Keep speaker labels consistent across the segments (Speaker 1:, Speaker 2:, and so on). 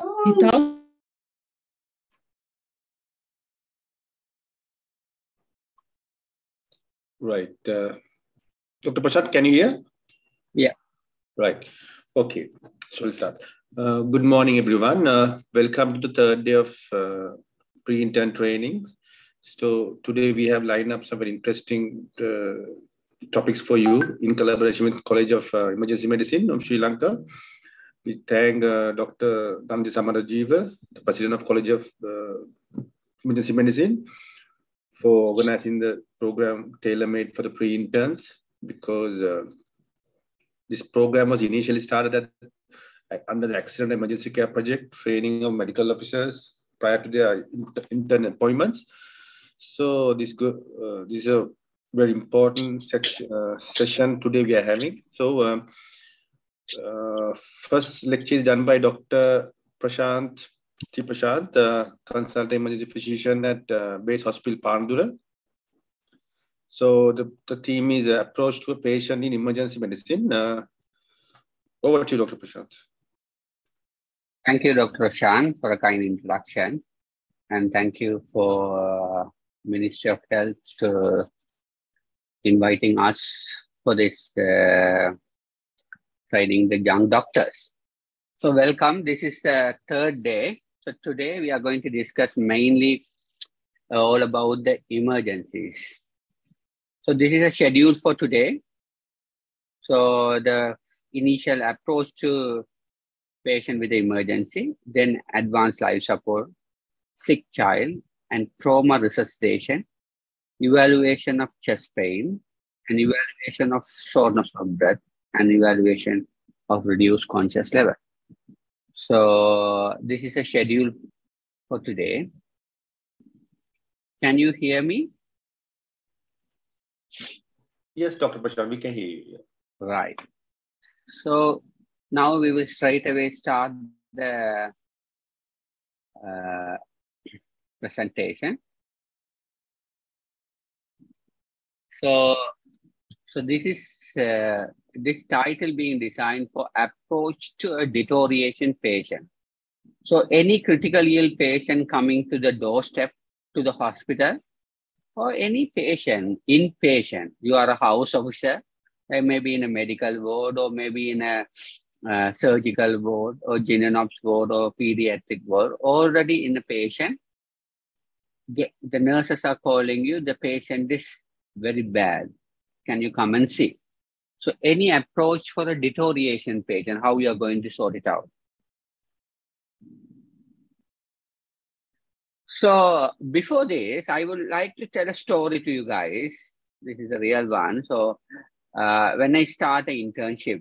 Speaker 1: Without
Speaker 2: Right. Uh, Dr. Prashant, can you hear?
Speaker 3: Yeah.
Speaker 2: Right. Okay. So we'll start. Uh, good morning, everyone. Uh, welcome to the third day of uh, pre-intern training. So today we have lined up some very interesting uh, topics for you in collaboration with College of uh, Emergency Medicine of Sri Lanka. We thank uh, Dr. Dhanji Samarajiva, the President of College of Emergency Medicine, for organizing the program tailor-made for the pre-interns because uh, this program was initially started at, under the Accident Emergency Care Project, training of medical officers prior to their intern appointments. So this, uh, this is a very important section, uh, session today we are having. So um, uh, first lecture is done by Dr. Prashant T. Prashant, uh, consultant emergency physician at uh, Base Hospital Panadura. So the, the team is approach to a patient in emergency medicine. Uh, over to you, Dr. Prashant.
Speaker 3: Thank you, Dr. Shan, for a kind introduction. And thank you for uh, Ministry of Health inviting us for this training the young doctors. So welcome. This is the third day. So today we are going to discuss mainly uh, all about the emergencies. So this is a schedule for today. So the initial approach to patient with the emergency, then advanced life support, sick child, and trauma resuscitation, evaluation of chest pain, and evaluation of shortness of breath, and evaluation of reduced conscious level. So this is a schedule for today. Can you hear me?
Speaker 2: Yes, Dr. Bashar, we can hear you.
Speaker 3: Right. So now we will straight away start the uh, presentation. So, so this is uh, this title being designed for approach to a deterioration patient. So any critical ill patient coming to the doorstep to the hospital or any patient, inpatient, you are a house officer, maybe in a medical ward or maybe in a uh, surgical ward or gynecops ward or pediatric ward, already in the patient, get, the nurses are calling you, the patient is very bad. Can you come and see? So any approach for a deterioration page and how you are going to sort it out. So before this, I would like to tell a story to you guys. This is a real one. So uh, when I start an internship,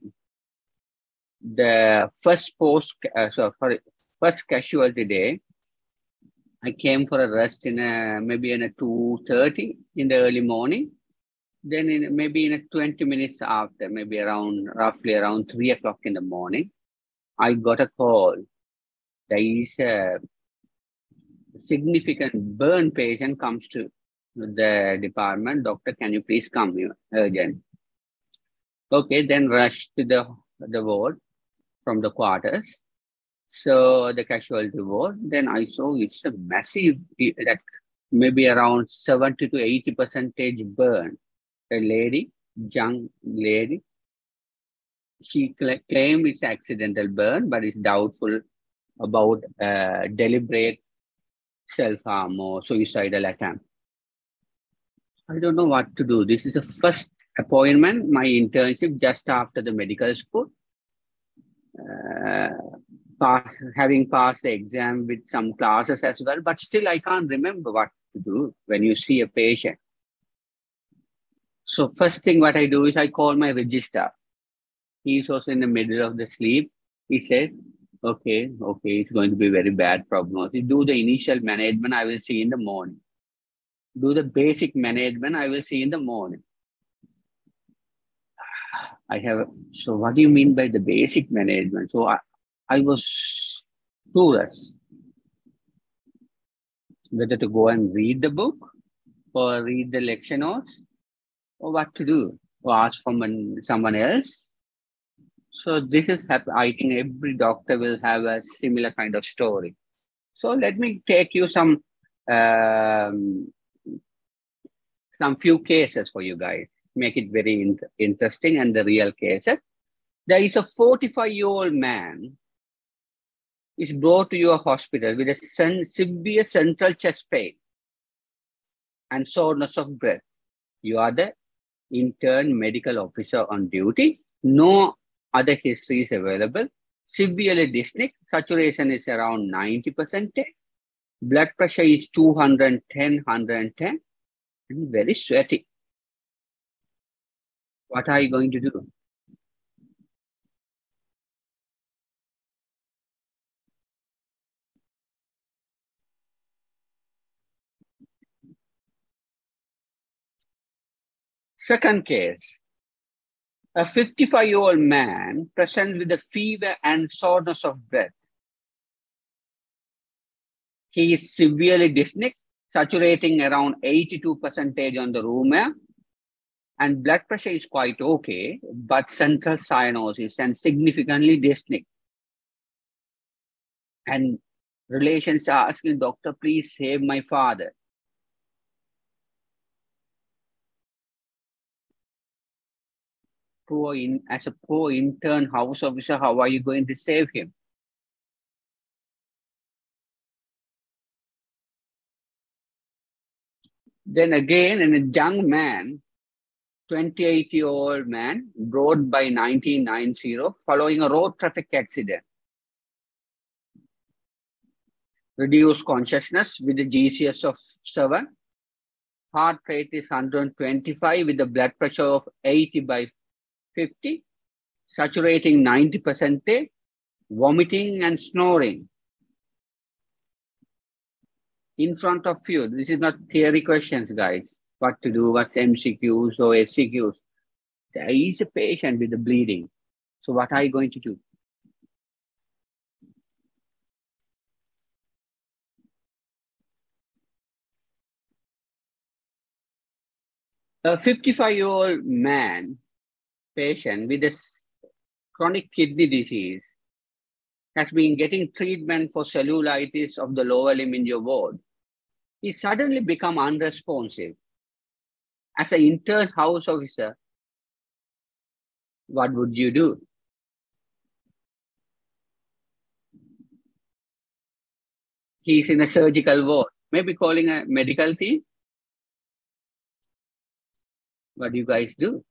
Speaker 3: the first post, uh, so for first casualty day, I came for a rest in a maybe in a two thirty in the early morning. Then in, maybe in a 20 minutes after, maybe around roughly around three o'clock in the morning, I got a call. There is a significant burn patient comes to the department. Doctor, can you please come here urgent? Okay, then rush to the, the ward from the quarters. So the casualty ward, then I saw it's a massive, like maybe around 70 to 80 percentage burn a lady, young lady. She cl- claimed it's accidental burn, but it's doubtful about uh, deliberate self-harm or suicidal attempt. I don't know what to do. This is the first appointment, my internship just after the medical school. Uh, pass, having passed the exam with some classes as well, but still I can't remember what to do when you see a patient. So first thing what I do is I call my registrar. He's also in the middle of the sleep. He said, okay, okay, it's going to be very bad prognosis. Do the initial management, I will see in the morning. Do the basic management, I will see in the morning. I have, so what do you mean by the basic management? So I, I was clueless whether to go and read the book or read the lecture notes what to do or ask from someone else. So this is happen. I think every doctor will have a similar kind of story. So let me take you some um, some few cases for you guys. Make it very in interesting and the real cases. There is a 45 year old man is brought to your hospital with a severe central chest pain and shortness of breath. You are the intern medical officer on duty. No other history is available. Severely dyspneic, saturation is around 90%. Blood pressure is 210, 110, and very sweaty. What are you going to do? Second case, a 55 year old man presents with a fever and shortness of breath. He is severely dyspneic, saturating around 82% on the room air, and blood pressure is quite okay, but central cyanosis and significantly dyspneic. And relations are asking, doctor, please save my father. Poor in as a poor intern house officer, how are you going to save him? Then again, in a young man, 28 year old man, brought by 1990 following a road traffic accident. Reduced consciousness with a GCS of 7. Heart rate is 125 with a blood pressure of 80 by 50, saturating 90%, vomiting and snoring. In front of you, this is not theory questions, guys. What to do, what's MCQs or SCQs. There is a patient with the bleeding. So what are you going to do? A 55 year old man patient with this chronic kidney disease has been getting treatment for cellulitis of the lower limb in your ward, he suddenly become unresponsive. As an intern house officer, what would you do? He's in a surgical ward, maybe calling a medical team. What do you guys do?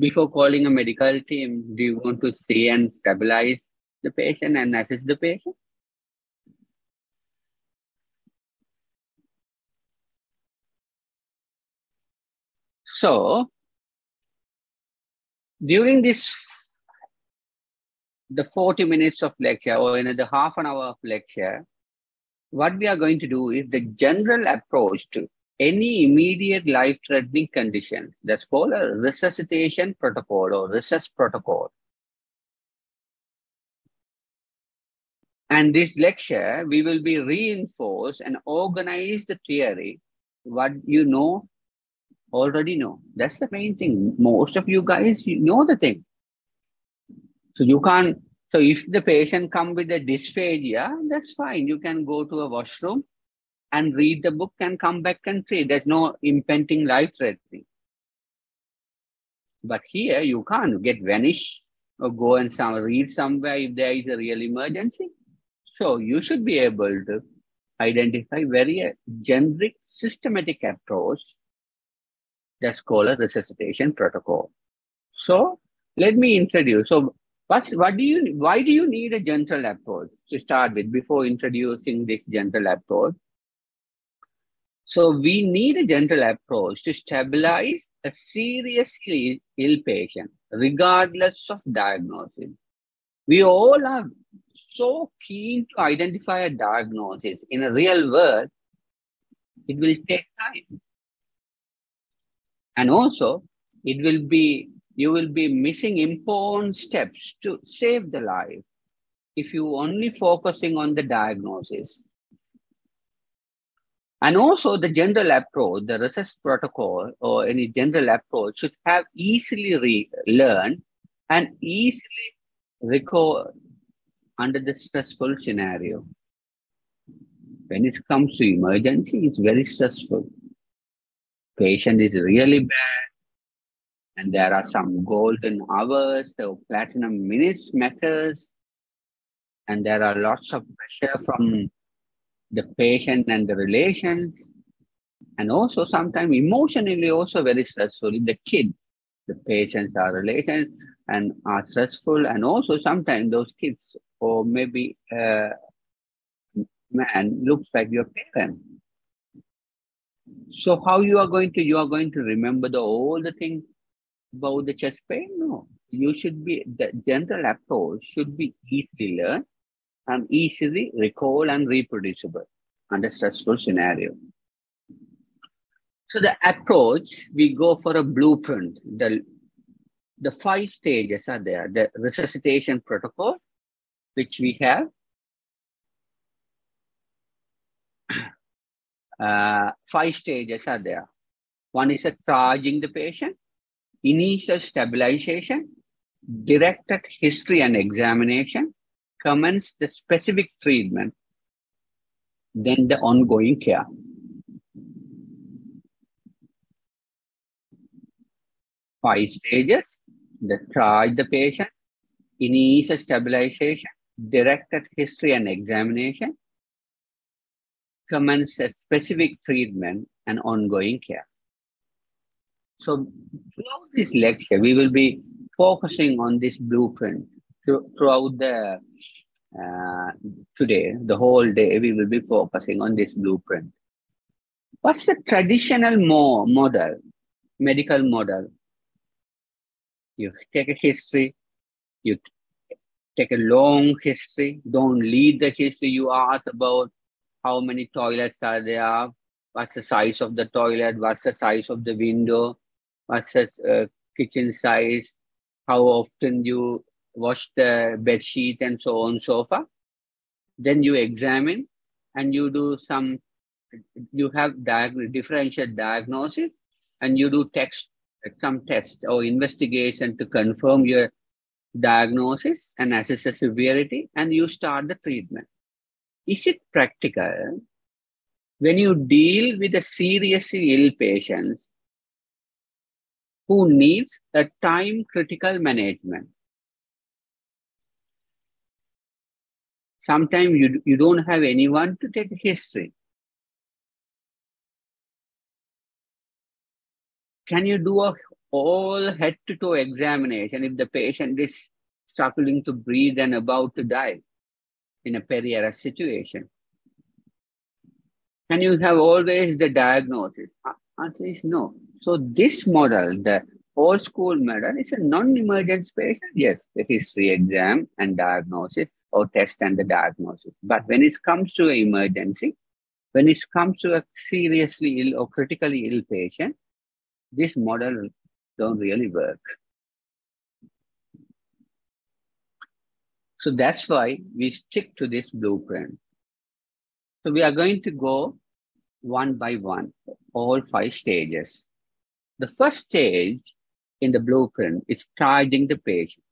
Speaker 3: Before calling a medical team, do you want to see and stabilize the patient and assess the patient? So, during this, the 40 minutes of lecture or another half an hour of lecture, what we are going to do is the general approach to any immediate life-threatening condition. That's called a resuscitation protocol or resus protocol. And this lecture, we will be reinforced and organize the theory, what you know, already know. That's the main thing. Most of you guys, you know the thing. So you can't, so if the patient come with a dysphagia, that's fine. You can go to a washroom and read the book and come back and say there's no impending life threatening. But here you can't get vanish or go and some, read somewhere if there is a real emergency. So you should be able to identify very uh, generic systematic approach that's called a resuscitation protocol. So let me introduce. So what, what do you, why do you need a general approach to start with before introducing this general approach? So we need a gentle approach to stabilize a seriously ill patient, regardless of diagnosis. We all are so keen to identify a diagnosis. In a real world, it will take time. And also, it will be, you will be missing important steps to save the life if you only focusing on the diagnosis. And also the general approach, the resus protocol or any general approach should have easily learned and easily recover under the stressful scenario. When it comes to emergency, it's very stressful. Patient is really bad, and there are some golden hours, the platinum minutes matters, and there are lots of pressure from the patient and the relations, and also sometimes emotionally also very stressful. The kid, the patients are relations and are stressful, and also sometimes those kids or maybe uh, man looks like your parent. So how you are going to you are going to remember the all the things about the chest pain? No, you should be the general approach should be easily learned and easily recall and reproducible under stressful scenario. So the approach we go for a blueprint. The the five stages are there. The resuscitation protocol, which we have. Uh, five stages are there. One is a triaging the patient, initial stabilization, directed history and examination, commence the specific treatment, then the ongoing care. Five stages, the triage the patient, initial stabilization, directed history and examination, commence a specific treatment and ongoing care. So throughout this lecture, we will be focusing on this blueprint throughout the uh, today, the whole day, we will be focusing on this blueprint. What's the traditional mo model, medical model? You take a history, you take a long history, don't lead the history, you ask about how many toilets are there, what's the size of the toilet, what's the size of the window, what's the uh, kitchen size, how often you wash the bed sheet and so on so forth. Then you examine and you do some, you have diag- differential diagnosis and you do text, some test or investigation to confirm your diagnosis and assess the severity and you start the treatment. Is it practical when you deal with a seriously ill patient who needs a time critical management? Sometimes you, you don't have anyone to take history. Can you do a all head to toe examination if the patient is struggling to breathe and about to die? in a peri situation? Can you have always the diagnosis? Answer is no. So this model, the old school model, is a non-emergent patient. Yes, the history exam and diagnosis or test and the diagnosis. But when it comes to emergency, when it comes to a seriously ill or critically ill patient, this model don't really work. So that's why we stick to this blueprint. So we are going to go one by one, all five stages. The first stage in the blueprint is triaging the patient.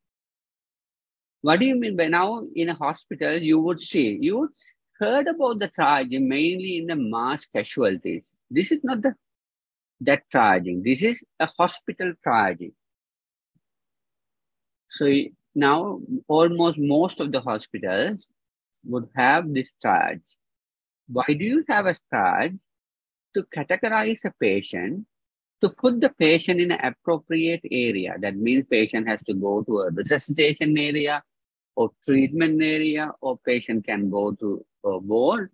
Speaker 3: What do you mean by now in a hospital, you would see, you would heard about the triaging mainly in the mass casualties. This is not the that triaging. This is a hospital triaging. So now, almost most of the hospitals would have this triage. Why do you have a triage? To categorize a patient, to put the patient in an appropriate area. That means patient has to go to a resuscitation area or treatment area or patient can go to a ward.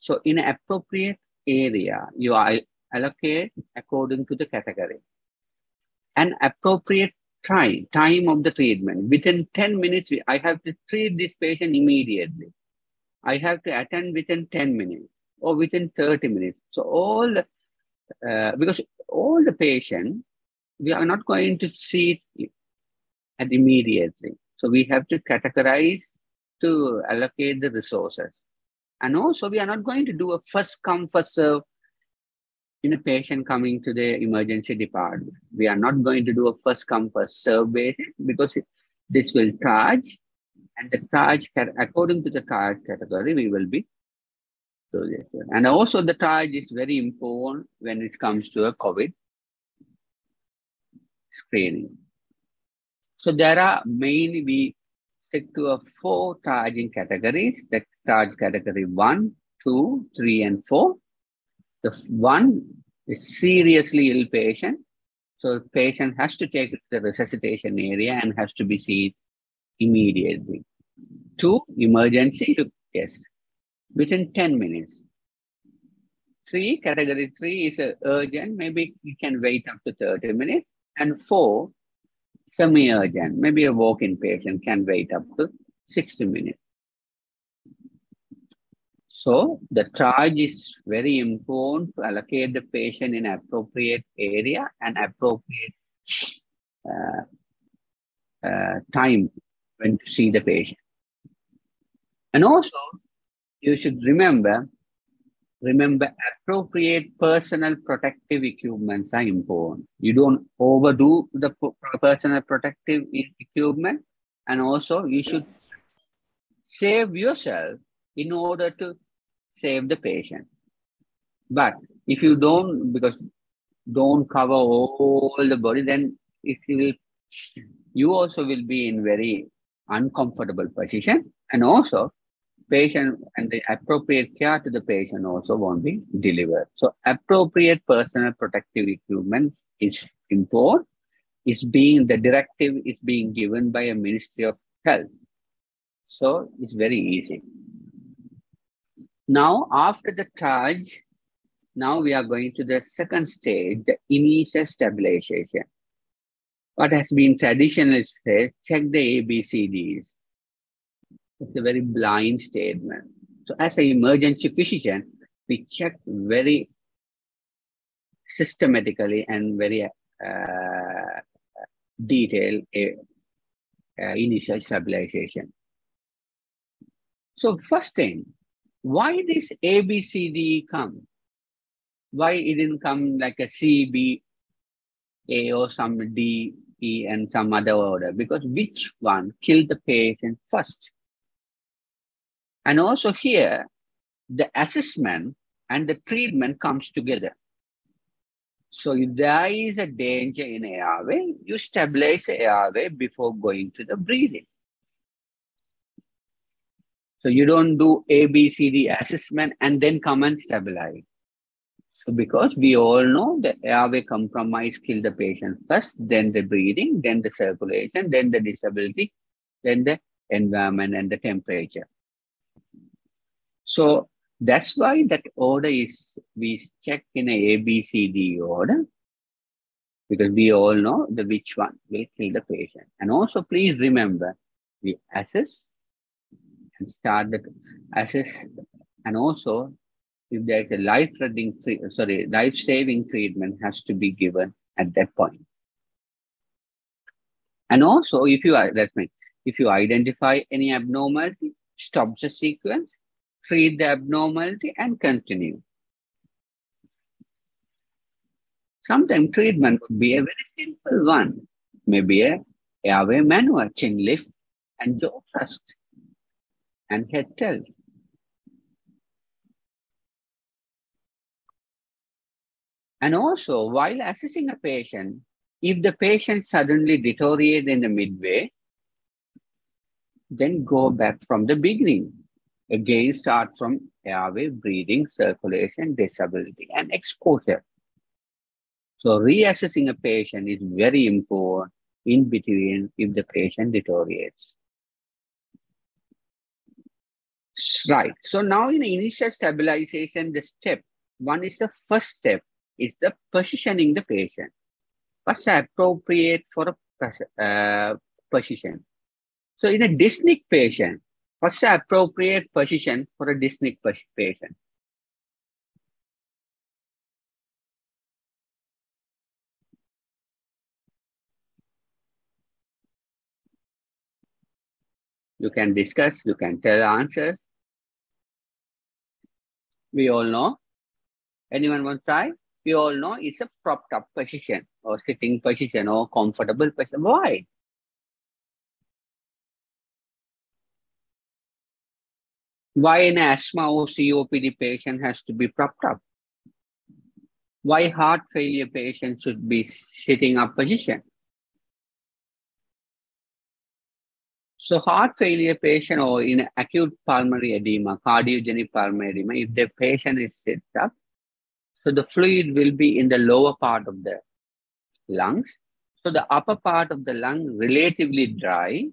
Speaker 3: So in an appropriate area, you are allocate according to the category. An appropriate time, time of the treatment. Within 10 minutes, I have to treat this patient immediately. I have to attend within 10 minutes or within 30 minutes. So all uh, because all the patient, we are not going to see it at immediately. So we have to categorize to allocate the resources. And also we are not going to do a first come, first serve in a patient coming to the emergency department. We are not going to do a first come, first serve basis because this will triage and the triage, according to the triage category, we will be doing this. And also the triage is very important when it comes to a COVID screening. So there are mainly, we stick to a four triaging categories, the triage category one, two, three, and four. The one is seriously ill patient. So patient has to take the resuscitation area and has to be seen immediately. Two, emergency, yes, within 10 minutes. Three, category three is uh, urgent, maybe you can wait up to 30 minutes. And four, semi-urgent, maybe a walk-in patient can wait up to 60 minutes. So the triage is very important to allocate the patient in appropriate area and appropriate uh, uh, time when to see the patient. And also, you should remember, remember appropriate personal protective equipments are important. You don't overdo the personal protective equipment. And also, you should save yourself in order to save the patient. But if you don't, because don't cover all the body, then it will, you also will be in very uncomfortable position. And also, patient and the appropriate care to the patient also won't be delivered. So appropriate personal protective equipment is important. Is being the directive is being given by a Ministry of Health. So it's very easy. Now, after the triage, now we are going to the second stage, the initial stabilization. What has been traditionally said, check the ABCDs. It's a very blind statement. So as an emergency physician, we check very systematically and very uh, detailed uh, uh, initial stabilization. So first thing, why this ABCD come? Why it didn't come like a C, B, A or some D, E and some other order? Because which one killed the patient first? And also here, the assessment and the treatment comes together. So if there is a danger in airway, you stabilize the airway before going to the breathing. So you don't do A, B, C, D assessment and then come and stabilize. So because we all know the airway compromise kill the patient first, then the breathing, then the circulation, then the disability, then the environment and the temperature. So that's why that order is, we check in a A, B, C, D order because we all know the which one will kill the patient. And also please remember, we assess, and start the assess and also if there is a life-threatening, sorry, life-saving treatment has to be given at that point. And also, if you that's me, if you identify any abnormality, stop the sequence, treat the abnormality, and continue. Sometimes treatment could be a very simple one, maybe a airway maneuver, chin lift, and jaw thrust and head tilt. And also, while assessing a patient, if the patient suddenly deteriorates in the midway, then go back from the beginning. Again, start from airway, breathing, circulation, disability, and exposure. So reassessing a patient is very important in between if the patient deteriorates. Right. So now in initial stabilization, the step, one is the first step, is the positioning the patient. What's appropriate for a uh, position? So in a dyspneic patient, what's the appropriate position for a dyspneic patient? You can discuss, you can tell answers we all know. Anyone one side? we all know it's a propped up position or sitting position or comfortable position. Why? Why an asthma or COPD patient has to be propped up? Why heart failure patient should be sitting up position? So heart failure patient or in acute pulmonary edema, cardiogenic pulmonary edema, if the patient is sit up, so the fluid will be in the lower part of the lungs. So the upper part of the lung relatively dry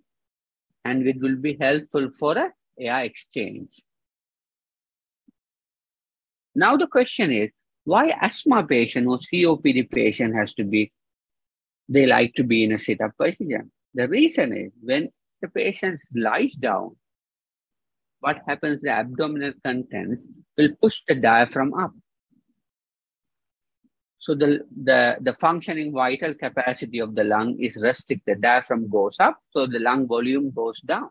Speaker 3: and it will be helpful for a air exchange. Now the question is, why asthma patient or COPD patient has to be, they like to be in a sit-up position? The reason is when the patient lies down, what happens, the abdominal contents will push the diaphragm up. So the, the, the functioning vital capacity of the lung is restricted. The diaphragm goes up, so the lung volume goes down.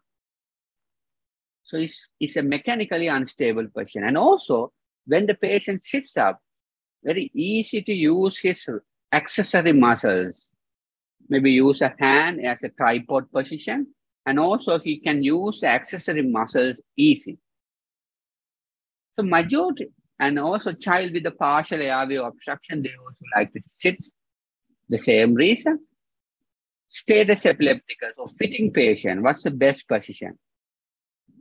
Speaker 3: So it's, it's a mechanically unstable position. And also, when the patient sits up, very easy to use his accessory muscles. Maybe use a hand as a tripod position, and also he can use the accessory muscles easy. So majority, and also child with a partial airway obstruction, they also like to sit. The same reason. Status epilepticus or fitting patient, what's the best position?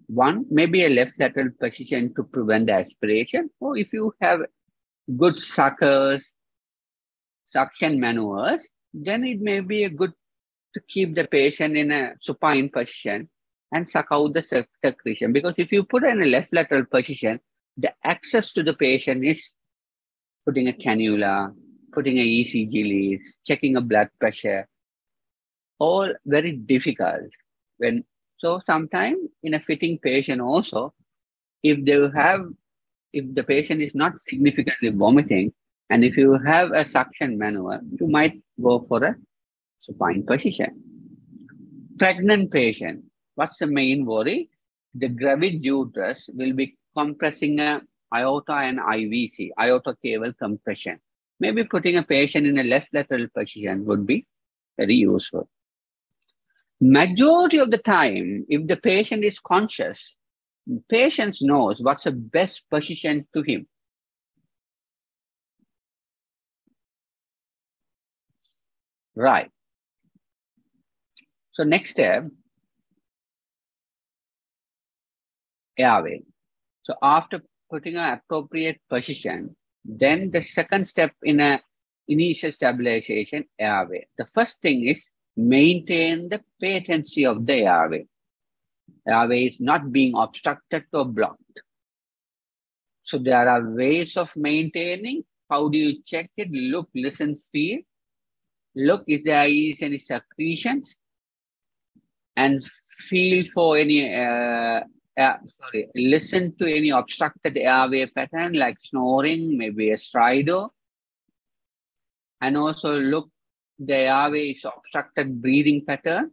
Speaker 3: One, maybe a left lateral position to prevent the aspiration, or if you have good suckers, suction maneuvers, then it may be a good to keep the patient in a supine position and suck out the secretion. Because if you put in a left lateral position, the access to the patient is putting a cannula, putting an ECG lead, checking a blood pressure, all very difficult. When so sometimes in a fitting patient also, if they have, if the patient is not significantly vomiting, and if you have a suction maneuver, you might go for a supine position. Pregnant patient, what's the main worry? The gravid uterus will be compressing a aorta and IVC, aortocaval compression. Maybe putting a patient in a left lateral position would be very useful. Majority of the time, if the patient is conscious, patient knows what's the best position to him. Right. So next step, airway. So after putting an appropriate position, then the second step in a initial stabilization airway. The first thing is maintain the patency of the airway. Airway is not being obstructed or blocked. So there are ways of maintaining. How do you check it? Look, listen, feel. Look if there is any secretions and feel for any uh, uh, sorry, listen to any obstructed airway pattern like snoring, maybe a stridor, and also look the airway is obstructed breathing pattern,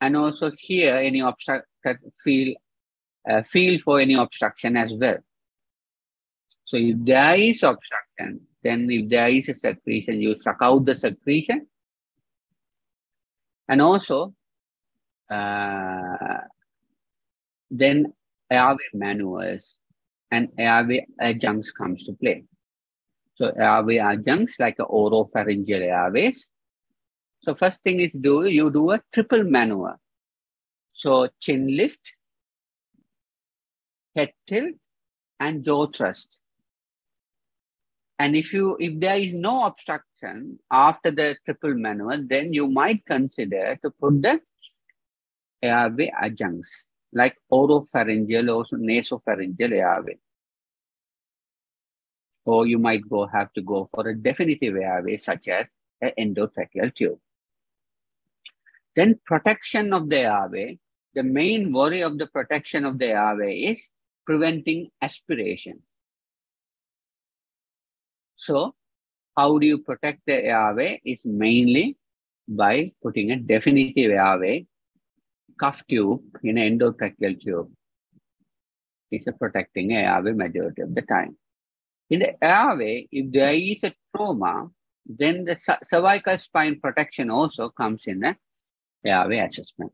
Speaker 3: and also hear any obstructed feel uh, feel for any obstruction as well. So if there is obstruction, then if there is a secretion, you suck out the secretion. And also, uh, then airway maneuvers and airway adjuncts comes to play. So airway adjuncts like a oropharyngeal airways. So first thing is do you do a triple maneuver. So chin lift, head tilt, and jaw thrust. And if you if there is no obstruction after the triple maneuver, then you might consider to put the airway adjuncts like oropharyngeal or nasopharyngeal airway. Or you might go have to go for a definitive airway such as an endotracheal tube. Then protection of the airway. The main worry of the protection of the airway is preventing aspiration. So how do you protect the airway? Is mainly by putting a definitive airway cuff tube in an endotracheal tube is a protecting airway majority of the time. In the airway, if there is a trauma, then the cervical spine protection also comes in the airway assessment.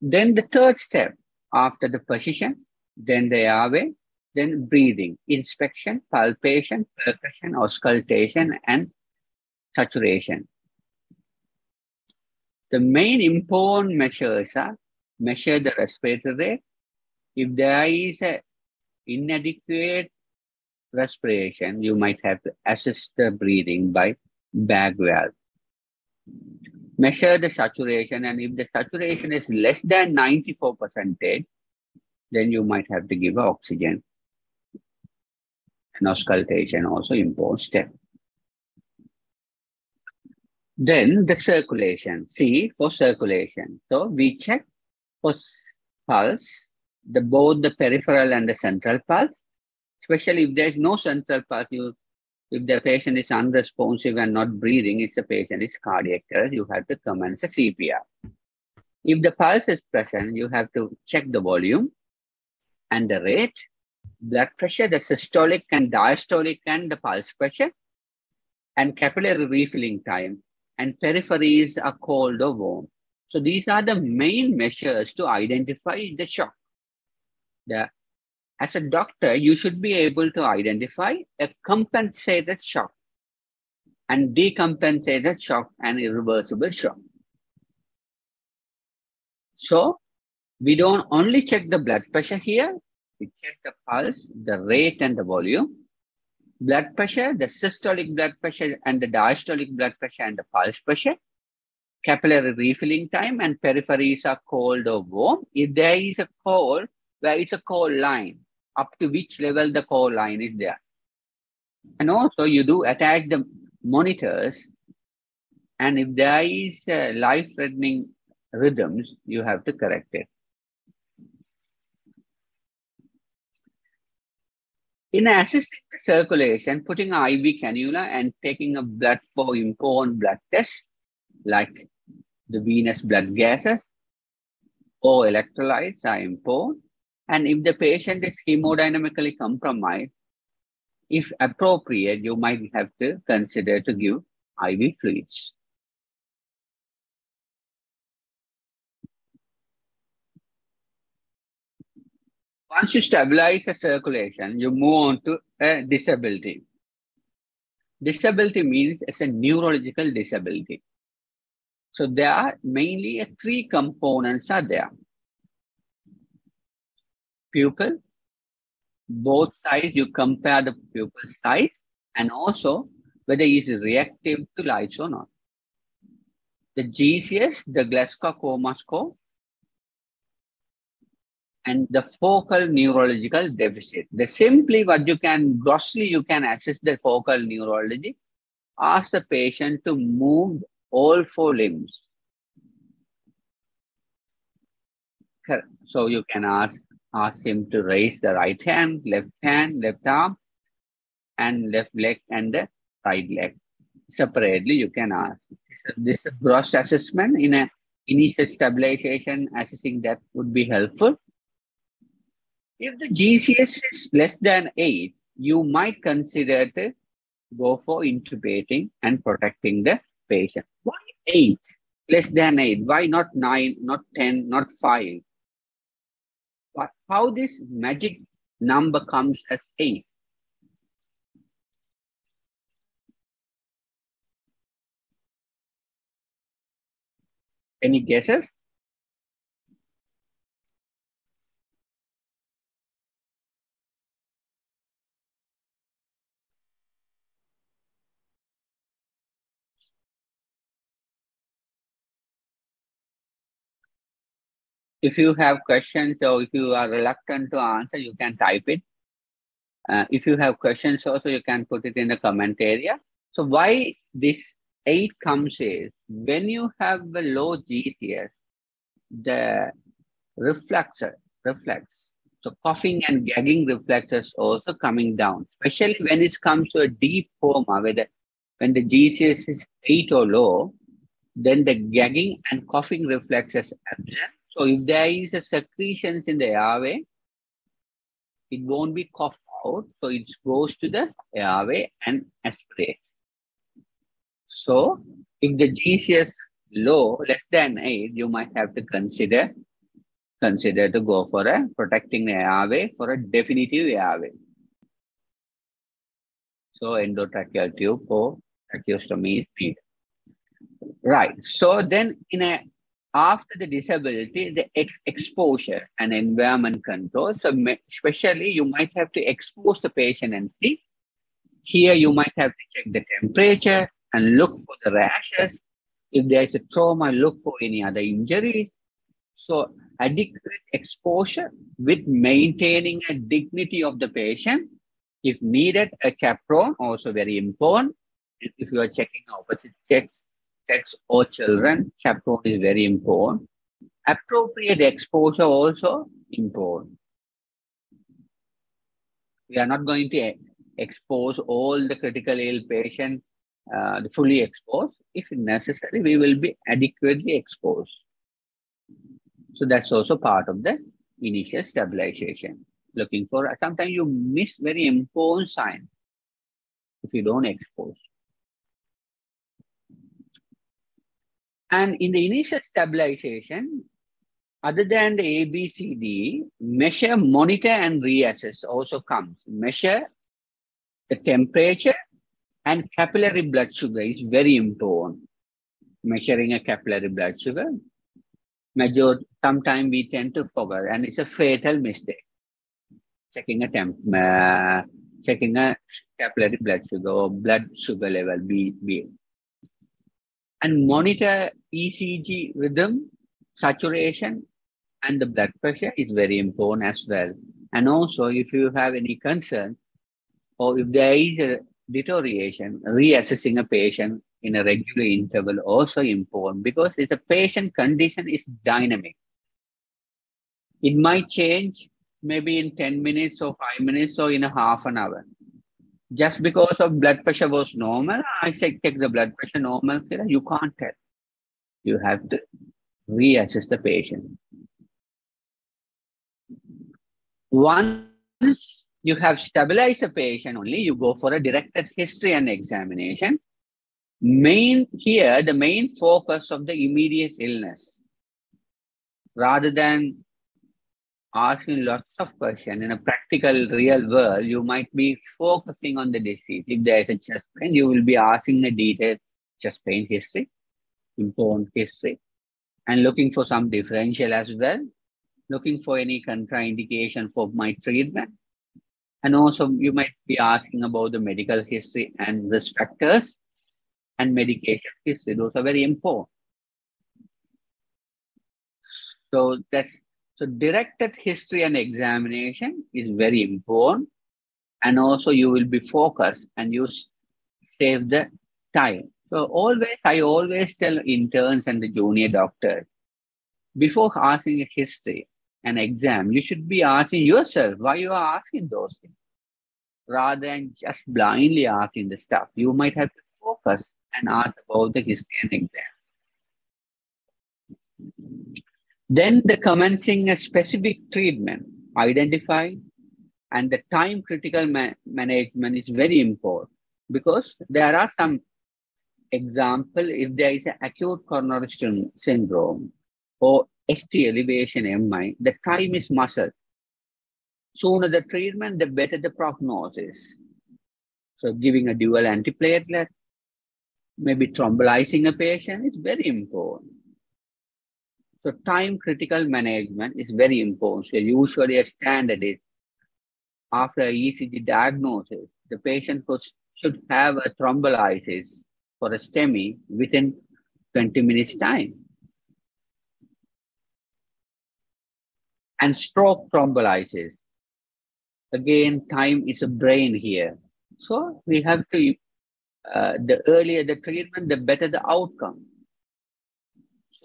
Speaker 3: Then the third step after the position, then the airway, then breathing, inspection, palpation, percussion, auscultation, and saturation. The main important measures are measure the respiratory rate. If there is a inadequate respiration, you might have to assist the breathing by bag valve. Measure the saturation, and if the saturation is less than 94 percentage, then you might have to give oxygen. And auscultation also important step. Then the circulation, C for circulation. So we check for pulse, the both the peripheral and the central pulse. Especially if there's no central pulse, you, if the patient is unresponsive and not breathing, it's a patient is cardiac arrest, you have to commence a CPR. If the pulse is present, you have to check the volume and the rate, blood pressure, the systolic and diastolic and the pulse pressure, and capillary refilling time and peripheries are cold or warm. So these are the main measures to identify the shock. The, as a doctor, you should be able to identify uh, a compensated shock and decompensated shock and irreversible shock. So we don't only check the blood pressure here, we check the pulse, the rate and the volume blood pressure, the systolic blood pressure and the diastolic blood pressure and the pulse pressure, capillary refilling time and peripheries are cold or warm. If there is a cold, there is a cold line, up to which level the cold line is there. And also you do attach the monitors and if there is life-threatening rhythms, you have to correct it. In assisting the circulation, putting IV cannula and taking a blood for important blood tests like the venous blood gases or electrolytes are important. And if the patient is hemodynamically compromised, if appropriate, you might have to consider to give IV fluids. Once you stabilize the circulation, you move on to a disability. Disability means it's a neurological disability. So there are mainly three components are there. Pupil, both sides you compare the pupil size and also whether it is reactive to lights or not. The GCS, the Glasgow Coma Score, and the focal neurological deficit. The simply what you can, grossly you can assess the focal neurology, ask the patient to move all four limbs. So you can ask, ask him to raise the right hand, left hand, left arm, and left leg and the right leg. Separately, you can ask. This is a gross assessment in a initial stabilization assessing that would be helpful. If the GCS is less than 8, you might consider to go for intubating and protecting the patient. Why 8? Less than 8. Why not 9, not 10, not 5? How this magic number comes as 8? Any guesses? If you have questions or if you are reluctant to answer, you can type it. Uh, if you have questions also, you can put it in the comment area. So why this 8 comes is, when you have a low GCS, the reflex, reflex, so coughing and gagging reflexes also coming down, especially when it comes to a deep coma, where the, when the GCS is 8 or low, then the gagging and coughing reflexes absent so if there is a secretions in the airway, it won't be coughed out. So it goes to the airway and aspirate. So if the GCS low, less than 8, you might have to consider consider to go for a protecting airway for a definitive airway. So endotracheal tube or tracheostomy is needed. Right. So then in a after the disability, the ex exposure and environment control. So especially you might have to expose the patient and see. Here you might have to check the temperature and look for the rashes. If there is a trauma, look for any other injury. So adequate exposure with maintaining a dignity of the patient. If needed, a chaperone also very important. If you are checking opposite sex, sex or children, chaperone is very important. Appropriate exposure also important. We are not going to expose all the critical ill patient uh, fully exposed. If necessary, we will be adequately exposed. So that's also part of the initial stabilization. Looking for, sometimes you miss very important signs if you don't expose. And in the initial stabilization, other than the ABCD, measure, monitor, and reassess also comes. Measure the temperature and capillary blood sugar is very important. Measuring a capillary blood sugar. Major, sometimes we tend to forget, and it's a fatal mistake. Checking a temp, uh, checking a capillary blood sugar or blood sugar level, B, B. And monitor ECG rhythm, saturation, and the blood pressure is very important as well. And also, if you have any concern, or if there is a deterioration, reassessing a patient in a regular interval also important because if the patient condition is dynamic. It might change maybe in 10 minutes or 5 minutes or in a half an hour. Just because of blood pressure was normal, I say check the blood pressure normal, you can't tell. You have to reassess the patient. Once you have stabilized the patient only, you go for a directed history and examination. Main here, the main focus of the immediate illness, rather than asking lots of questions in a practical real world, you might be focusing on the disease. If there is a chest pain, you will be asking a detailed chest pain history, important history, and looking for some differential as well, looking for any contraindication for my treatment, and also you might be asking about the medical history and risk factors and medication history. Those are very important. So that's so directed history and examination is very important. And also you will be focused and you save the time. So always, I always tell interns and the junior doctors, before asking a history, an exam, you should be asking yourself why you are asking those things rather than just blindly asking the stuff. You might have to focus and ask about the history and exam. Then the commencing a specific treatment, identify, and the time critical ma management is very important because there are some example, if there is an acute coronary syndrome or ST elevation MI, the time is muscle. Sooner the treatment, the better the prognosis. So giving a dual antiplatelet, maybe thrombolizing a patient is very important. So time critical management is very important. So usually a standard is after ECG diagnosis, the patient should have a thrombolysis for a STEMI within 20 minutes time. And stroke thrombolysis. Again, time is a brain here. So we have to, uh, the earlier the treatment, the better the outcome.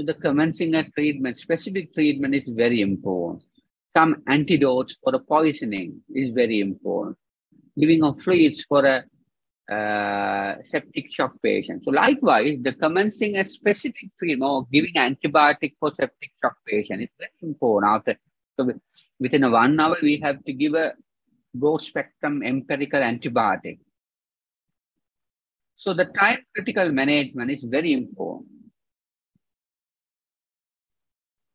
Speaker 3: So the commencing a treatment, specific treatment is very important. Some antidotes for a poisoning is very important. Giving of fluids for a uh, septic shock patient. So likewise, the commencing a specific treatment or giving antibiotic for septic shock patient is very important. After so within a one hour, we have to give a broad spectrum empirical antibiotic. So the time critical management is very important.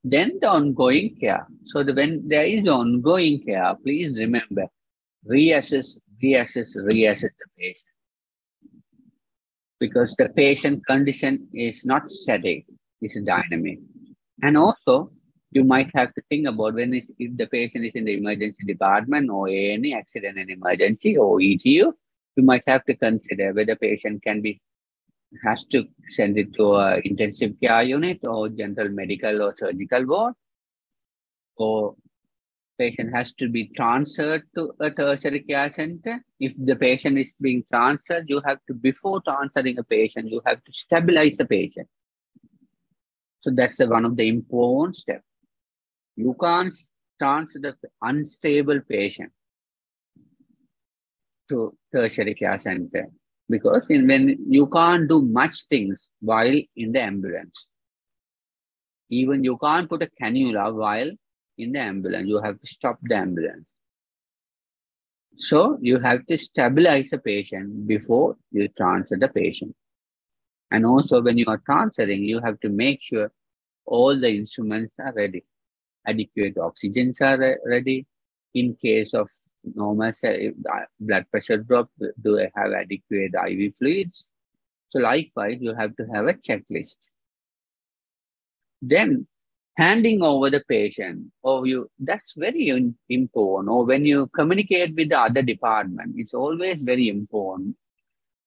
Speaker 3: Then the ongoing care. So the, when there is ongoing care, please remember, reassess, reassess, reassess the patient. Because the patient condition is not static, it's dynamic. And also, you might have to think about when if the patient is in the emergency department or any accident and emergency or ETU, you might have to consider whether patient can be has to send it to a intensive care unit or general medical or surgical ward, or patient has to be transferred to a tertiary care center. If the patient is being transferred, you have to, before transferring a patient, you have to stabilize the patient. So that's one of the important steps. You can't transfer the unstable patient to tertiary care center because in, when you can't do much things while in the ambulance. Even you can't put a cannula while in the ambulance. You have to stop the ambulance. So you have to stabilize the patient before you transfer the patient. And also when you are transferring, you have to make sure all the instruments are ready. Adequate oxygens are ready. In case of normal blood pressure drop, do I have adequate IV fluids? So likewise, you have to have a checklist. Then handing over the patient, or oh, you that's very important. Or when you communicate with the other department, it's always very important.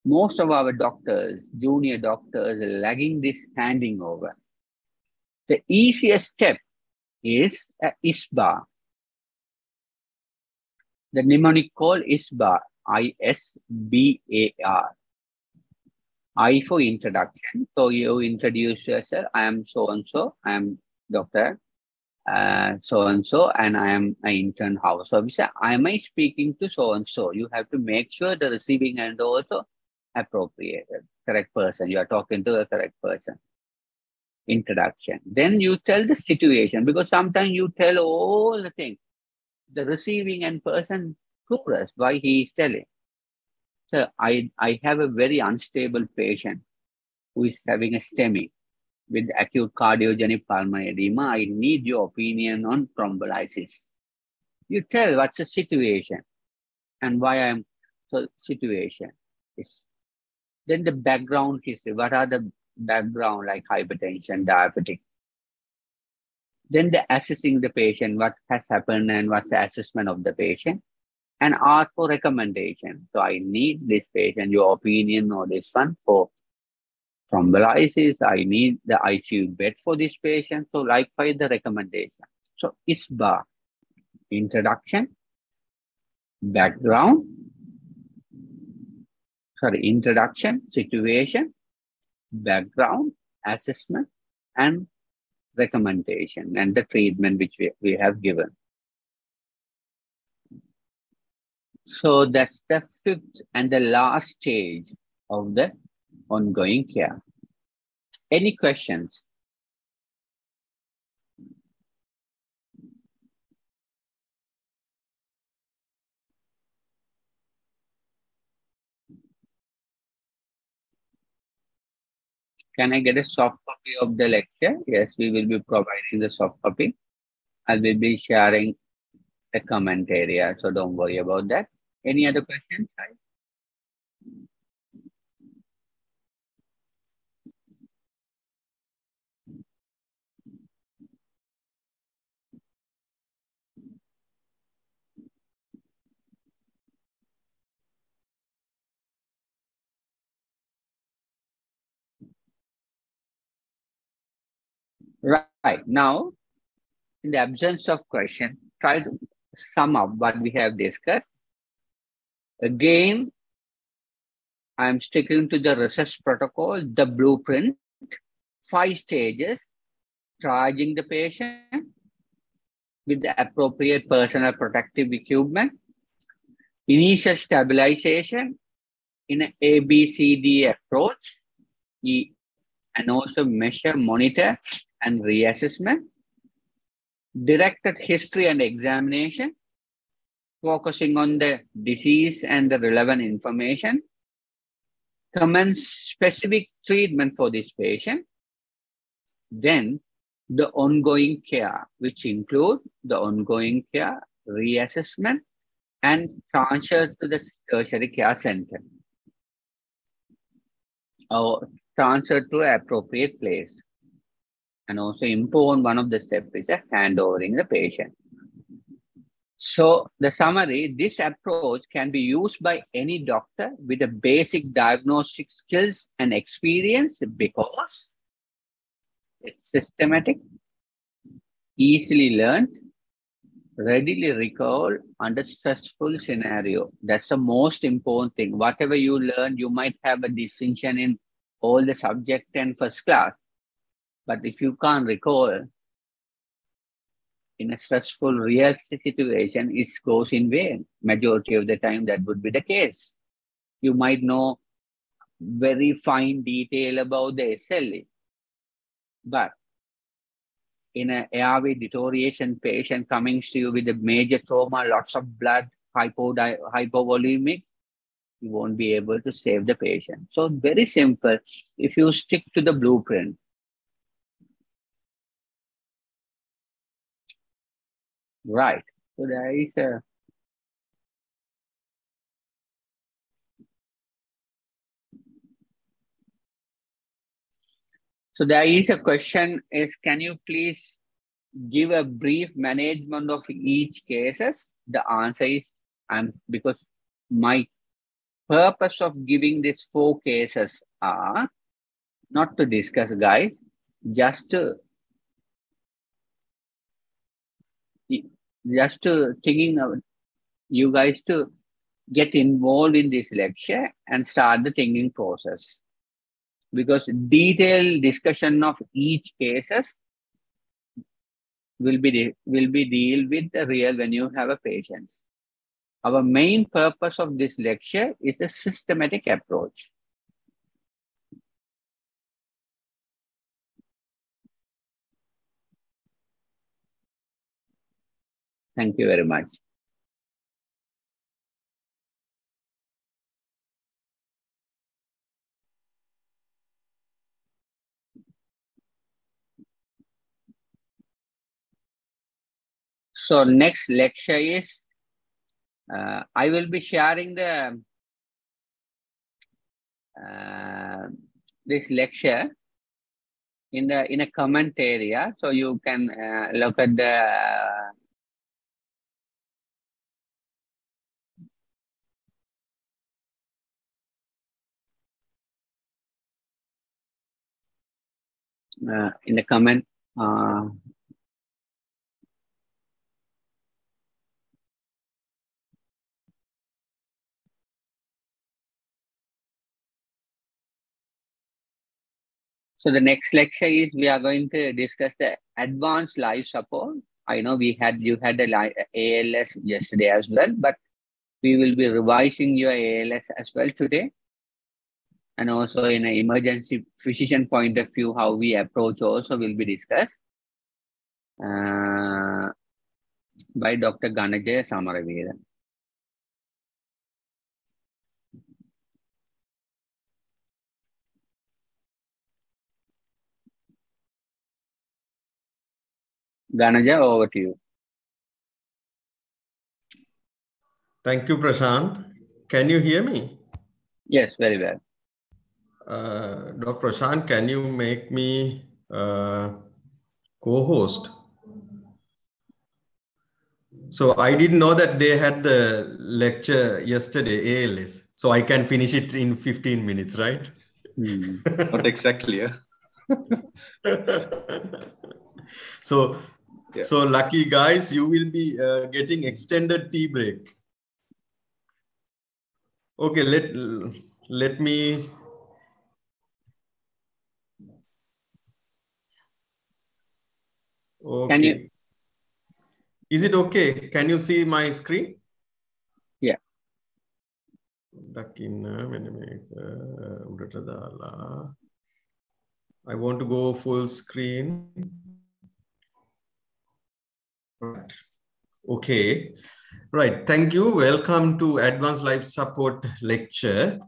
Speaker 3: Most of our doctors, junior doctors, are lagging this handing over. The easiest step is a ISBAR, the mnemonic call is bar, I-S-B-A-R. I for introduction. So you introduce yourself. I am so-and-so. I am doctor uh, so-and-so and I am an intern house officer. I am I speaking to so-and-so? You have to make sure the receiving end also appropriate, correct person. You are talking to the correct person. Introduction. Then you tell the situation because sometimes you tell all the things the receiving end person clueless why he is telling. So I, I have a very unstable patient who is having a STEMI with acute cardiogenic pulmonary edema. I need your opinion on thrombolysis. You tell what's the situation and why I'm so situation is. Then the background history. What are the background like hypertension, diabetic, then the assessing the patient, what has happened and what's the assessment of the patient, and ask for recommendation. So I need this patient, your opinion or this one for thrombolysis. I need the ICU bed for this patient. So likewise the recommendation. So ISBAR, introduction, background, sorry, introduction, situation, background, assessment, and recommendation and the treatment which we, we have given. So that's the fifth and the last stage of the ongoing care. Any questions? Can I get a soft copy of the lecture? Yes, we will be providing the soft copy. I will be sharing a comment area, so don't worry about that. Any other questions? Right. Now, in the absence of question, try to sum up what we have discussed. Again, I'm sticking to the resus protocol, the blueprint, five stages, triaging the patient with the appropriate personal protective equipment, initial stabilization in an ABCD approach, and also measure, monitor, and reassessment, directed history and examination, focusing on the disease and the relevant information, commence specific treatment for this patient, then the ongoing care, which include the ongoing care, reassessment, and transfer to the tertiary care center or transfer to appropriate place. And also important one of the steps is a handovering the patient. So the summary, this approach can be used by any doctor with a basic diagnostic skills and experience because it's systematic, easily learned, readily recall under stressful scenario. That's the most important thing. Whatever you learn, you might have a distinction in all the subject and first class. But if you can't recall, in a stressful real situation, it goes in vain. Majority of the time, that would be the case. You might know very fine detail about the SLE, but in an airway deterioration patient coming to you with a major trauma, lots of blood, hypo hypovolemic, you won't be able to save the patient. So very simple. If you stick to the blueprint, Right. So there is a So there is a question is can you please give a brief management of each cases? The answer is I'm because my purpose of giving these four cases are not to discuss guys, just to just to thinking of you guys to get involved in this lecture and start the thinking process. Because detailed discussion of each cases will be will be deal with the real when you have a patient our main purpose of this lecture is a systematic approach Thank you very much. So next lecture is, uh, I will be sharing the uh, this lecture in the in a comment area, so you can uh, look at the uh, in the comment. Uh, so the next lecture is we are going to discuss the advanced life support. I know we had you had a ALS yesterday as well, but we will be revising your ALS as well today and also in an emergency physician point of view, how we approach also will be discussed uh, by Dr. Ganajaya Samaraveeran. Ganaja, over to you.
Speaker 1: Thank you, Prashant. Can you hear me?
Speaker 3: Yes, very well.
Speaker 1: Uh, Dr. Shan, can you make me uh, co-host? So I didn't know that they had the lecture yesterday, ALS. So I can finish it in 15 minutes, right?
Speaker 2: Mm, not exactly, yeah.
Speaker 1: so, yeah. so lucky guys, you will be uh, getting extended tea break. Okay, let let me Okay. Can you? Is it okay? Can you see my screen?
Speaker 3: Yeah.
Speaker 1: I want to go full screen. Right. Okay. Right. Thank you. Welcome to Advanced Life Support lecture.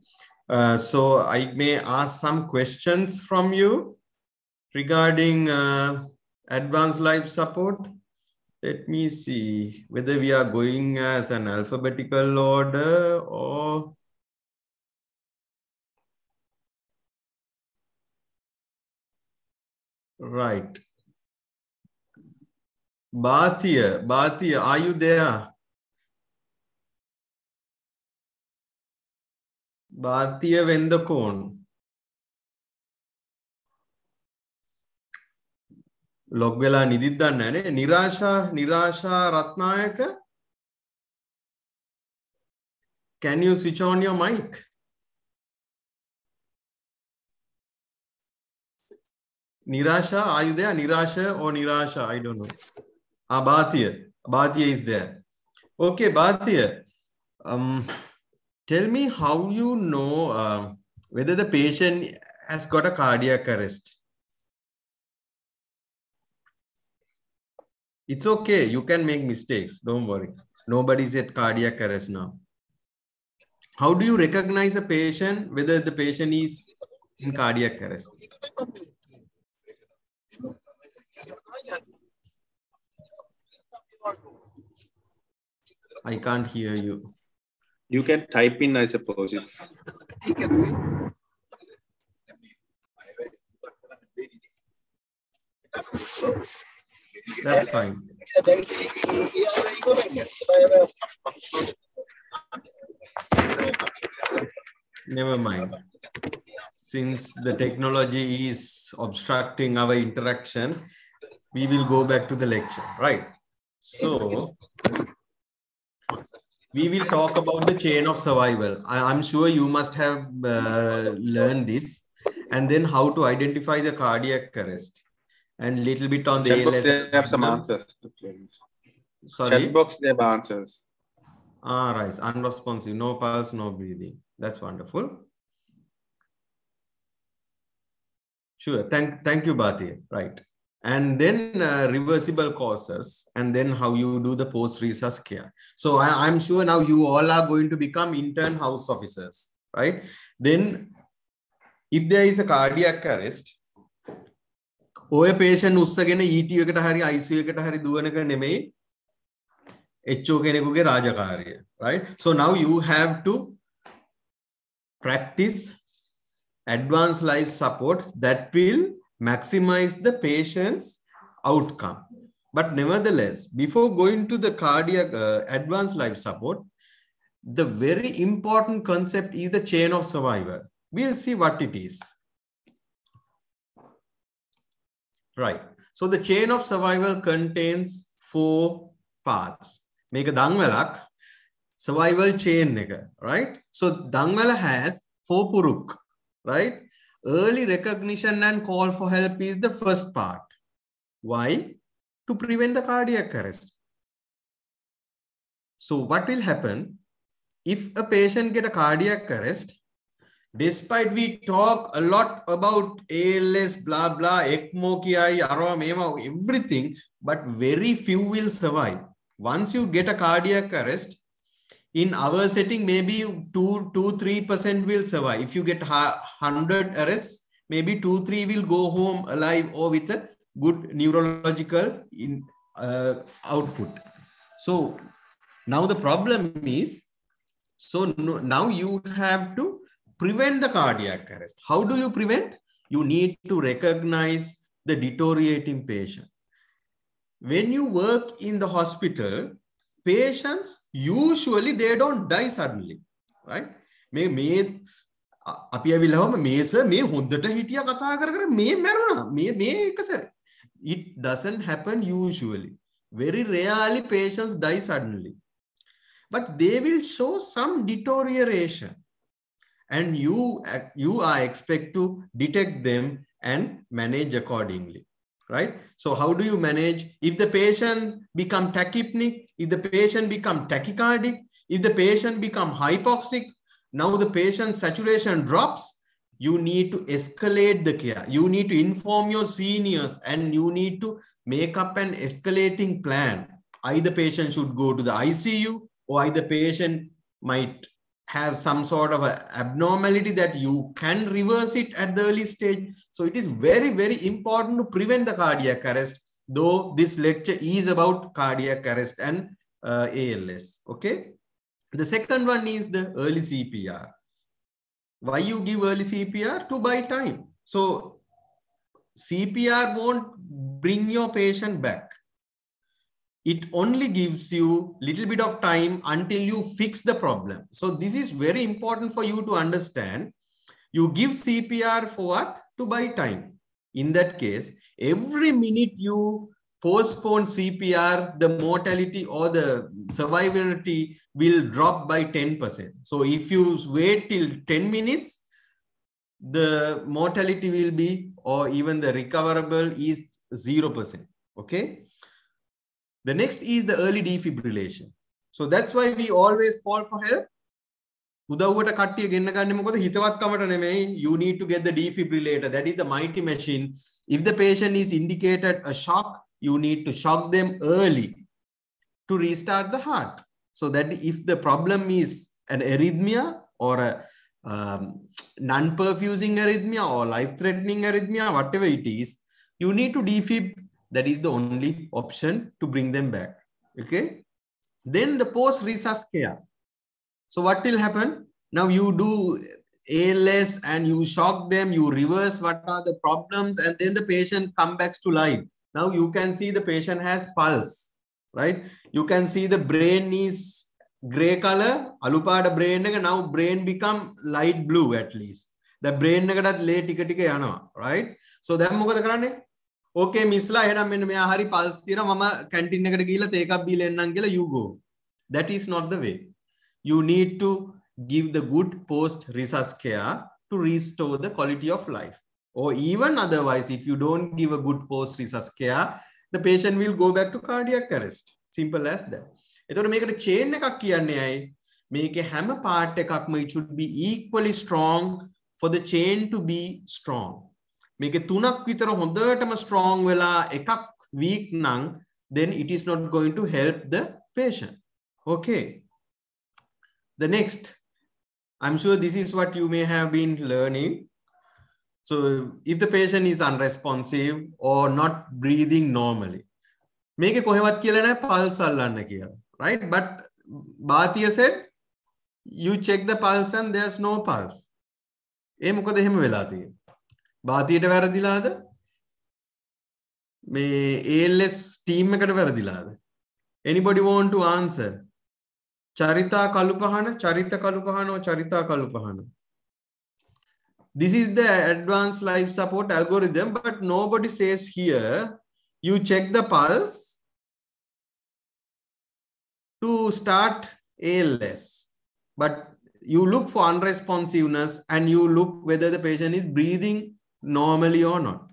Speaker 1: Uh, so I may ask some questions from you regarding uh, advanced life support. Let me see whether we are going as an alphabetical order or Right. Bhatia, Bhatia, are you there? Bhatia Vendakon. Log වෙලා නිදිත් දන්න නේ. Nirasha Nirasha Ratnayake. Can you switch on your mic? nirasha are you there nirasha or nirasha i don't know. ah bhatia bhatia is there. Okay bhatia um tell me how you know uh, whether the patient has got a cardiac arrest. It's okay. You can make mistakes. Don't worry. Nobody's at cardiac arrest now. How do you recognize a patient, whether the patient is in cardiac arrest? I can't hear you.
Speaker 2: You can type in, I suppose. If...
Speaker 1: That's fine. Never mind. Since the technology is obstructing our interaction, we will go back to the lecture, right? So we will talk about the chain of survival. I, am sure you must have uh, learned this. And then how to identify the cardiac arrest. And little bit on the
Speaker 2: box, they have some answers. Sorry? Box, they have answers.
Speaker 1: Ah, right. Unresponsive. No pulse, no breathing. That's wonderful. Sure. Thank, thank you, Bhati. Right and then uh, reversible causes, and then how you do the post-resus care. So I, I, am sure now you all are going to become intern house officers, right? Then if there is a cardiac arrest, ඔය patient උස්සගෙන ET එකට හරි ICU එකට හරි දුවන එක නෙමෙයි HO කෙනෙකුගේ රාජකාරිය right so now you have to practice advanced life support that will maximize the patient's outcome. But nevertheless, before going to the cardiac uh, advanced life support, the very important concept is the chain of survival. We'll see what it is. Right. So the chain of survival contains four parts. Make a dangwalak survival chain right? So dangwala has four puruk, right? early recognition and call for help is the first part. Why? To prevent the cardiac arrest. So what will happen if a patient get a cardiac arrest, despite we talk a lot about ALS, blah, blah, ECMO, KI, AROA, everything, but very few will survive. Once you get a cardiac arrest, in our setting, maybe two, two, three percent will survive. If you get hundred arrests, maybe two, three will go home alive or with a good neurological in, uh, output. So now the problem is, so no, now you have to prevent the cardiac arrest. How do you prevent? You need to recognize the deteriorating patient. When you work in the hospital, patients usually they don't die suddenly right මේ මේ අපි ඇවිල්ලාම මේස මේ හොඳට හිටියා කතා කර කර මේ මැරුණා මේ මේ එක සැර it doesn't happen usually very rarely patients die suddenly but they will show some deterioration and you you are expect to detect them and manage accordingly right? So how do you manage? If the patient become tachypneic, if the patient become tachycardic, if the patient become hypoxic, now the patient saturation drops, you need to escalate the care. You need to inform your seniors and you need to make up an escalating plan. either patient should go to the ICU or either patient might have some sort of abnormality that you can reverse it at the early stage. So it is very, very important to prevent the cardiac arrest, though this lecture is about cardiac arrest and uh, ALS. Okay. The second one is the early CPR. Why you give early CPR? To buy time. So CPR won't bring your patient back. It only gives you little bit of time until you fix the problem. So this is very important for you to understand. You give CPR for what? To buy time. In that case, every minute you postpone CPR, the mortality or the survivability will drop by 10%. So if you wait till 10 minutes, the mortality will be, or even the recoverable is 0%. Okay. The next is the early defibrillation. So that's why we always call for help. උදව්වට කට්ටිය ගෙන්න ගන්න මොකද හිතවත්කමට නෙමෙයි you need to get the defibrillator that is the mighty machine if the patient is indicated a shock you need to shock them early to restart the heart so that if the problem is an arrhythmia or a um, non-perfusing arrhythmia or life-threatening arrhythmia, whatever it is, you need to defib. That is the only option to bring them back. Okay. Then the post-resus care. So what will happen? Now you do ALS and you shock them, you reverse what are the problems, and then the patient come back to life. Now you can see the patient has pulse, right? You can see the brain is gray color අලුපාට brain එක now brain become light blue at least the brain එකටත් ලේ ටික ටික යනවා right so දැන් මොකද කරන්නේ okay මිස්ලා එහෙනම් මෙන්න මෙයා හරි pulse තියෙනවා. මම canteen එකට ගිහිල්ලා තේ එකක් බීලා එන්නම් කියලා you go that is not the way. You need to give the good post resus care to restore the quality of life. Or even otherwise if you don't give a good post resus care the patient will go back to cardiac arrest. Simple as that. එතකොට මේකට chain එකක් කියන්නේ ඇයි? මේකේ හැම part එකක්ම it should be equally strong for the chain to be strong. මේකේ තුනක් විතර හොඳටම strong වෙලා එකක් weak නම් then it is not going to help the patient. Okay. The next, I'm sure this is what you may have been learning. So if the patient is unresponsive or not breathing normally, මේක කොහෙවත් කියලා නැහැ pulse අල්ලන්න කියලා right? But Bhatia said, you check the pulse and there's no pulse. ඒ මොකද එහෙම වෙලා තියෙන්නේ? බාතියට වැරදිලාද? මේ ALS team එකට වැරදිලාද? Anybody want to answer? චරිතා කළුපහන, චරිත කළුපහන or චරිතා කළුපහන? This is the advanced life support algorithm, but nobody says here, you check the pulse to start ALS. But you look for unresponsiveness and you look whether the patient is breathing normally or not.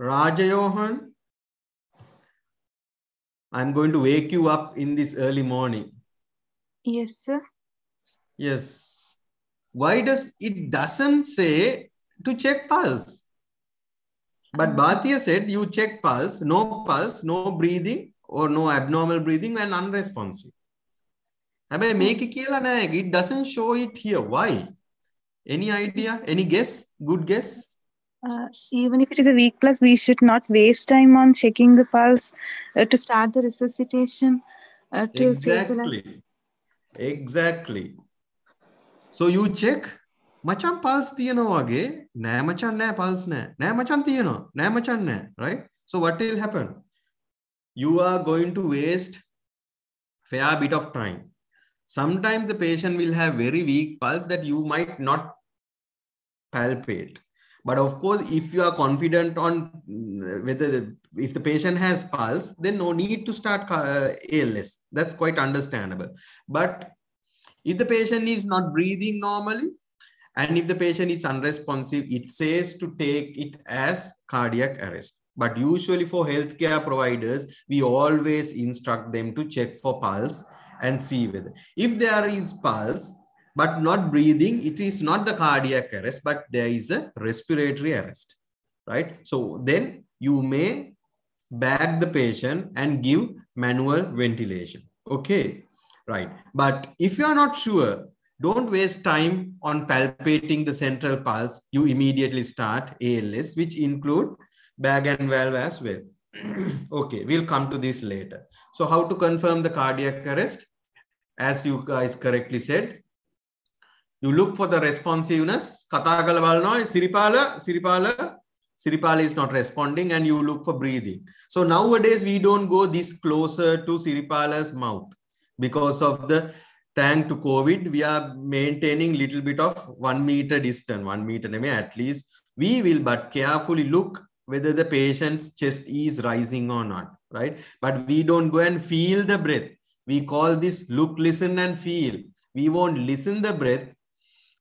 Speaker 1: Rajayohan, I'm going to wake you up in this early morning.
Speaker 4: Yes, sir.
Speaker 1: Yes. Why does it doesn't say to check pulse? But hmm. Bhatia said you check pulse, no pulse, no breathing or no abnormal breathing and unresponsive. හැබැයි මේක කියලා නෑ. It doesn't show it here. Why? Any idea? Any guess? Good guess?
Speaker 4: Uh, even if it is a weak plus we should not waste time on checking the pulse uh, to start the resuscitation uh, to
Speaker 1: exactly the exactly. So you check. මචන් pulse තියෙනවා වගේ නෑ මචන් නෑ pulse නෑ. නෑ මචන් තියෙනවා. නෑ මචන් නෑ right? So what will happen? You are going to waste fair bit of time sometimes the patient will have very weak pulse that you might not palpate. But of course if you are confident on whether the, if the patient has pulse then no need to start uh, als that's quite understandable. But if the patient is not breathing normally and if the patient is unresponsive, it says to take it as cardiac arrest. But usually for healthcare providers, we always instruct them to check for pulse and see whether. If there is pulse, but not breathing, it is not the cardiac arrest, but there is a respiratory arrest. right? So then you may bag the patient and give manual ventilation. Okay, right. But if you're not sure, don't waste time on palpating the central pulse. You immediately start ALS, which include bag and valve as well. okay, we'll come to this later. So how to confirm the cardiac arrest? As you guys correctly said, you look for the responsiveness. Katakala balnoy, Siripala, Siripala, Siripala is not responding and you look for breathing. So nowadays we don't go this closer to Siripala's mouth because of the thank to COVID, we are maintaining little bit of one meter distance, one meter at least. We will but carefully look whether the patient's chest is rising or not, right? But we don't go and feel the breath. We call this look, listen, and feel. We won't listen the breath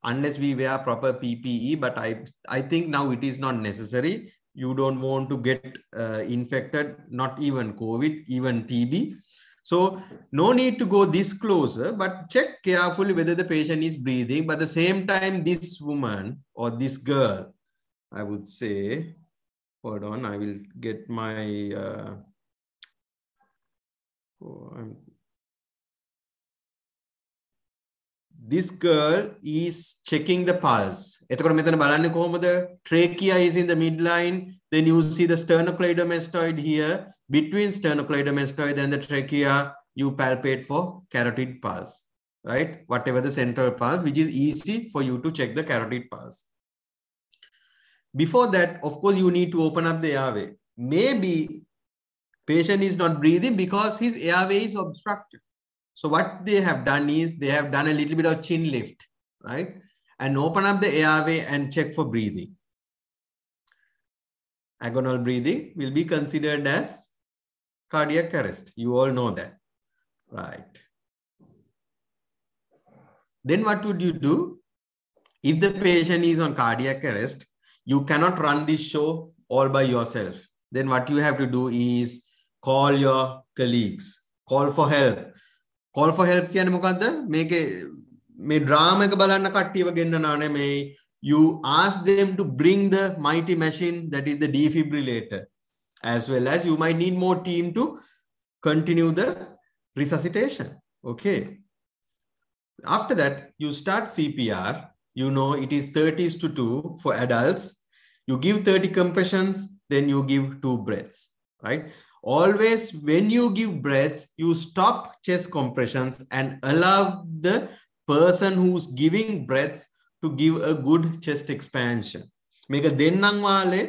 Speaker 1: unless we wear proper PPE. But I, I think now it is not necessary. You don't want to get uh, infected, not even COVID, even TB. So no need to go this closer, but check carefully whether the patient is breathing. But the same time, this woman or this girl, I would say, hold on, I will get my, uh, oh, I'm this girl is checking the pulse. එතකොට මෙතන බලන්නේ කොහොමද? Trachea is in the midline. Then you see the sternocleidomastoid here. Between sternocleidomastoid and the trachea, you palpate for carotid pulse, right? Whatever the central pulse, which is easy for you to check the carotid pulse. Before that, of course, you need to open up the airway. Maybe patient is not breathing because his airway is obstructed. So what they have done is they have done a little bit of chin lift, right? And open up the airway and check for breathing. Agonal breathing will be considered as cardiac arrest. You all know that, right? Then what would you do? If the patient is on cardiac arrest, you cannot run this show all by yourself. Then what you have to do is call your colleagues, call for help. call for help කියන්නේ මොකද්ද? මේකේ මේ drama එක බලන්න කට්ටියව ගෙන්නනා නෙමෙයි. You ask them to bring the mighty machine that is the defibrillator as well as you might need more team to continue the resuscitation. Okay. After that, you start CPR. You know it is 30s to 2 for adults. You give 30 compressions, then you give two breaths, right? always when you give breaths you stop chest compressions and allow the person who's giving breaths to give a good chest expansion මේක දෙන්නම් වාලේ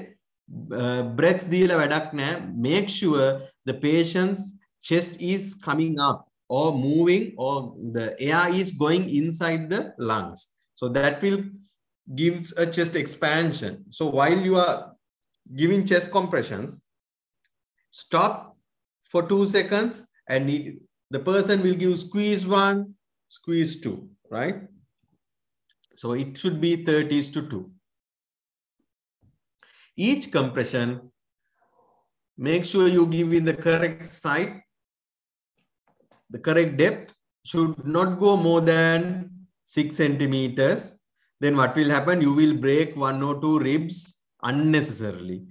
Speaker 1: breaths දීලා වැඩක් නැහැ make sure the patient's chest is coming up or moving or the air is going inside the lungs so that will gives a chest expansion so while you are giving chest compressions stop for two seconds and the person will give squeeze one, squeeze two, right? So it should be 30s to 2. Each compression, make sure you give in the correct side. The correct depth should not go more than 6 centimeters. Then what will happen? You will break one or two ribs unnecessarily.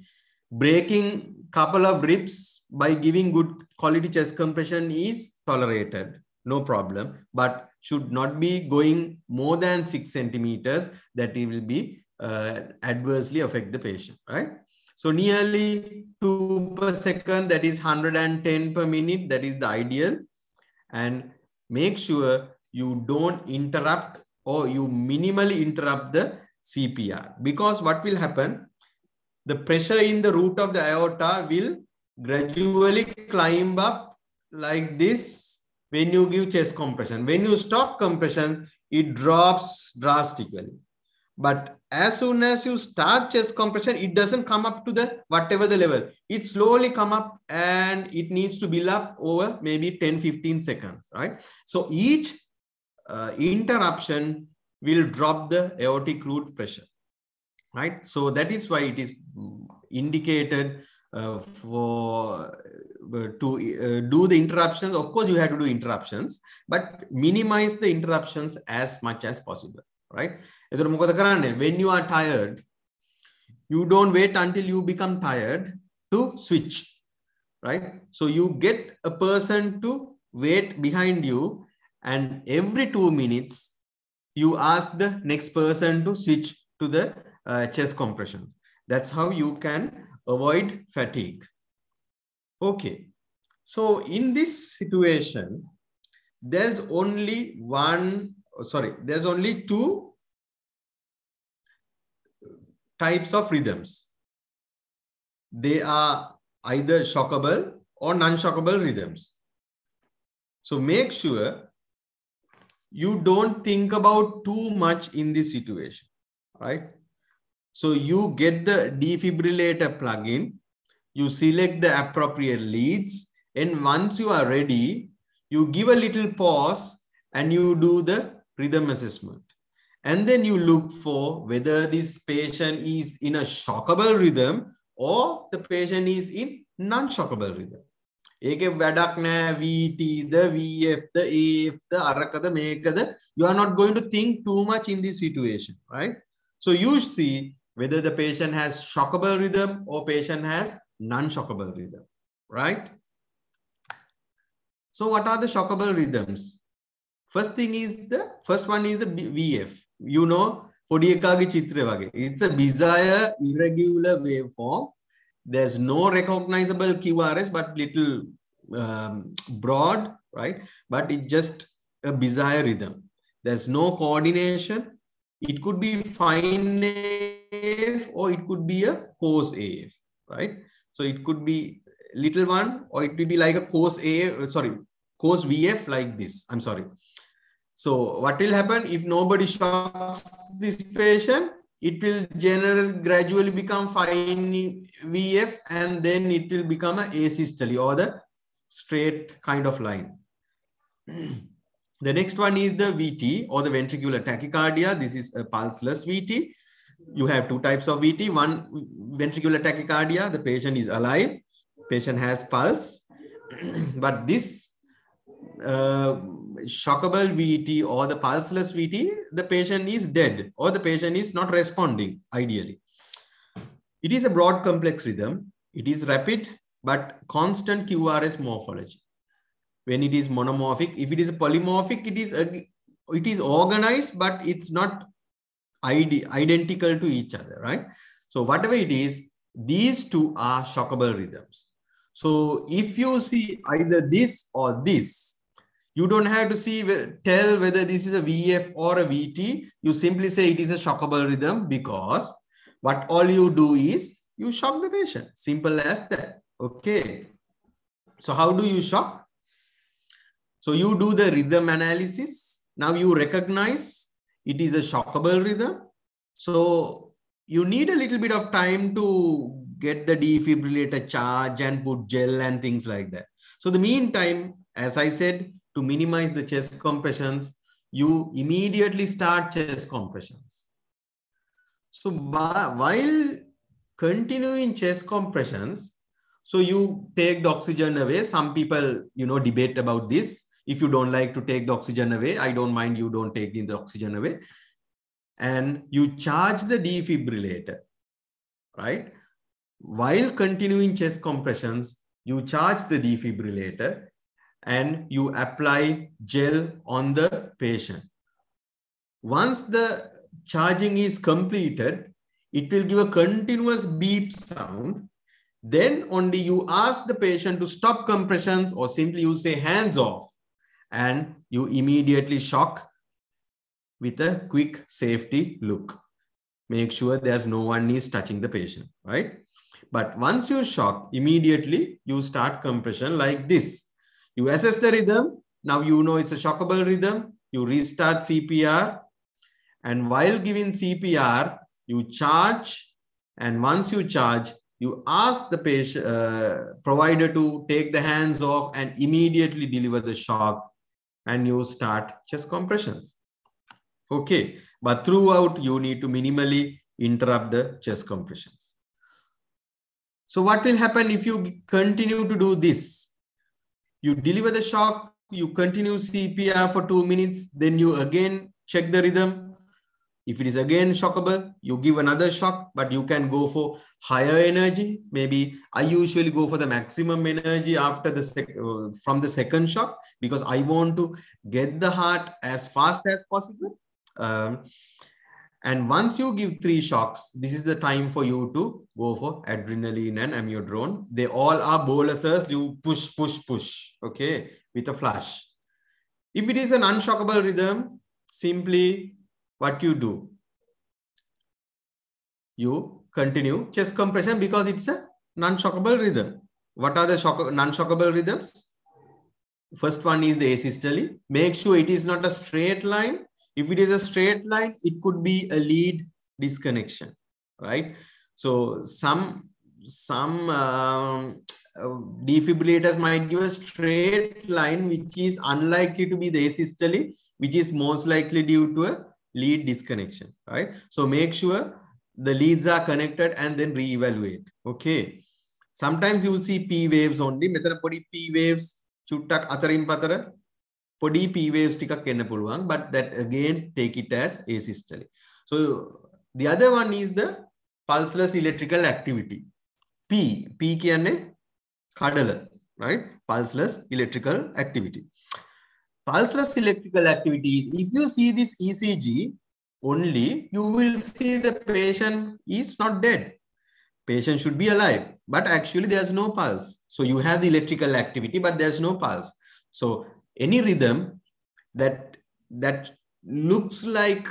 Speaker 1: Breaking couple of ribs by giving good quality chest compression is tolerated, no problem, but should not be going more than six centimeters that it will be uh, adversely affect the patient, right? So nearly two per second, that is 110 per minute, that is the ideal. And make sure you don't interrupt or you minimally interrupt the CPR because what will happen the pressure in the root of the aorta will gradually climb up like this when you give chest compression. When you stop compression, it drops drastically. But as soon as you start chest compression, it doesn't come up to the whatever the level. It slowly come up and it needs to build up over maybe 10, 15 seconds, right? So each uh, interruption will drop the aortic root pressure right? So that is why it is indicated uh, for uh, to uh, do the interruptions. Of course, you have to do interruptions, but minimize the interruptions as much as possible, right? When you are tired, you don't wait until you become tired to switch, right? So you get a person to wait behind you and every two minutes, you ask the next person to switch to the uh, chest compressions. That's how you can avoid fatigue. Okay. So in this situation, there's only one, sorry, there's only two types of rhythms. They are either shockable or non-shockable rhythms. So make sure you don't think about too much in this situation, right? So you get the defibrillator plugin, you select the appropriate leads, and once you are ready, you give a little pause and you do the rhythm assessment. And then you look for whether this patient is in a shockable rhythm or the patient is in non-shockable rhythm. ඒකේ වැඩක් නෑ VT the VF the AF the අරකද මේකද you are not going to think too much in this situation right so you see whether the patient has shockable rhythm or patient has non-shockable rhythm right so what are the shockable rhythms? First thing is the first one is the VF. You know, It's a bizarre irregular waveform. There's no recognizable QRS, but little um, broad, right? But it's just a bizarre rhythm. There's no coordination. It could be fine AF or it could be a coarse AF, right? So it could be little one, or it will be like a coarse A, uh, sorry, coarse VF like this. I'm sorry. So what will happen if nobody shocks this patient? It will generally gradually become fine VF and then it will become a asystole or the straight kind of line. The next one is the VT or the ventricular tachycardia. This is a pulseless VT. You have two types of VT. One ventricular tachycardia, the patient is alive patient has pulse. but this uh, shockable VT or the pulseless VT, the patient is dead or the patient is not responding ideally. It is a broad complex rhythm. It is rapid, but constant QRS morphology. When it is monomorphic, if it is polymorphic, it is, it is organized, but it's not id identical to each other, right? So whatever it is, these two are shockable rhythms. So if you see either this or this, you don't have to see tell whether this is a VF or a VT. You simply say it is a shockable rhythm because what all you do is you shock the patient. Simple as that. Okay. So how do you shock? So you do the rhythm analysis. Now you recognize it is a shockable rhythm. So you need a little bit of time to get the defibrillator charge and put gel and things like that. So the meantime, as I said, to minimize the chest compressions, you immediately start chest compressions. So while continuing chest compressions, so you take the oxygen away. Some people, you know, debate about this. If you don't like to take the oxygen away, I don't mind you don't take the oxygen away. And you charge the defibrillator, right? while continuing chest compressions, you charge the defibrillator and you apply gel on the patient. Once the charging is completed, it will give a continuous beep sound. Then only you ask the patient to stop compressions or simply you say hands off and you immediately shock with a quick safety look. Make sure there's no one is touching the patient, right? But once you shock, immediately you start compression like this. You assess the rhythm. Now you know it's a shockable rhythm. You restart CPR. And while giving CPR, you charge. And once you charge, you ask the patient uh, provider to take the hands off and immediately deliver the shock. And you start chest compressions. Okay. But throughout, you need to minimally interrupt the chest compressions. So what will happen if you continue to do this? You deliver the shock, you continue CPR for two minutes, then you again check the rhythm. If it is again shockable, you give another shock, but you can go for higher energy. Maybe I usually go for the maximum energy after the uh, from the second shock because I want to get the heart as fast as possible. Um, and once you give three shocks, this is the time for you to go for adrenaline and amiodarone. They all are boluses. You push, push, push, okay, with a flash. If it is an unshockable rhythm, simply what you do, you continue chest compression because it's a non-shockable rhythm. What are the shock non-shockable rhythms? First one is the asystole. Make sure it is not a straight line if it is a straight line, it could be a lead disconnection, right? So some some um, uh, defibrillators might give a straight line, which is unlikely to be the asystole, which is most likely due to a lead disconnection, right? So make sure the leads are connected and then re-evaluate. Okay. Sometimes you see P waves only. මෙතන පොඩි P waves චුට්ටක් අතරින් පතර පොඩි P waves ටිකක් එන්න පුළුවන් but that again take it as asystole so the other one is the pulseless electrical activity P P කියන්නේ කඩල right pulseless electrical activity pulseless electrical activity if you see this ECG only you will see the patient is not dead patient should be alive but actually there's no pulse so you have the electrical activity but there's no pulse so any rhythm that that looks like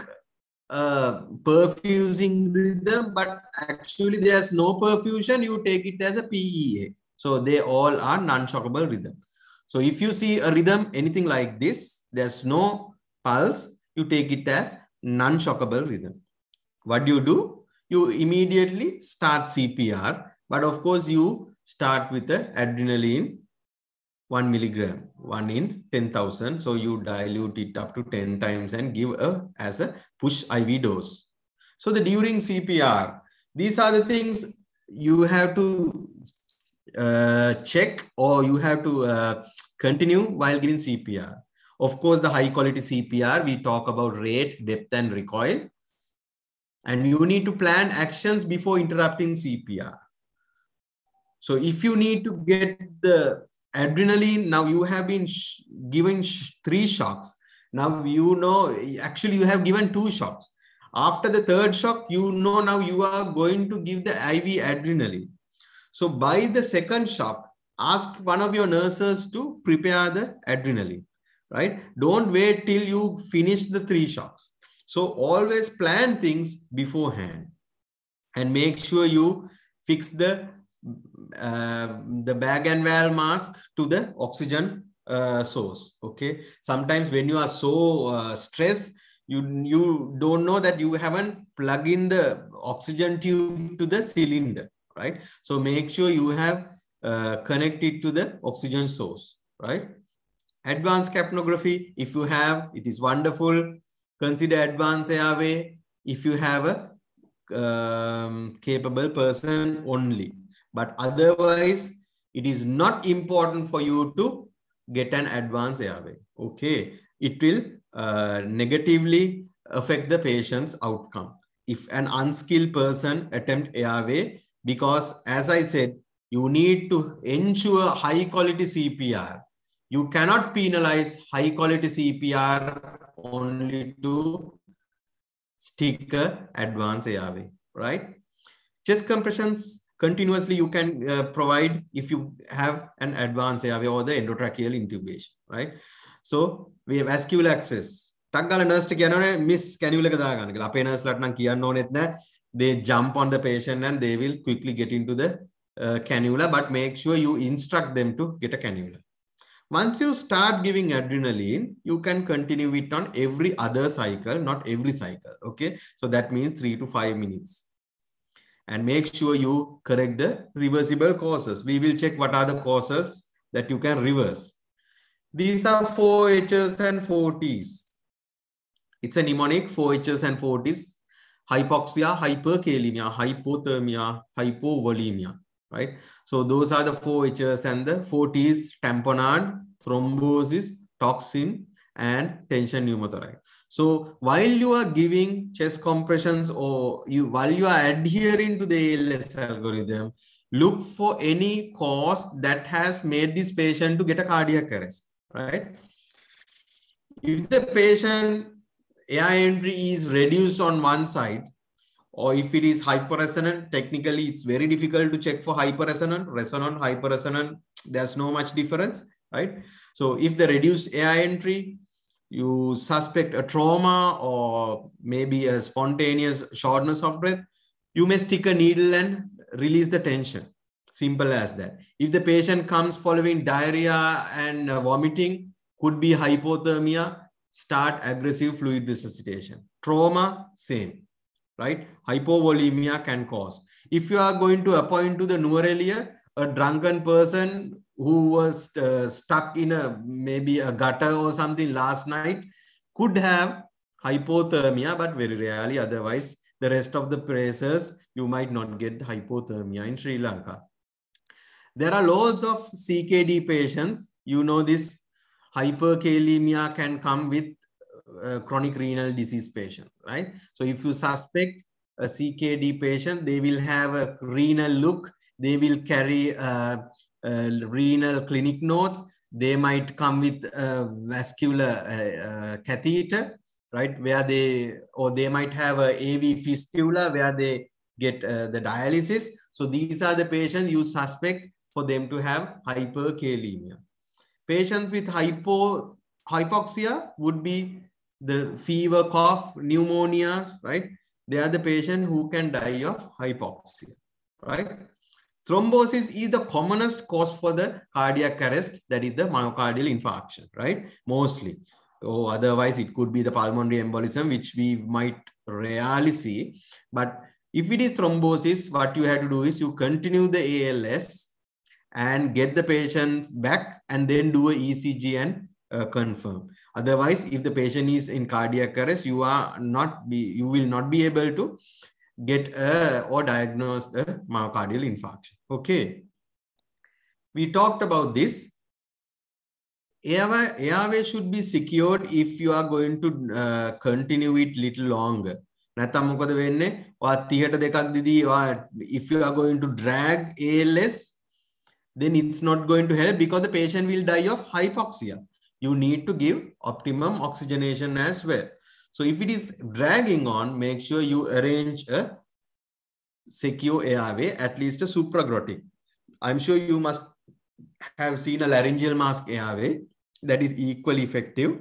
Speaker 1: a perfusing rhythm, but actually there's no perfusion, you take it as a PEA. So they all are non-shockable rhythm. So if you see a rhythm, anything like this, there's no pulse, you take it as non-shockable rhythm. What do you do? You immediately start CPR, but of course you start with the adrenaline 1 milligram, 1 in 10,000. So you dilute it up to 10 times and give a as a push IV dose. So the during CPR, these are the things you have to uh, check or you have to uh, continue while giving CPR. Of course, the high quality CPR, we talk about rate, depth, and recoil. And you need to plan actions before interrupting CPR. So if you need to get the adrenaline now you have been sh given sh three shocks now you know actually you have given two shocks after the third shock you know now you are going to give the iv adrenaline so by the second shock ask one of your nurses to prepare the adrenaline right don't wait till you finish the three shocks so always plan things beforehand and make sure you fix the uh, the bag and valve mask to the oxygen uh, source. Okay. Sometimes when you are so uh, stressed, you, you don't know that you haven't plugged in the oxygen tube to the cylinder, right? So make sure you have uh, connected to the oxygen source, right? Advanced capnography, if you have, it is wonderful. Consider advanced airway if you have a um, capable person only but otherwise, it is not important for you to get an advanced airway. Okay. It will uh, negatively affect the patient's outcome. If an unskilled person attempt airway, because as I said, you need to ensure high quality CPR. You cannot penalize high quality CPR only to sticker advanced airway, right? Chest compressions continuously you can uh, provide if you have an advanced airway or the endotracheal intubation, right? So we have vascular access. ටක්ගල නර්ස්ට කියනන miss කැනිවලක they jump on the patient and they will quickly get into the uh, cannula but make sure you instruct them to get a cannula once you start giving adrenaline, you can continue it on every other cycle, not every cycle. Okay. So that means three to five minutes and make sure you correct the reversible causes. We will check what are the causes that you can reverse. These are four H's and four T's. It's a mnemonic, four H's and four T's. Hypoxia, hyperkalemia, hypothermia, hypovolemia, right? So those are the four H's and the four T's, tamponade, thrombosis, toxin, and tension pneumothorax. So while you are giving chest compressions or you while you are adhering to the ALS algorithm, look for any cause that has made this patient to get a cardiac arrest, right? If the patient air entry is reduced on one side, or if it is hyperresonant, technically it's very difficult to check for hyperresonant, resonant, hyperresonant, there's no much difference, right? So if the reduced air entry, you suspect a trauma or maybe a spontaneous shortness of breath, you may stick a needle and release the tension. Simple as that. If the patient comes following diarrhea and uh, vomiting, could be hypothermia, start aggressive fluid resuscitation. Trauma, same, right? Hypovolemia can cause. If you are going to appoint to the Nuwara Eliya, a drunken person who was uh, stuck in a maybe a gutter or something last night could have hypothermia, but very rarely. Otherwise, the rest of the places, you might not get hypothermia in Sri Lanka. There are loads of CKD patients. You know this hyperkalemia can come with uh, chronic renal disease patient, right? So if you suspect a CKD patient, they will have a renal look. They will carry uh, uh, renal clinic notes. They might come with a vascular uh, uh, catheter, right? Where they, or they might have a AV fistula where they get uh, the dialysis. So these are the patients you suspect for them to have hyperkalemia. Patients with hypo, hypoxia would be the fever, cough, pneumonias, right? They are the patient who can die of hypoxia, right? Thrombosis is the commonest cause for the cardiac arrest, that is the myocardial infarction, right? Mostly. Or otherwise, it could be the pulmonary embolism, which we might rarely see. But if it is thrombosis, what you have to do is you continue the ALS and get the patient back and then do a ECG and uh, confirm. Otherwise, if the patient is in cardiac arrest, you are not be you will not be able to get a, or diagnose a myocardial infarction. Okay. We talked about this. Airway, airway should be secured if you are going to uh, continue it little longer. නැත්තම් මොකද වෙන්නේ? ඔයා 30ට දෙකක් දිදී if you are going to drag ALS then it's not going to help because the patient will die of hypoxia. You need to give optimum oxygenation as well. So if it is dragging on, make sure you arrange a secure airway, at least a supraglottic. I'm sure you must have seen a laryngeal mask airway that is equally effective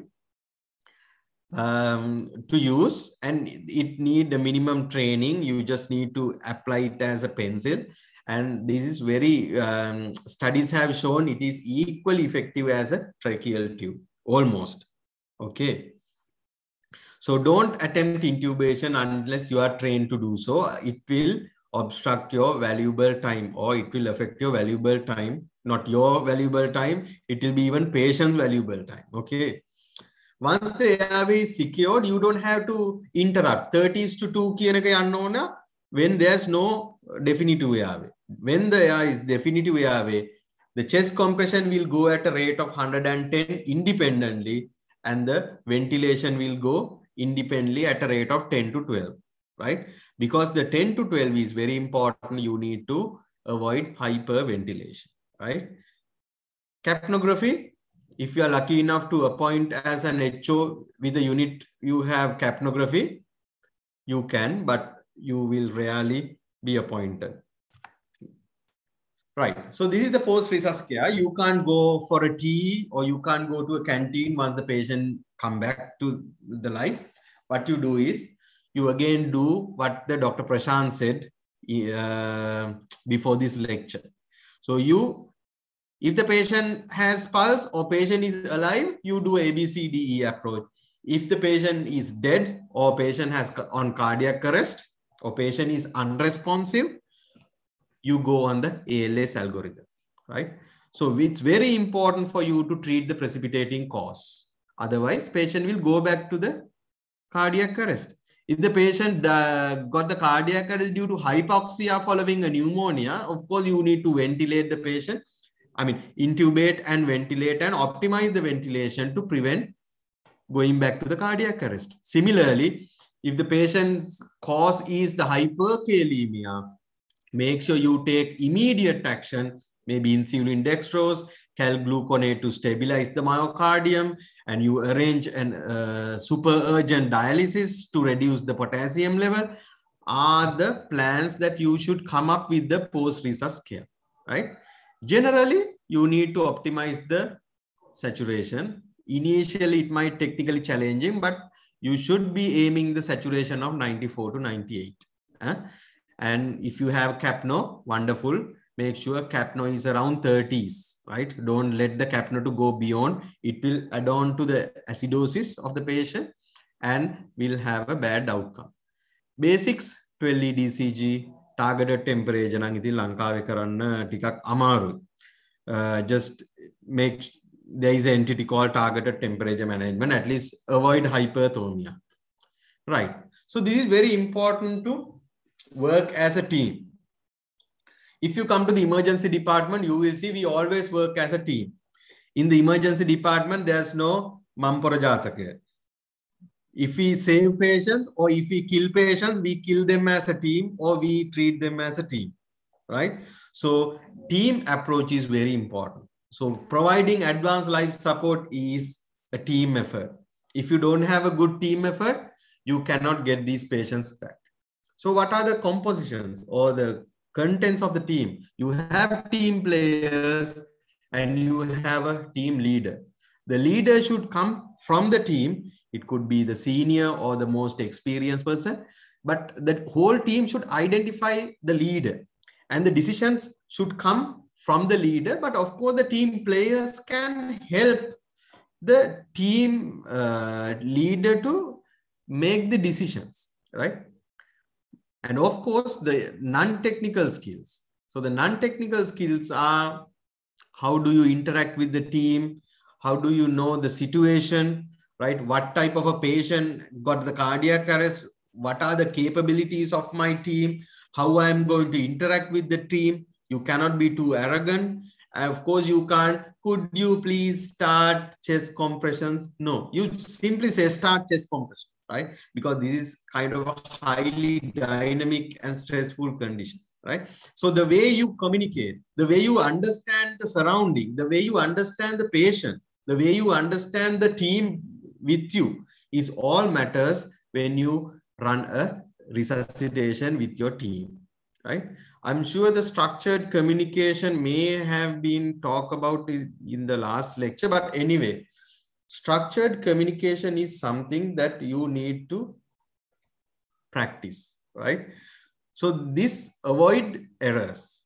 Speaker 1: um, to use and it need a minimum training. You just need to apply it as a pencil and this is very um, studies have shown it is equally effective as a tracheal tube almost. Okay. So don't attempt intubation unless you are trained to do so. It will obstruct your valuable time or it will affect your valuable time. Not your valuable time it will be even patient's valuable time. Okay. Once the airway is secured you don't have to interrupt. 30s to 2 kiyanaka yanna when there's no definitive airway when the air is definitive airway, the chest compression will go at a rate of 110 independently and the ventilation will go independently at a rate of 10 to 12, right? Because the 10 to 12 is very important. You need to avoid hyperventilation, right? Capnography, if you are lucky enough to appoint as an HO with a unit, you have capnography, you can, but you will rarely be appointed. Right. So this is the post-resus care. You can't go for a tea or you can't go to a canteen once the patient come back to the life. What you do is you again do what the Dr. Prashant said uh, before this lecture. So you, if the patient has pulse or patient is alive, you do ABCDE approach. If the patient is dead or patient has on cardiac arrest or patient is unresponsive, you go on the ALS algorithm, right? So it's very important for you to treat the precipitating cause. Otherwise, patient will go back to the cardiac arrest. If the patient uh, got the cardiac arrest due to hypoxia following a pneumonia, of course, you need to ventilate the patient. I mean, intubate and ventilate and optimize the ventilation to prevent going back to the cardiac arrest. Similarly, if the patient's cause is the hyperkalemia, make sure you take immediate action, maybe insulin dextrose, calgluconate to stabilize the myocardium, and you arrange an uh, super urgent dialysis to reduce the potassium level, are the plans that you should come up with the post-resus care, right? Generally, you need to optimize the saturation. Initially, it might technically challenging, but you should be aiming the saturation of 94 to 98. Eh? And if you have CAPNO, wonderful. Make sure CAPNO is around 30s, right? Don't let the CAPNO to go beyond. It will add on to the acidosis of the patient and will have a bad outcome. Basics 12 DCG, targeted temperature නම් ඉතින් ලංකාවේ කරන්න ටිකක් අමාරුයි. Uh, just make there is an entity called targeted temperature management, at least avoid hyperthermia. Right. So this is very important to work as a team. If you come to the emergency department, you will see we always work as a team. In the emergency department, there's no mampora If we save patients or if we kill patients, we kill them as a team or we treat them as a team, right? So team approach is very important. So providing advanced life support is a team effort. If you don't have a good team effort, you cannot get these patients back. So what are the compositions or the contents of the team? You have team players and you have a team leader. The leader should come from the team. It could be the senior or the most experienced person, but the whole team should identify the leader and the decisions should come from the leader, but of course the team players can help the team uh, leader to make the decisions, right? And of course, the non-technical skills. So the non-technical skills are how do you interact with the team? How do you know the situation, right? What type of a patient got the cardiac arrest? What are the capabilities of my team? How I'm going to interact with the team? You cannot be too arrogant. Of course, you can't. Could you please start chest compressions? No, you simply say start chest compression, right? Because this is kind of a highly dynamic and stressful condition, right? So the way you communicate, the way you understand the surrounding, the way you understand the patient, the way you understand the team with you is all matters when you run a resuscitation with your team, right? I'm sure the structured communication may have been talked about in the last lecture, but anyway, structured communication is something that you need to practice, right? So this avoid errors.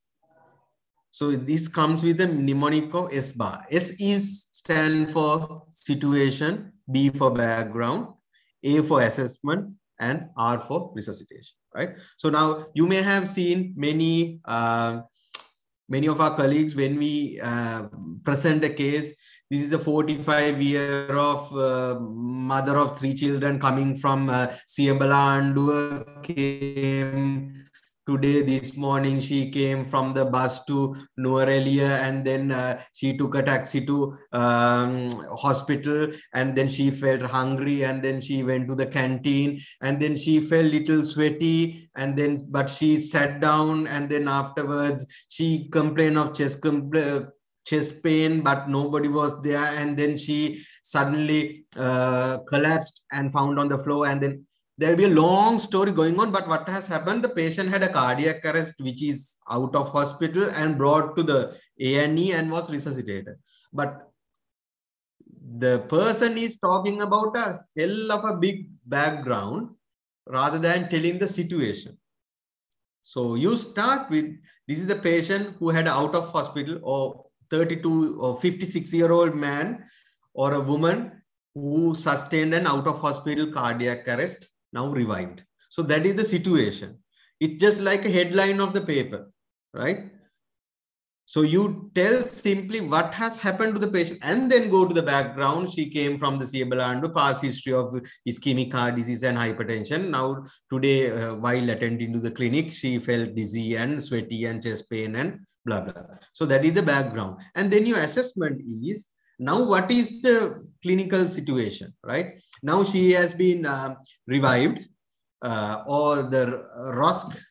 Speaker 1: So this comes with a mnemonic of SBAR. S is stand for situation, B for background, A for assessment, and R for resuscitation right? So now you may have seen many, uh, many of our colleagues when we uh, present a case, this is a 45 year of uh, mother of three children coming from uh, Siyambalanduwa came. Today this morning she came from the bus to Nuwara and then uh, she took a taxi to um, hospital and then she felt hungry and then she went to the canteen and then she felt little sweaty and then but she sat down and then afterwards she complained of chest compl- chest pain but nobody was there. And then she suddenly uh, collapsed and found on the floor. And then there'll be a long story going on but what has happened the patient had a cardiac arrest which is out of hospital and brought to the A&E and was resuscitated. But the person is talking about a hell of a big background rather than telling the situation. So you start with this is the patient who had out of hospital or 32 or 56 year old man or a woman who sustained an out of hospital cardiac arrest now revived. So that is the situation. It's just like a headline of the paper, right? So you tell simply what has happened to the patient and then go to the background. She came from the Siyambalanduwa, past history of ischemic heart disease and hypertension. Now today, uh, while attending to the clinic, she felt dizzy and sweaty and chest pain and blah, blah. So that is the background. And then your assessment is Now, what is the clinical situation, right? Now she has been uh, revived uh, or the ROSC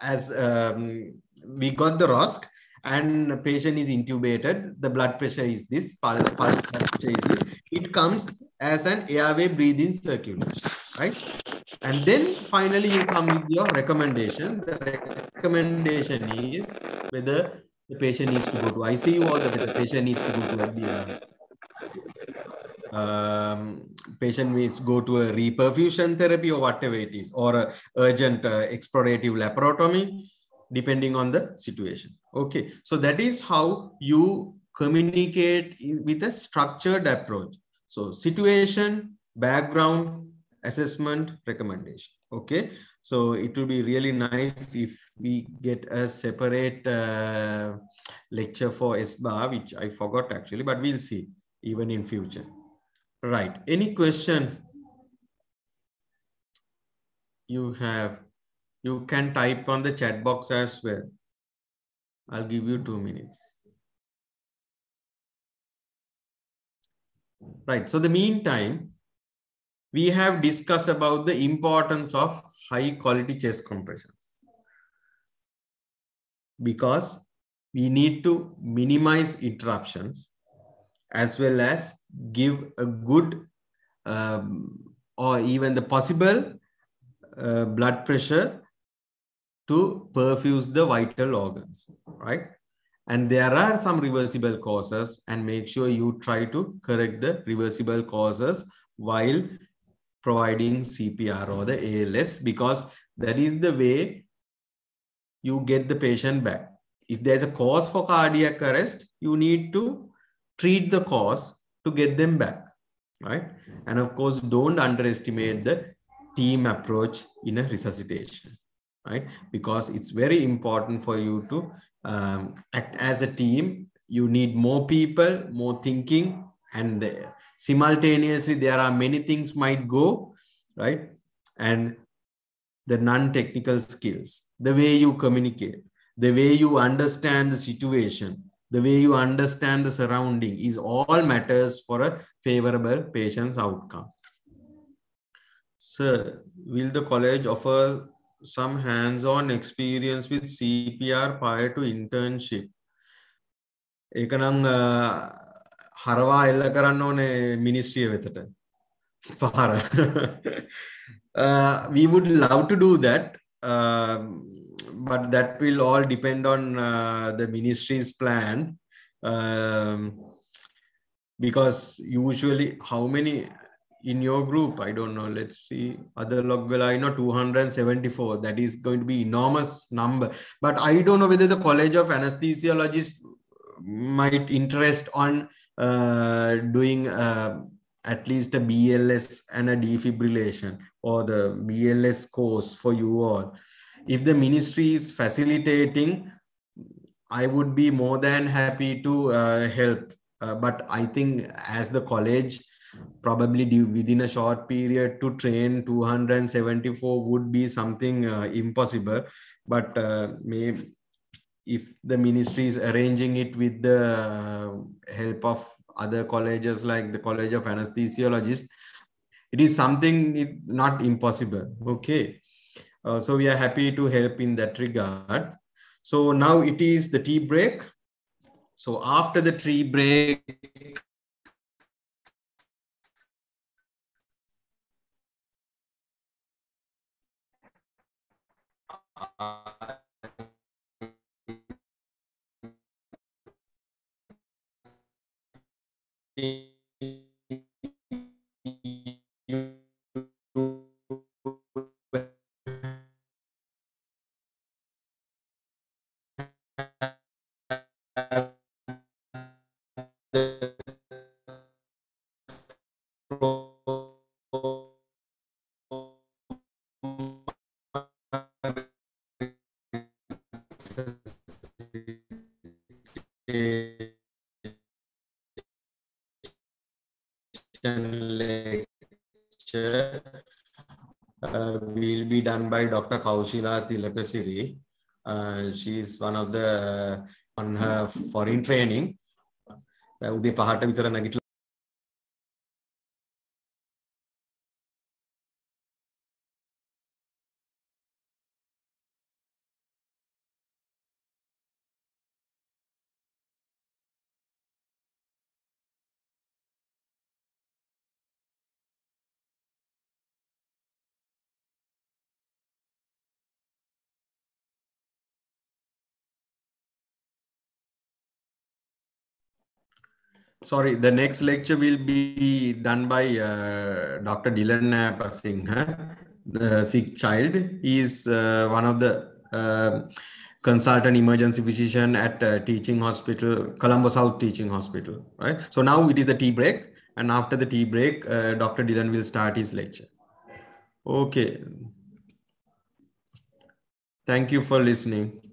Speaker 1: as um, we got the ROSC and the patient is intubated, the blood pressure is this, pulse, pulse pressure is this. It comes as an airway breathing circulation, right? And then finally you come with your recommendation. The recommendation is whether the patient needs to go to ICU or whether the patient needs to go to a um, patient needs go to a reperfusion therapy or whatever it is, or a urgent uh, explorative laparotomy, depending on the situation. Okay, so that is how you communicate with a structured approach. So situation, background, assessment, recommendation. Okay, so it will be really nice if we get a separate uh, lecture for SBA, which I forgot actually, but we'll see even in future. Right. Any question you have? You can type on the chat box as well. I'll give you two minutes. Right. So the meantime, we have discussed about the importance of high quality chest compressions. Because we need to minimize interruptions as well as give a good um, or even the possible uh, blood pressure to perfuse the vital organs, right? And there are some reversible causes and make sure you try to correct the reversible causes while providing CPR or the ALS because that is the way you get the patient back. If there's a cause for cardiac arrest, you need to treat the cause to get them back, right? And of course, don't underestimate the team approach in a resuscitation, right? Because it's very important for you to um, act as a team. You need more people, more thinking, and the, simultaneously there are many things might go, right? And the non-technical skills, the way you communicate, the way you understand the situation, the way you understand the surrounding is all matters for a favorable patient's outcome. Sir, will the college offer some hands-on experience with CPR prior to internship? ඒකනම් හරවා එල්ල කරන්න ඕනේ මිනිස්ට්‍රිය වෙතට පාර we would love to do that um, but that will all depend on uh, the ministry's plan. Um, because usually, how many in your group? I don't know. Let's see. Other log well, I know 274. That is going to be enormous number. But I don't know whether the College of Anesthesiologists might interest on uh, doing uh, at least a BLS and a defibrillation or the BLS course for you all if the ministry is facilitating, I would be more than happy to uh, help. Uh, but I think as the college, probably within a short period to train 274 would be something uh, impossible. But uh, maybe if the ministry is arranging it with the help of other colleges like the College of Anesthesiologists, it is something not impossible. Okay. Uh, so we are happy to help in that regard. So now it is the tea break. So after the tea break, lecture by Dr. Kaushila Tilakasiri. Uh, she is one of the, uh, on her foreign training. උදේ පහට විතර නැගිටලා Sorry, the next lecture will be done by uh, Dr. Dylan Pasingh, the sick child. He is uh, one of the uh, consultant emergency physician at uh, teaching hospital, Colombo South Teaching Hospital, right? So now it is the tea break. And after the tea break, uh, Dr. Dylan will start his lecture. Okay. Thank you for listening.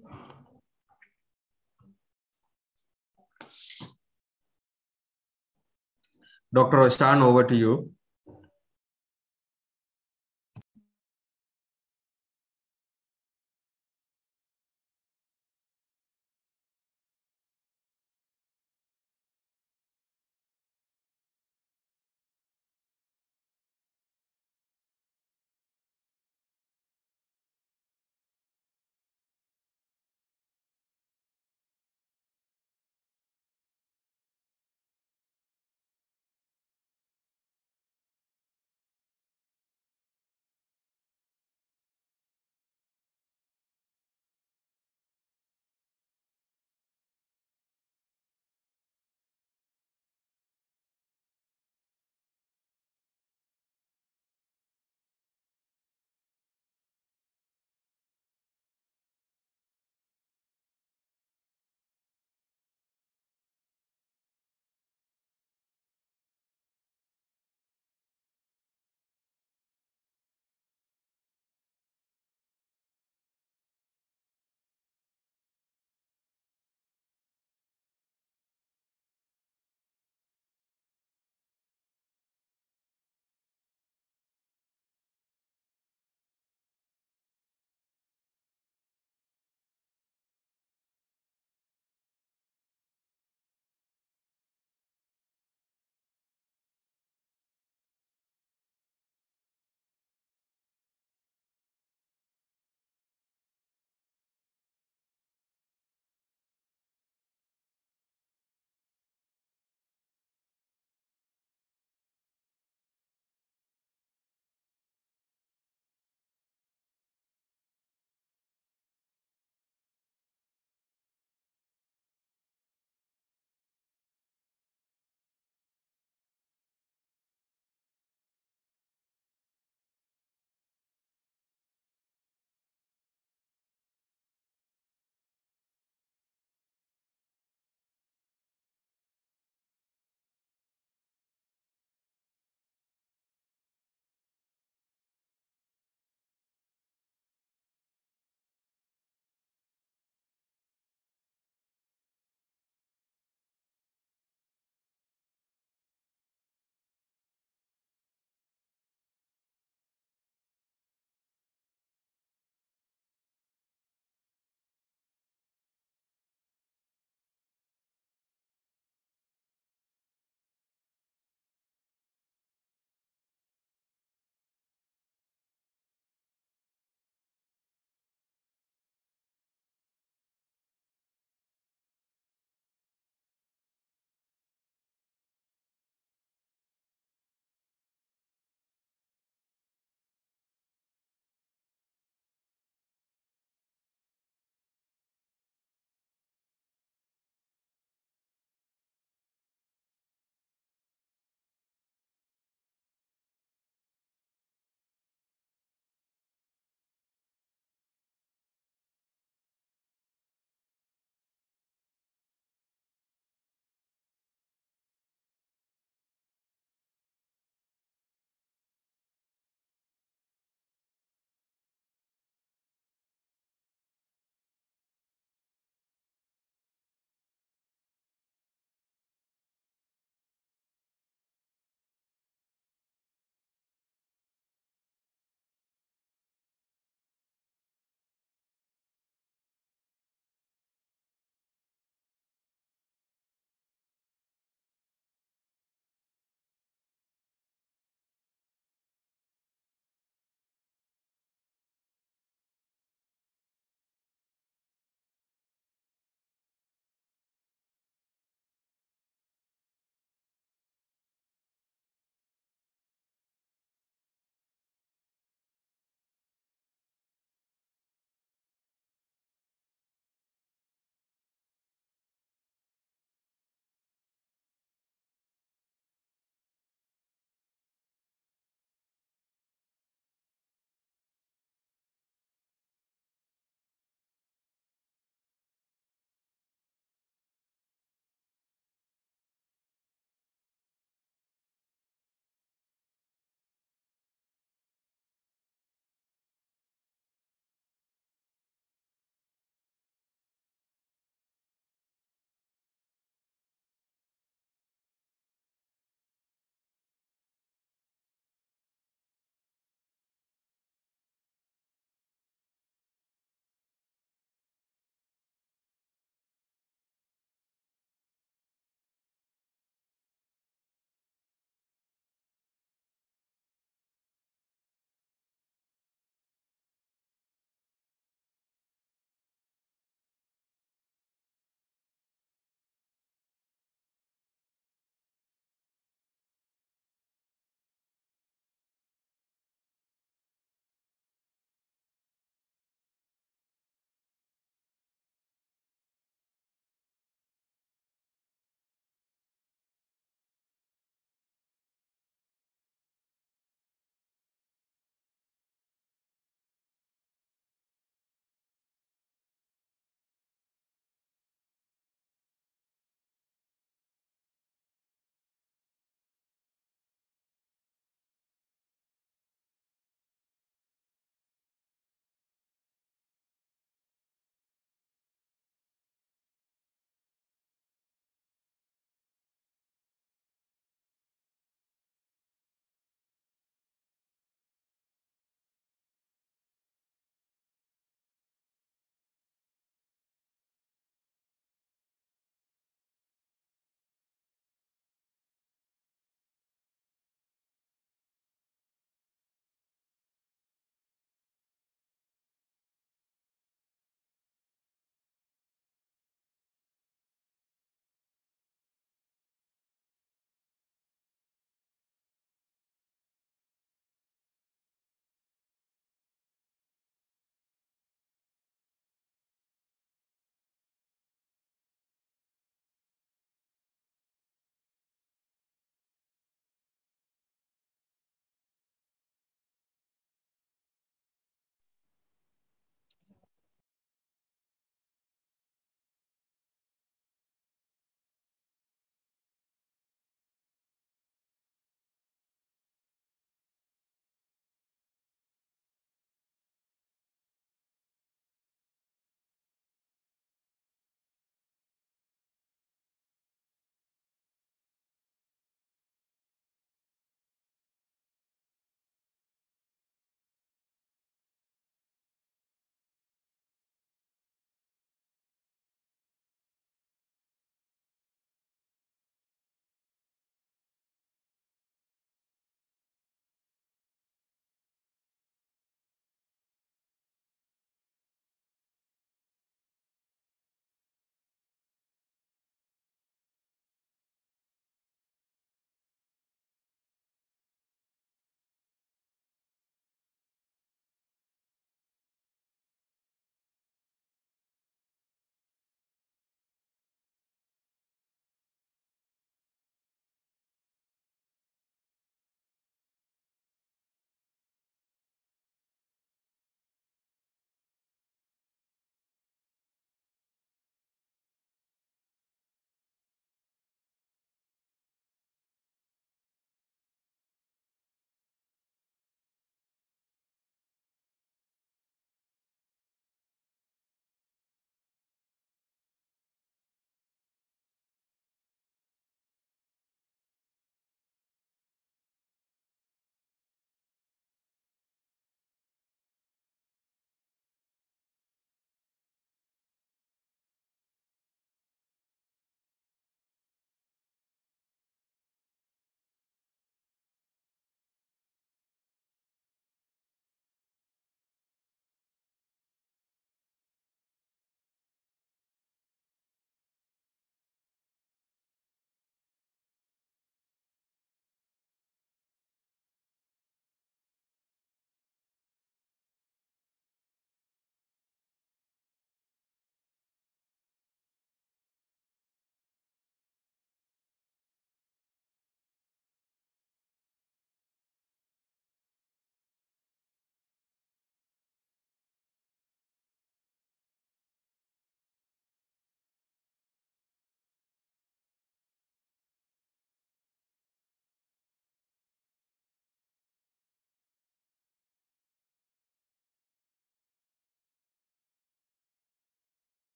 Speaker 1: Dr. Roshan, over to you.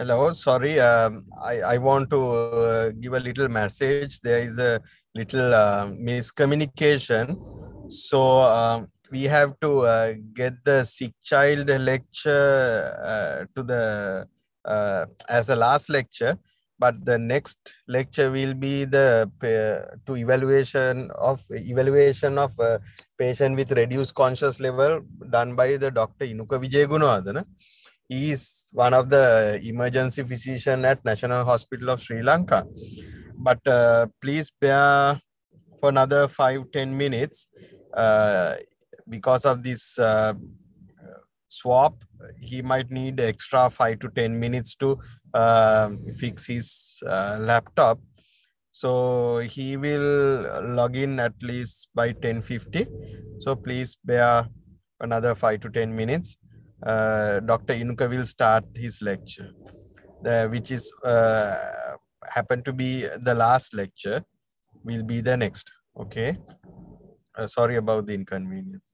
Speaker 1: Hello, sorry. Um, I, I want to uh, give a little message. There is a little uh, miscommunication. So um, we have to uh, get the sick child lecture uh, to the uh, as the last lecture, but the next lecture will be the uh, to evaluation of evaluation of patient with reduced conscious level done by the Dr. Inuka Vijayagunawardana he is one of the emergency physician at National Hospital of Sri Lanka. But uh, please bear for another five ten minutes uh, because of this uh, swap. He might need extra five to 10 minutes to uh, fix his uh, laptop. So he will log in at least by 10.50. So please bear another five to 10 minutes Dr. Inuka will start his lecture, which is uh, happen to be the last lecture, will be the next. Okay. Uh, sorry about the inconvenience.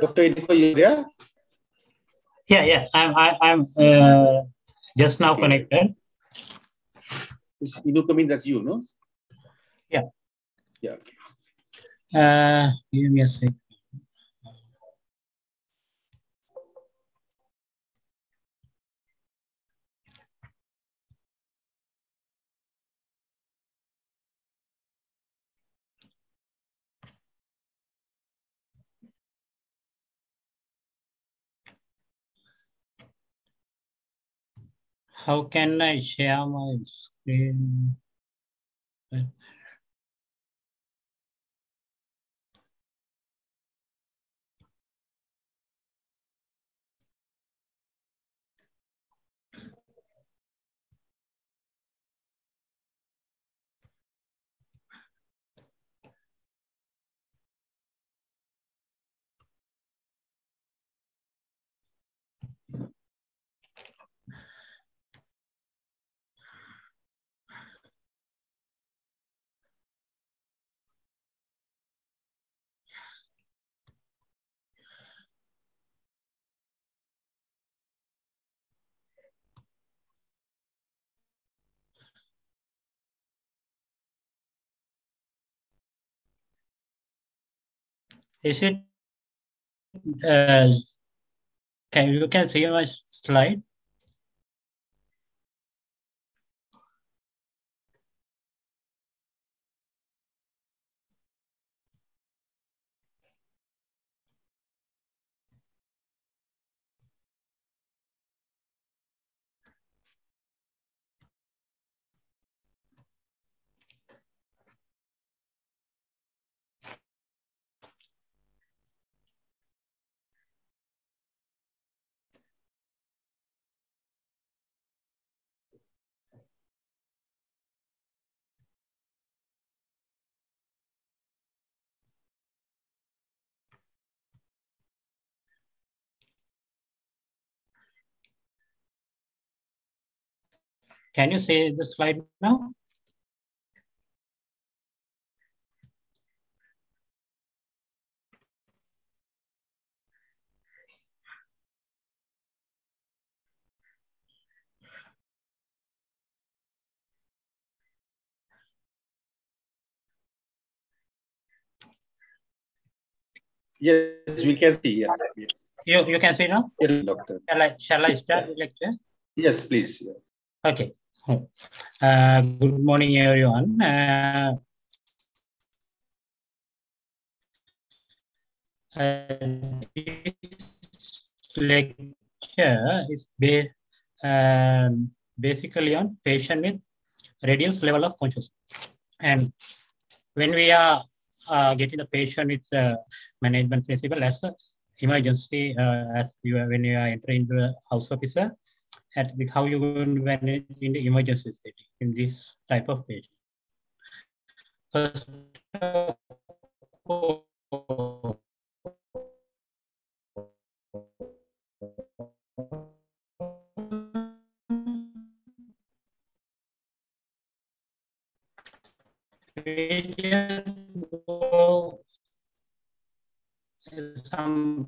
Speaker 2: Dr. Inuka, you there?
Speaker 5: Yeah, yeah. I'm I, I'm uh, just now connected.
Speaker 2: This Inuka means that's you, no?
Speaker 5: Yeah.
Speaker 2: Yeah.
Speaker 5: Uh, give me a sec. How can I share my screen? Is it? Uh, can you can see my slide? Can you see the slide now?
Speaker 2: Yes, we can see. Yeah.
Speaker 5: You you can see now?
Speaker 2: Yeah, doctor.
Speaker 5: Shall I shall I start the lecture?
Speaker 2: Yes, please. Yeah.
Speaker 5: Uh, good morning, everyone. Uh, uh, this lecture is based um, basically on patient with reduced level of consciousness. And when we are uh, getting the patient with uh, management principle as a emergency, uh, as you when you are entering the house officer, at with how you're going to manage in the emergency setting in this type of patient. First of some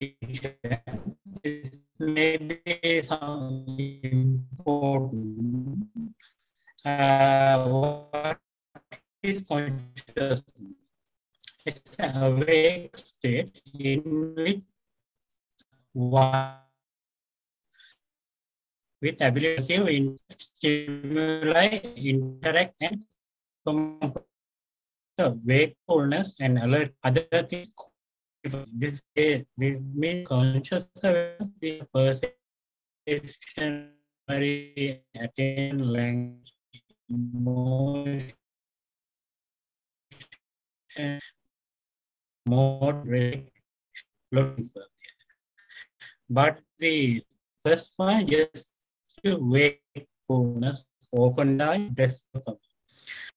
Speaker 5: this may be some important. Uh, what is consciousness? It's an awake state in which one with ability to in- stimuli, interact, and the wakefulness and alert other things this is this means conscious awareness is perception memory attain language emotion mode rate looking for but the first one just to wakefulness open eye that's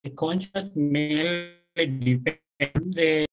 Speaker 5: the conscious mainly depend the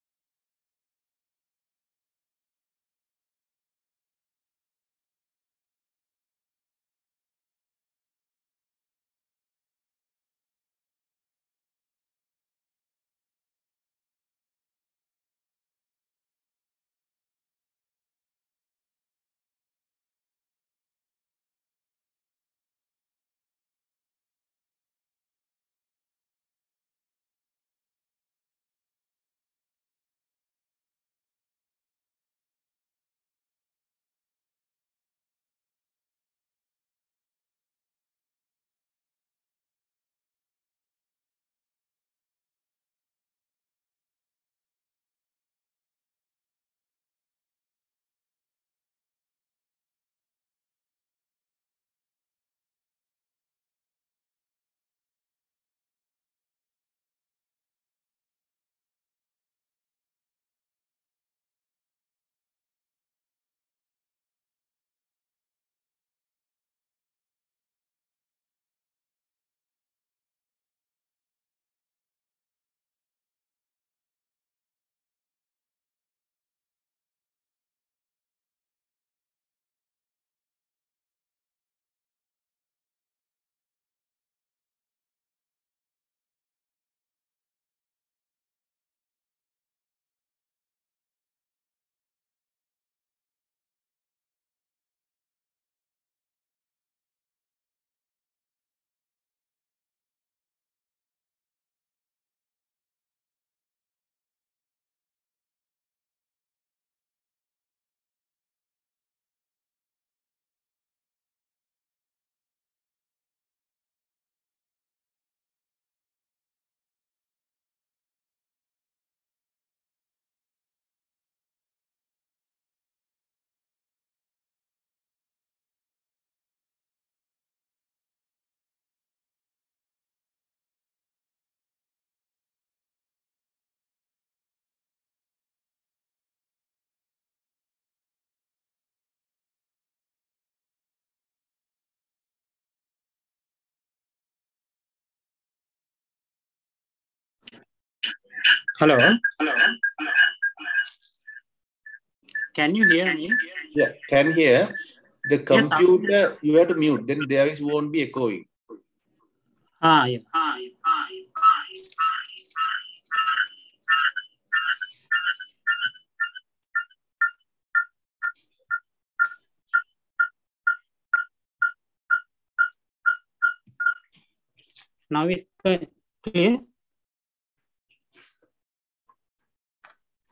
Speaker 5: Hello. Hello. Can you hear me?
Speaker 2: Yeah, can hear. The computer, Yes, you have to mute, then there is won't be echoing.
Speaker 5: Ah, yeah. Now it's clear.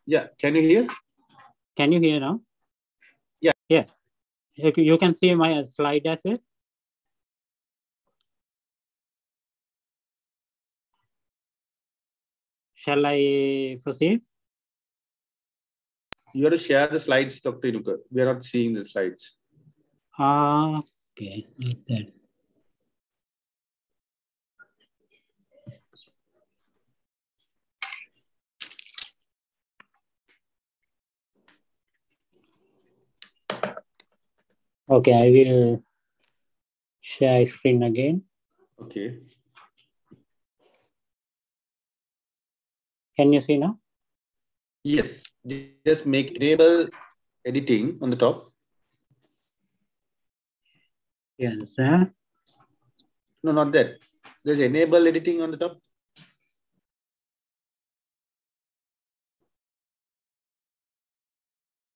Speaker 2: Yeah, can you hear?
Speaker 5: Can you hear now?
Speaker 2: Yeah.
Speaker 5: Yeah. You can- see my slide as well. Shall I proceed?
Speaker 2: You have to share the slides, Dr. Inuka. We are not seeing the slides.
Speaker 5: Ah, okay. like that. Okay, I will share screen again.
Speaker 2: Okay.
Speaker 5: Can you see now?
Speaker 2: Yes, just make enable editing on the top.
Speaker 5: Yes. Huh?
Speaker 2: No, not that. There's enable editing on the top.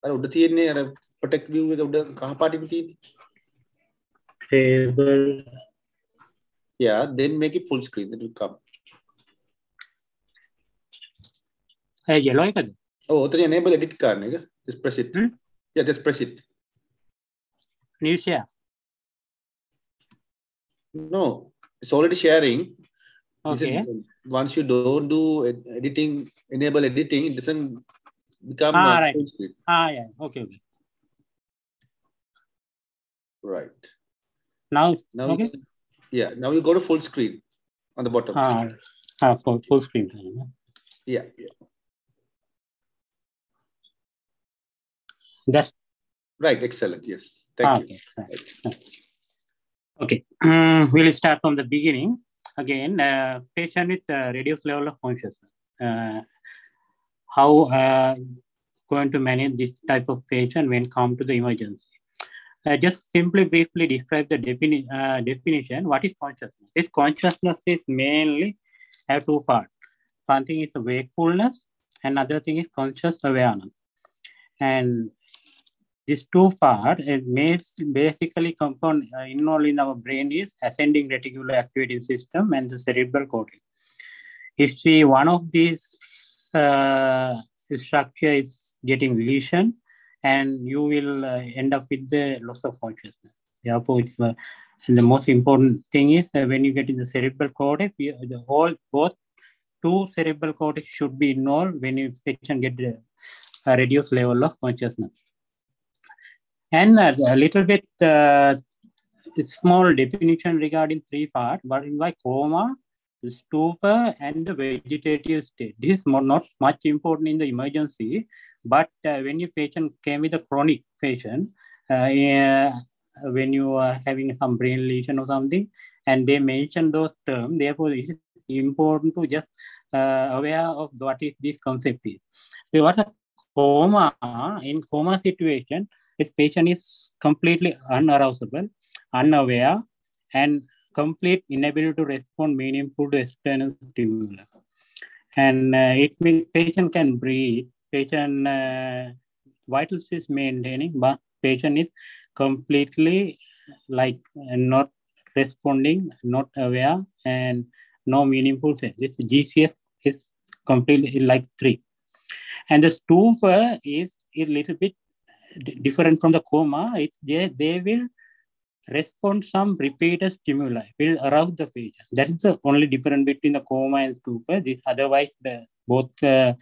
Speaker 2: අර උඩ තියෙන්නේ අර protect view එක උඩ කහ පාටින් තියෙන්නේ.
Speaker 5: Table.
Speaker 2: Yeah, then make it full screen. It will come.
Speaker 5: Eh, yellow එකද?
Speaker 2: Oh, ඔතන enable edit කරන එක. Just press it.
Speaker 5: Hmm?
Speaker 2: Yeah, just press it.
Speaker 5: New share.
Speaker 2: No, it's already sharing. This is-
Speaker 5: Okay.
Speaker 2: once you don't do ed- editing, enable editing, it doesn't become
Speaker 5: Ah,
Speaker 2: uh,
Speaker 5: right.
Speaker 2: full screen.
Speaker 5: Ah, yeah. Okay, okay.
Speaker 2: Right.
Speaker 5: Now,
Speaker 2: Now,
Speaker 5: okay.
Speaker 2: you, yeah, now you go to full screen on the bottom.
Speaker 5: Ah, ah full, full screen.
Speaker 2: Yeah, yeah.
Speaker 5: That's
Speaker 2: Right. Excellent. Yes. Thank
Speaker 5: ah,
Speaker 2: you.
Speaker 5: okay. right. Okay. Um, we'll start from the beginning. Again, uh, patient with uh, reduced level of consciousness. Uh, how uh, going to manage this type of patient when come to the emergency? Uh, just simply briefly describe the defini- uh, definition. What is consciousness? This consciousness is mainly have two parts. One thing is wakefulness, and other thing is conscious awareness. And these two parts makes basically compound uh, involved in our brain is ascending reticular activating system and the cerebral cortex. If see one of these uh, structure is getting lesion, and you will uh, end up with the loss of consciousness. Therefore, it's uh, and the most important thing is uh, when you get in the cerebral cortex, you, the whole both two cerebral cortex should be involved when you patient get the a reduced level of consciousness. And uh, a little bit uh, small definition regarding three parts, but in like coma, stupor, and the vegetative state. This is more, not much important in the emergency, but uh, when your patient came with a chronic patient, uh, when you are having some brain lesion or something, and they mention those terms, therefore it is important to just uh, aware of what is this concept is. So what a coma in coma situation, this patient is completely unarousable, unaware, and complete inability to respond meaningful to external stimuli. And uh, it means patient can breathe, patient uh, vitals is maintaining, but patient is completely like not responding, not aware, and no meaningful sense. This GCS is completely like three. And the stupor is a little bit different from the coma. It, they, they will respond some repeated stimuli, will arouse the patient. That is the only difference between the coma and stupor. This, otherwise, the both uh,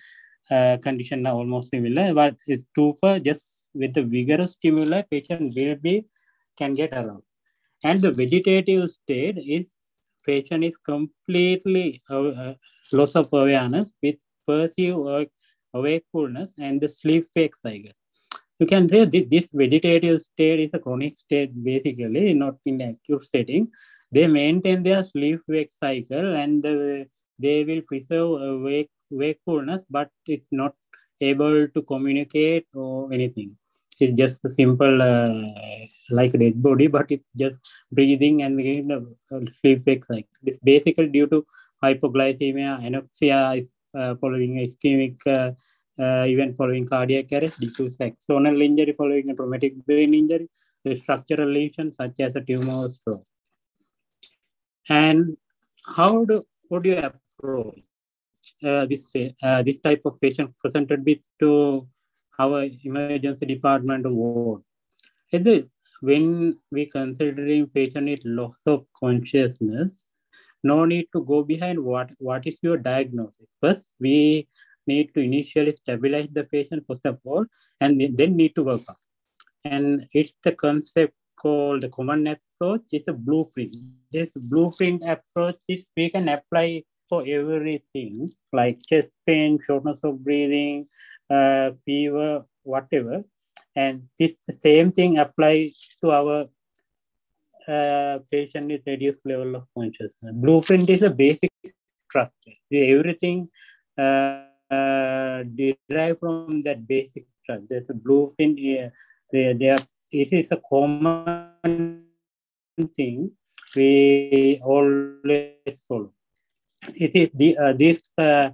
Speaker 5: uh, condition are almost similar. But stupor, just with the vigorous stimuli, patient will be can get aroused. And the vegetative state is patient is completely uh, uh, loss of awareness with perceived uh, wakefulness and the sleep wake cycle. You can say this, this vegetative state is a chronic state basically, not in acute setting. They maintain their sleep wake cycle and the, they will preserve awake wakefulness, but it's not able to communicate or anything. It's just a simple, uh, like a dead body, but it's just breathing and getting the uh, sleep wake cycle. It's basically due to hypoglycemia, anoxia uh, following ischemic uh, uh, event following cardiac arrest, diffuse axonal injury following a traumatic brain injury, structural lesion such as a tumor or stroke. And how do would you approach uh, this uh, this type of patient presented with to our emergency department ward? The, when we considering patient with loss of consciousness, no need to go behind what what is your diagnosis. First, we need to initially stabilize the patient first of all, and then need to work up. And it's the concept called the common approach. It's a blueprint. This blueprint approach is we can apply for everything like chest pain, shortness of breathing, uh, fever, whatever. And this same thing applies to our uh, patient with reduced level of consciousness. Blueprint is a basic structure. Everything uh, uh, derived from that basic structure. Blueprint here. There, there, it is a common thing we always follow. It is the, uh, these uh,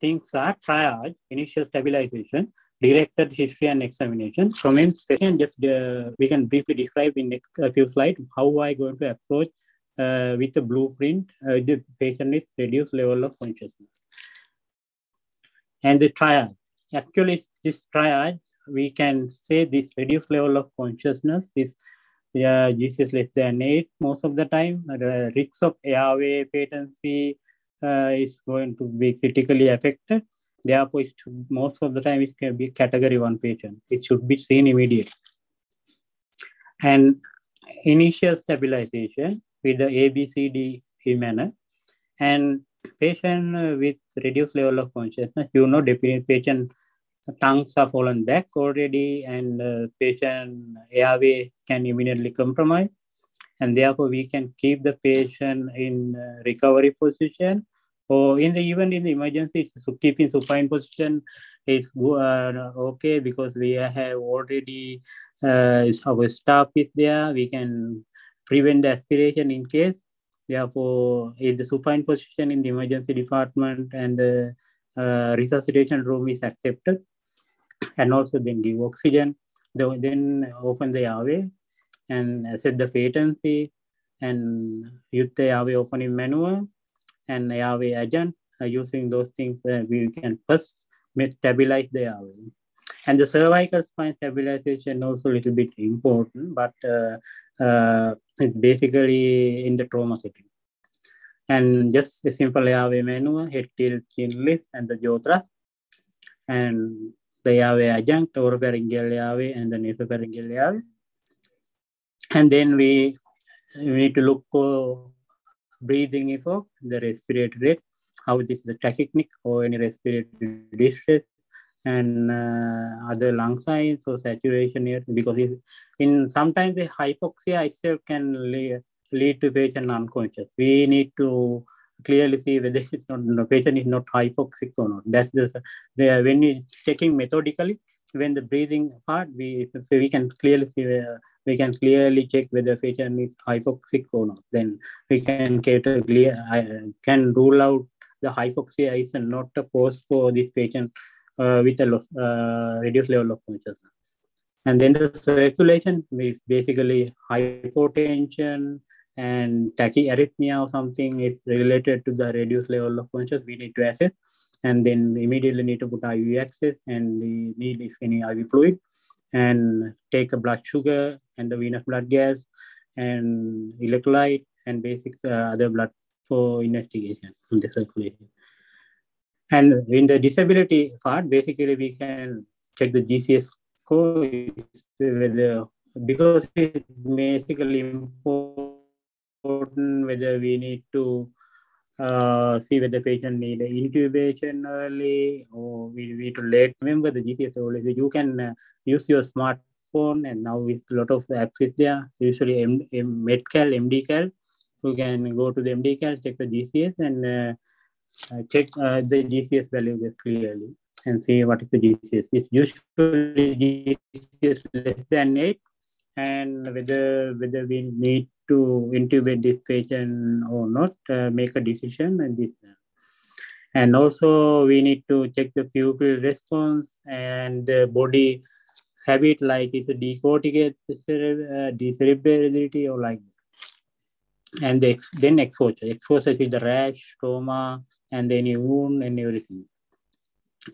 Speaker 5: things are triage, initial stabilization, directed history and examination. Comments, second, just uh, we can briefly describe in next a few slides how I going to approach uh, with the blueprint uh, the patient with reduced level of consciousness. And the triage. Actually, this triage, we can say this reduced level of consciousness is yeah, GCS less than 8 most of the time. The risks of airway patency uh, is going to be critically affected. Therefore, most of the time it can be category 1 patient. It should be seen immediately. And initial stabilization with the ABCD manner and patient with reduced level of consciousness, you know, definitely patient tongues are fallen back already and uh, patient airway can immediately compromise and therefore we can keep the patient in uh, recovery position or in the even in the emergency keeping supine position is uh, okay because we have already uh, our staff is there we can prevent the aspiration in case. Therefore in the supine position in the emergency department and the uh, resuscitation room is accepted and also then give oxygen, then open the airway and set the patency and the airway opening manual and airway agent. Uh, using those things, uh, we can first stabilize the airway. And the cervical spine stabilization also a little bit important, but uh, uh, it's basically in the trauma setting. And just a simple airway manual, head tilt, chin lift, and the thrust. And the airway adjunct, oropharyngeal airway, and the nasopharyngeal airway. And then we, we need to look for breathing effort, the respiratory rate, how this is the tachypneic or any respiratory distress, and uh, other lung signs or saturation here, because in sometimes the hypoxia itself can lead, lead to patient unconscious. We need to clearly see whether it's not, the patient is not hypoxic or not. That's the, the when we checking methodically, when the breathing part, we we can clearly see we can clearly check whether patient is hypoxic or not. Then we can cater clear can rule out the hypoxia is not a cause for this patient uh, with a loss, uh, reduced level of consciousness. And then the circulation is basically hypotension, and tachyarrhythmia or something is related to the reduced level of consciousness, we need to assess and then immediately need to put IV access and we need if any IV fluid and take a blood sugar and the venous blood gas and electrolyte and basic uh, other blood for investigation in the circulation. And in the disability part, basically we can check the GCS score whether because it's basically important whether we need to uh, see whether the patient need intubation early or we need to let remember the GCS always you can uh, use your smartphone and now with a lot of is there usually M, M, MedCal, MDCalc you can go to the MDCalc check the GCS and uh, uh, check uh, the GCS value clearly and see what is the GCS. It's usually GCS less than 8 and whether whether we need to intubate this patient or not, uh, make a decision and this. And also we need to check the pupil response and the body habit like it's a decorticate, uh, or like and the then exposure. Exposure is the rash, trauma, and any wound and everything.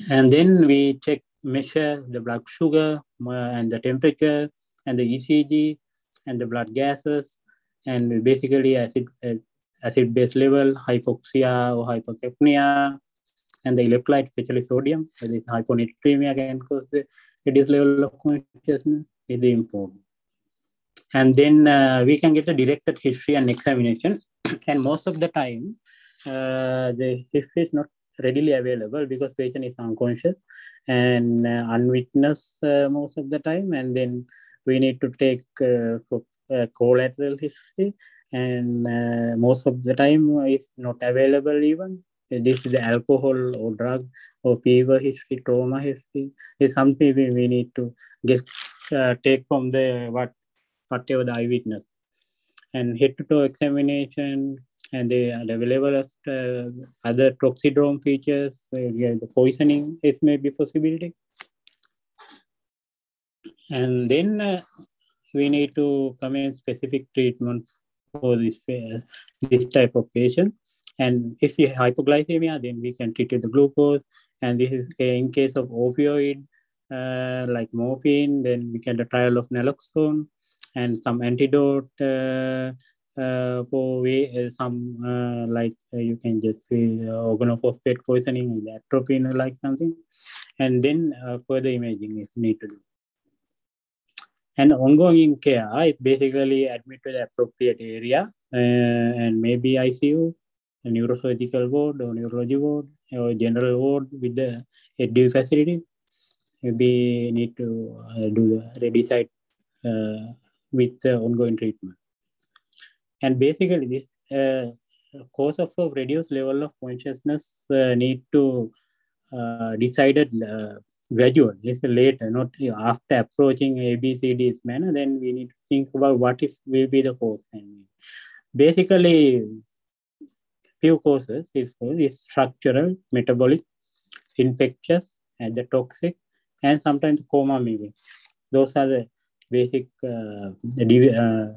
Speaker 5: And then we check, measure the blood sugar uh, and the temperature and the ECG and the blood gases and basically acid uh, acid base level, hypoxia or hypocapnia, and the electrolyte, especially sodium. So this hyponatremia can cause the reduced level of consciousness is important. And then uh, we can get a directed history and examination. and most of the time, uh, the history is not readily available because patient is unconscious and uh, unwitnessed uh, most of the time. And then we need to take uh, collateral history and uh, most of the time it's not available even this is alcohol or drug or fever history trauma history is something we, we need to get uh, take from the what whatever the eyewitness. And head to toe examination and the, the level of uh, other toxidrome features uh, yeah, the poisoning is maybe possibility. And then uh, we need to commence specific treatment for this, uh, this type of patient. And if you have hypoglycemia, then we can treat with the glucose. And this is in case of opioid, uh, like morphine, then we can the trial of naloxone and some antidote uh, uh, for we, uh, some uh, like uh, you can just see organophosphate poisoning, atropine like something, and then further imaging is need to do. And ongoing care is basically admit to the appropriate area uh, and maybe ICU, a neurosurgical ward or neurology ward or general ward with the ED facility. Maybe need to uh, do the ready site uh, with the ongoing treatment. And basically this uh, cause of a reduced level of consciousness uh, need to uh, decided gradual, it's later, not after approaching ABCD's manner, then we need to think about what is will be the cause. And basically, few causes is, is structural, metabolic, infectious, and the toxic, and sometimes coma maybe. Those are the basic uh, div- uh,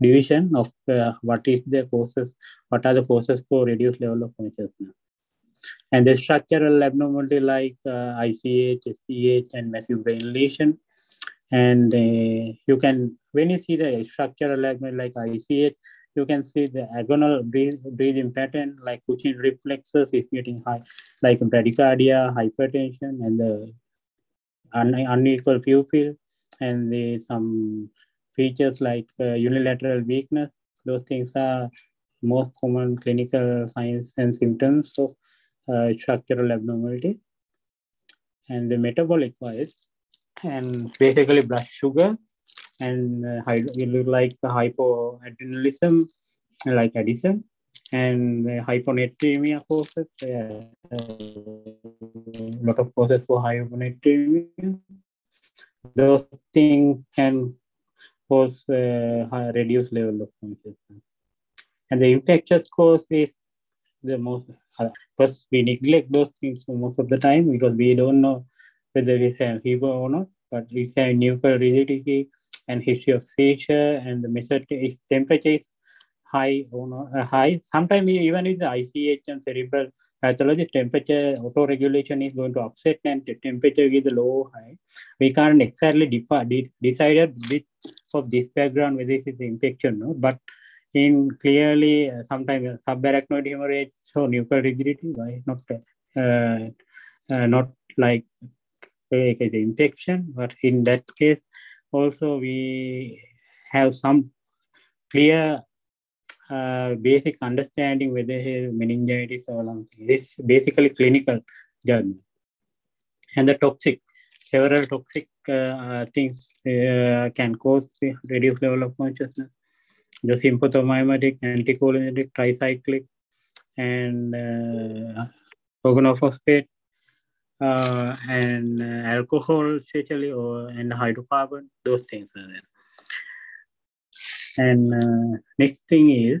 Speaker 5: division of uh, what is the causes, what are the causes for reduced level of consciousness. And the structural abnormality like uh, ICH, SCH, and massive brain lesion. And uh, you can, when you see the structural abnormality like ICH, you can see the agonal breathing pattern like Cushing reflexes is getting high, like bradycardia, hypertension, and the un unequal pupil, and the, some features like uh, unilateral weakness. Those things are most common clinical signs and symptoms of uh, structural abnormality and the metabolic wise and basically blood sugar and uh, like the hypoadrenalism like Addison and the hyponatremia causes a lot of causes for hyponatremia. Those things can cause uh, reduced level of consciousness and the infectious cause is the most first we neglect those things most of the time because we don't know whether we have fever or not. But we have nuchal rigidity and history of seizure and the measured temperature is high or not uh, high. Sometimes even with the ICH and cerebral pathology temperature auto-regulation is going to upset and the temperature is low high. We can't exactly defi- de- decide bit of this background whether it is infection not. but in clearly uh, sometimes subarachnoid hemorrhage so nuchal rigidity why not uh, uh, not like uh, the infection but in that case also we have some clear uh, basic understanding whether meningitis or something. This basically clinical judgment. And the toxic, several toxic uh, things uh, can cause the reduced level of consciousness the sympathomimetic, anticholinergic, tricyclic, and uh, organophosphate uh, and uh, alcohol, especially, or and hydrocarbon, those things are there. And uh, next thing is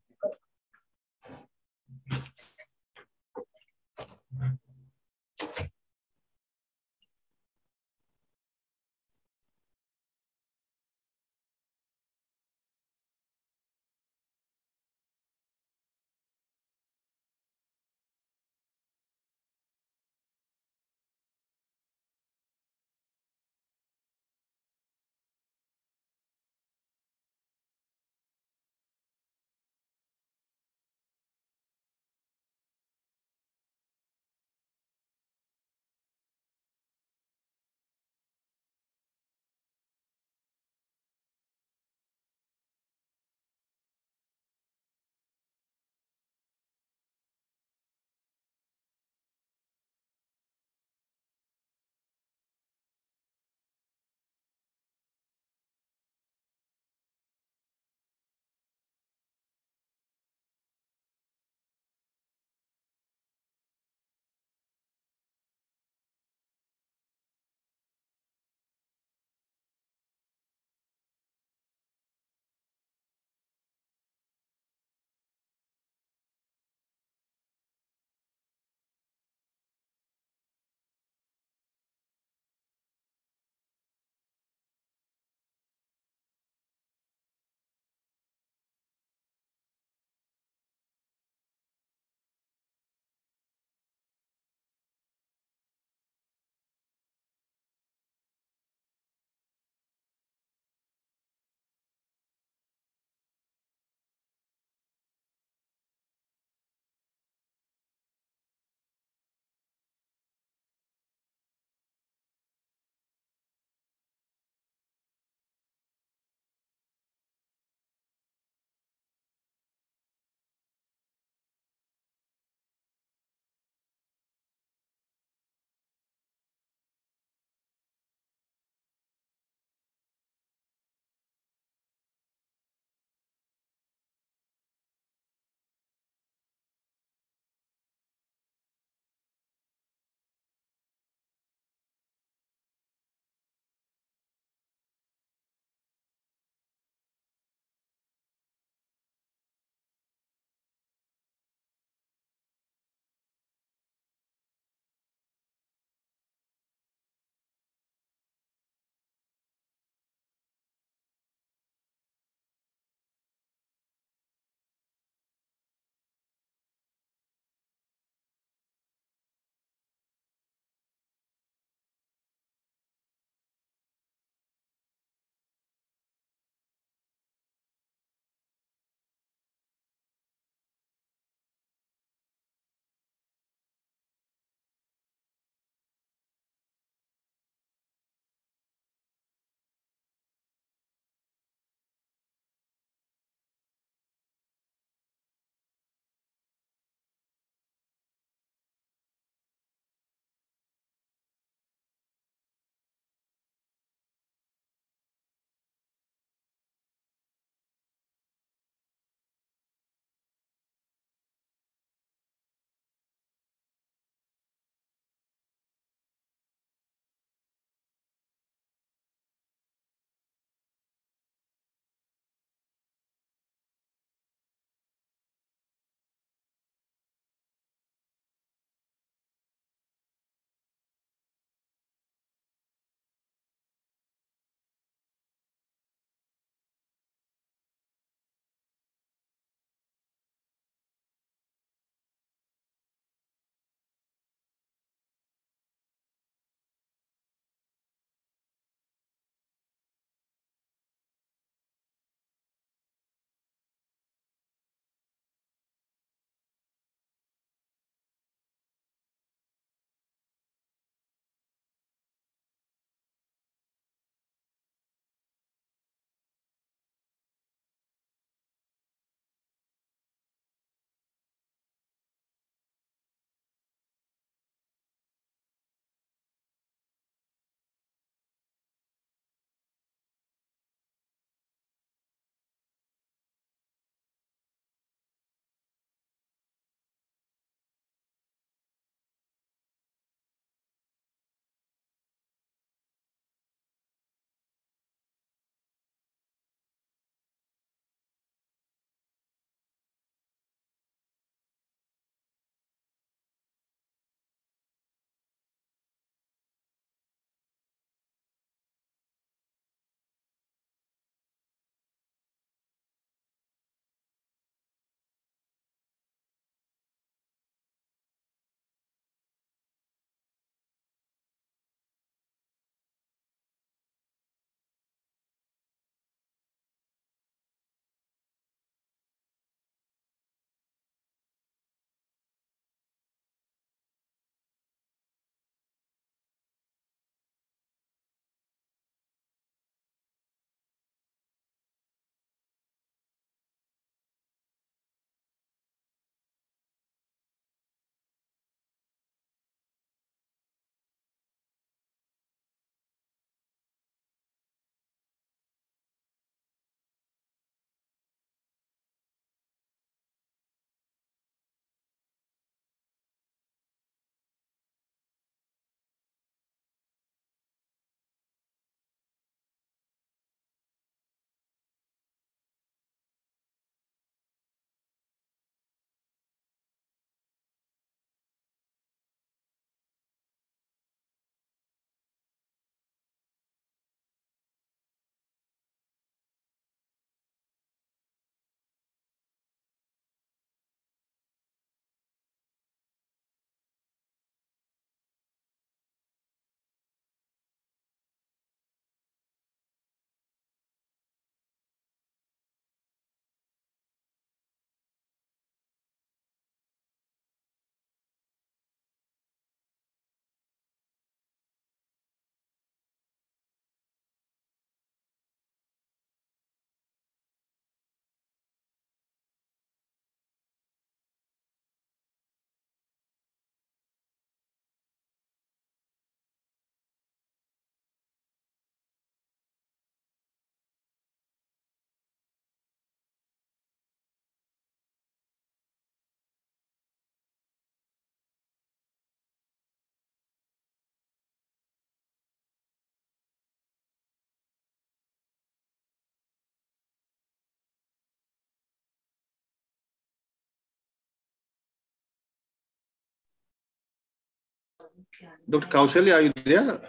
Speaker 2: Dr. Kaushali, are you there?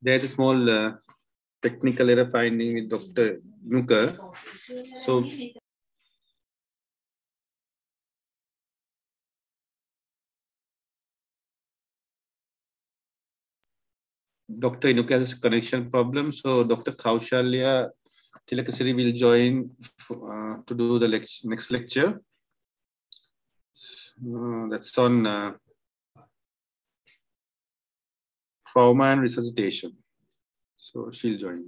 Speaker 2: There's a small uh, technical error finding with Dr. Nuka. So Dr. Inuka has connection problem. So Dr. Kaushalya Tilakasiri will join uh, to do the next lecture. Uh, that's on uh, trauma and resuscitation. So she'll join.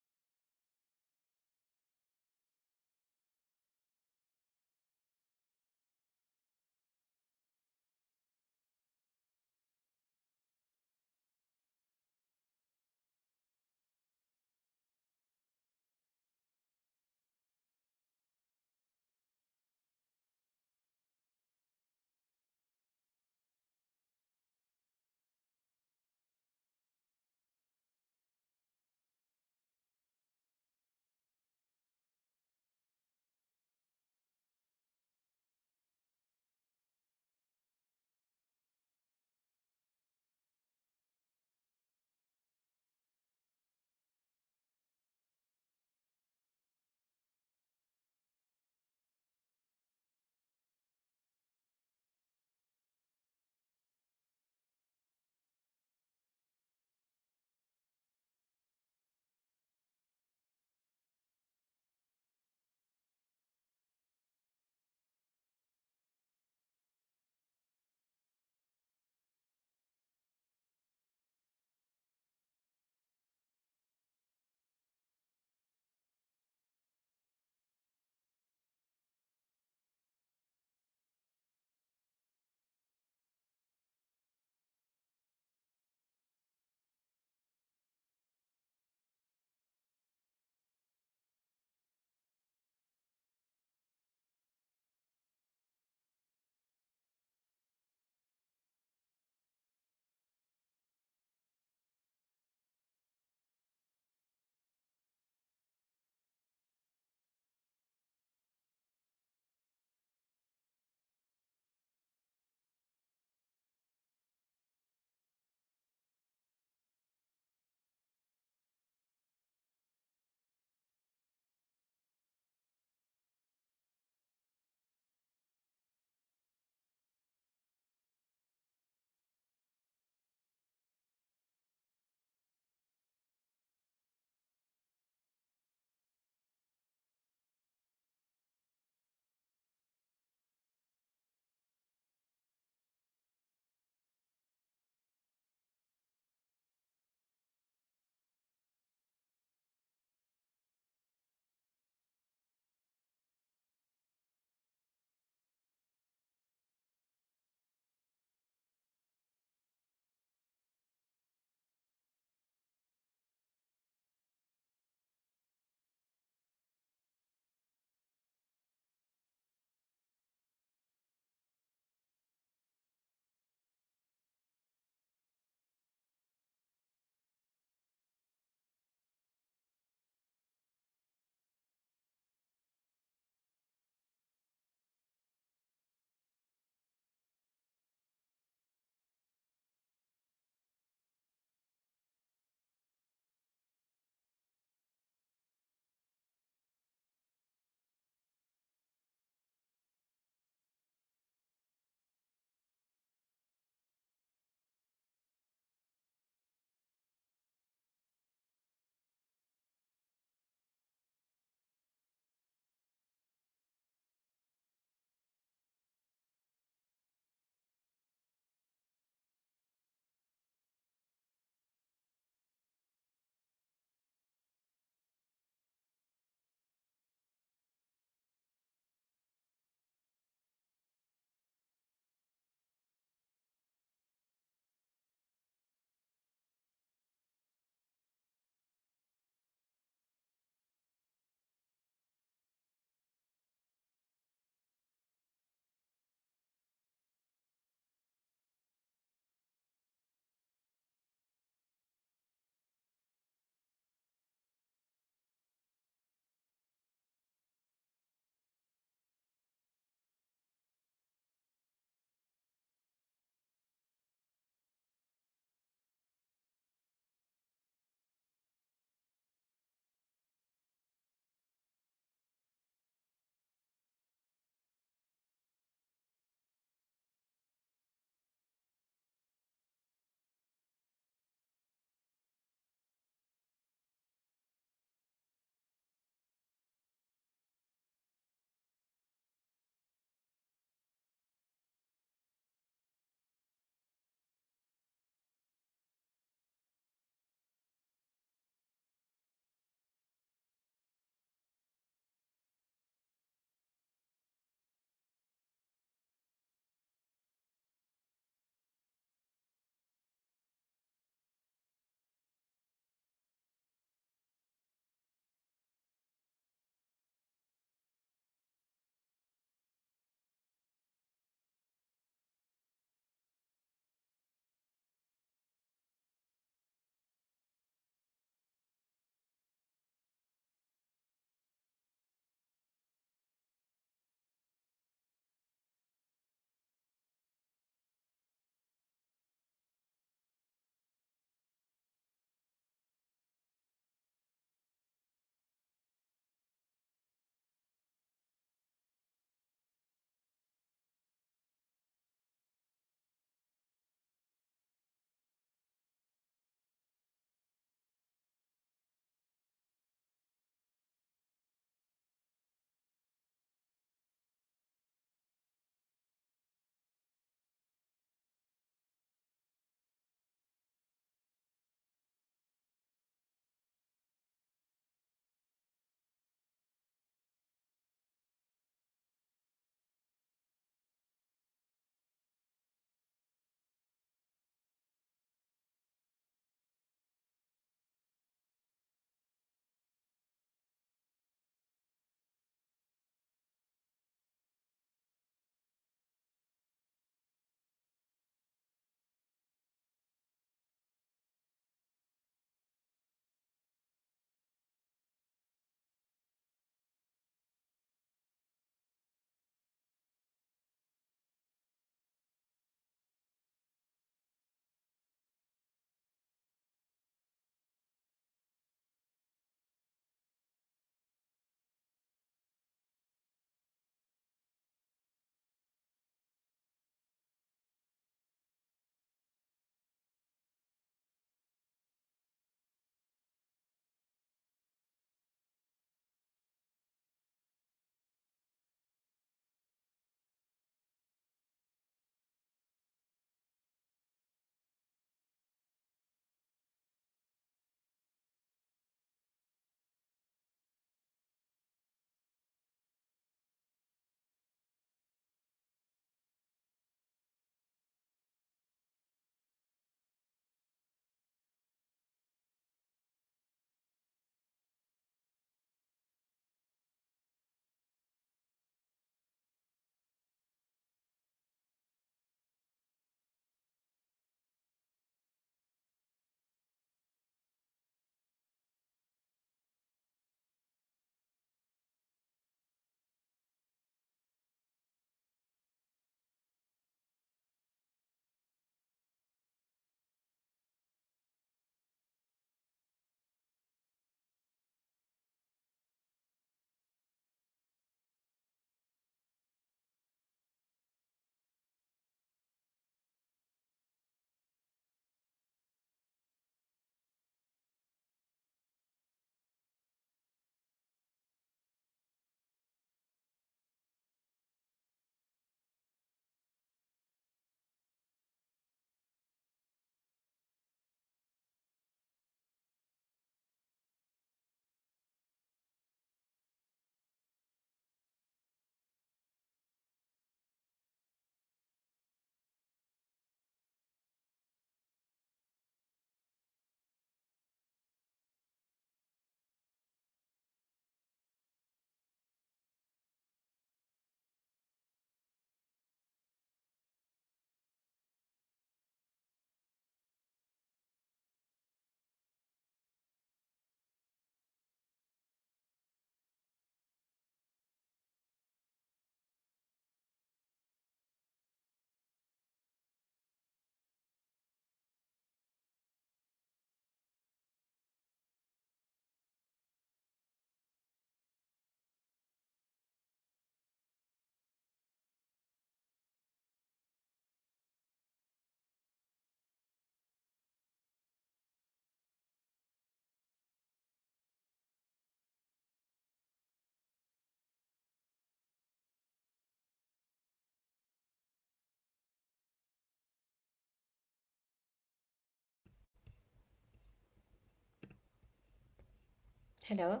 Speaker 6: Hello?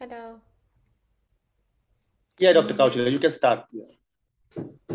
Speaker 6: Hello?
Speaker 2: Yeah, Dr. Kaushal, you can start. Yeah.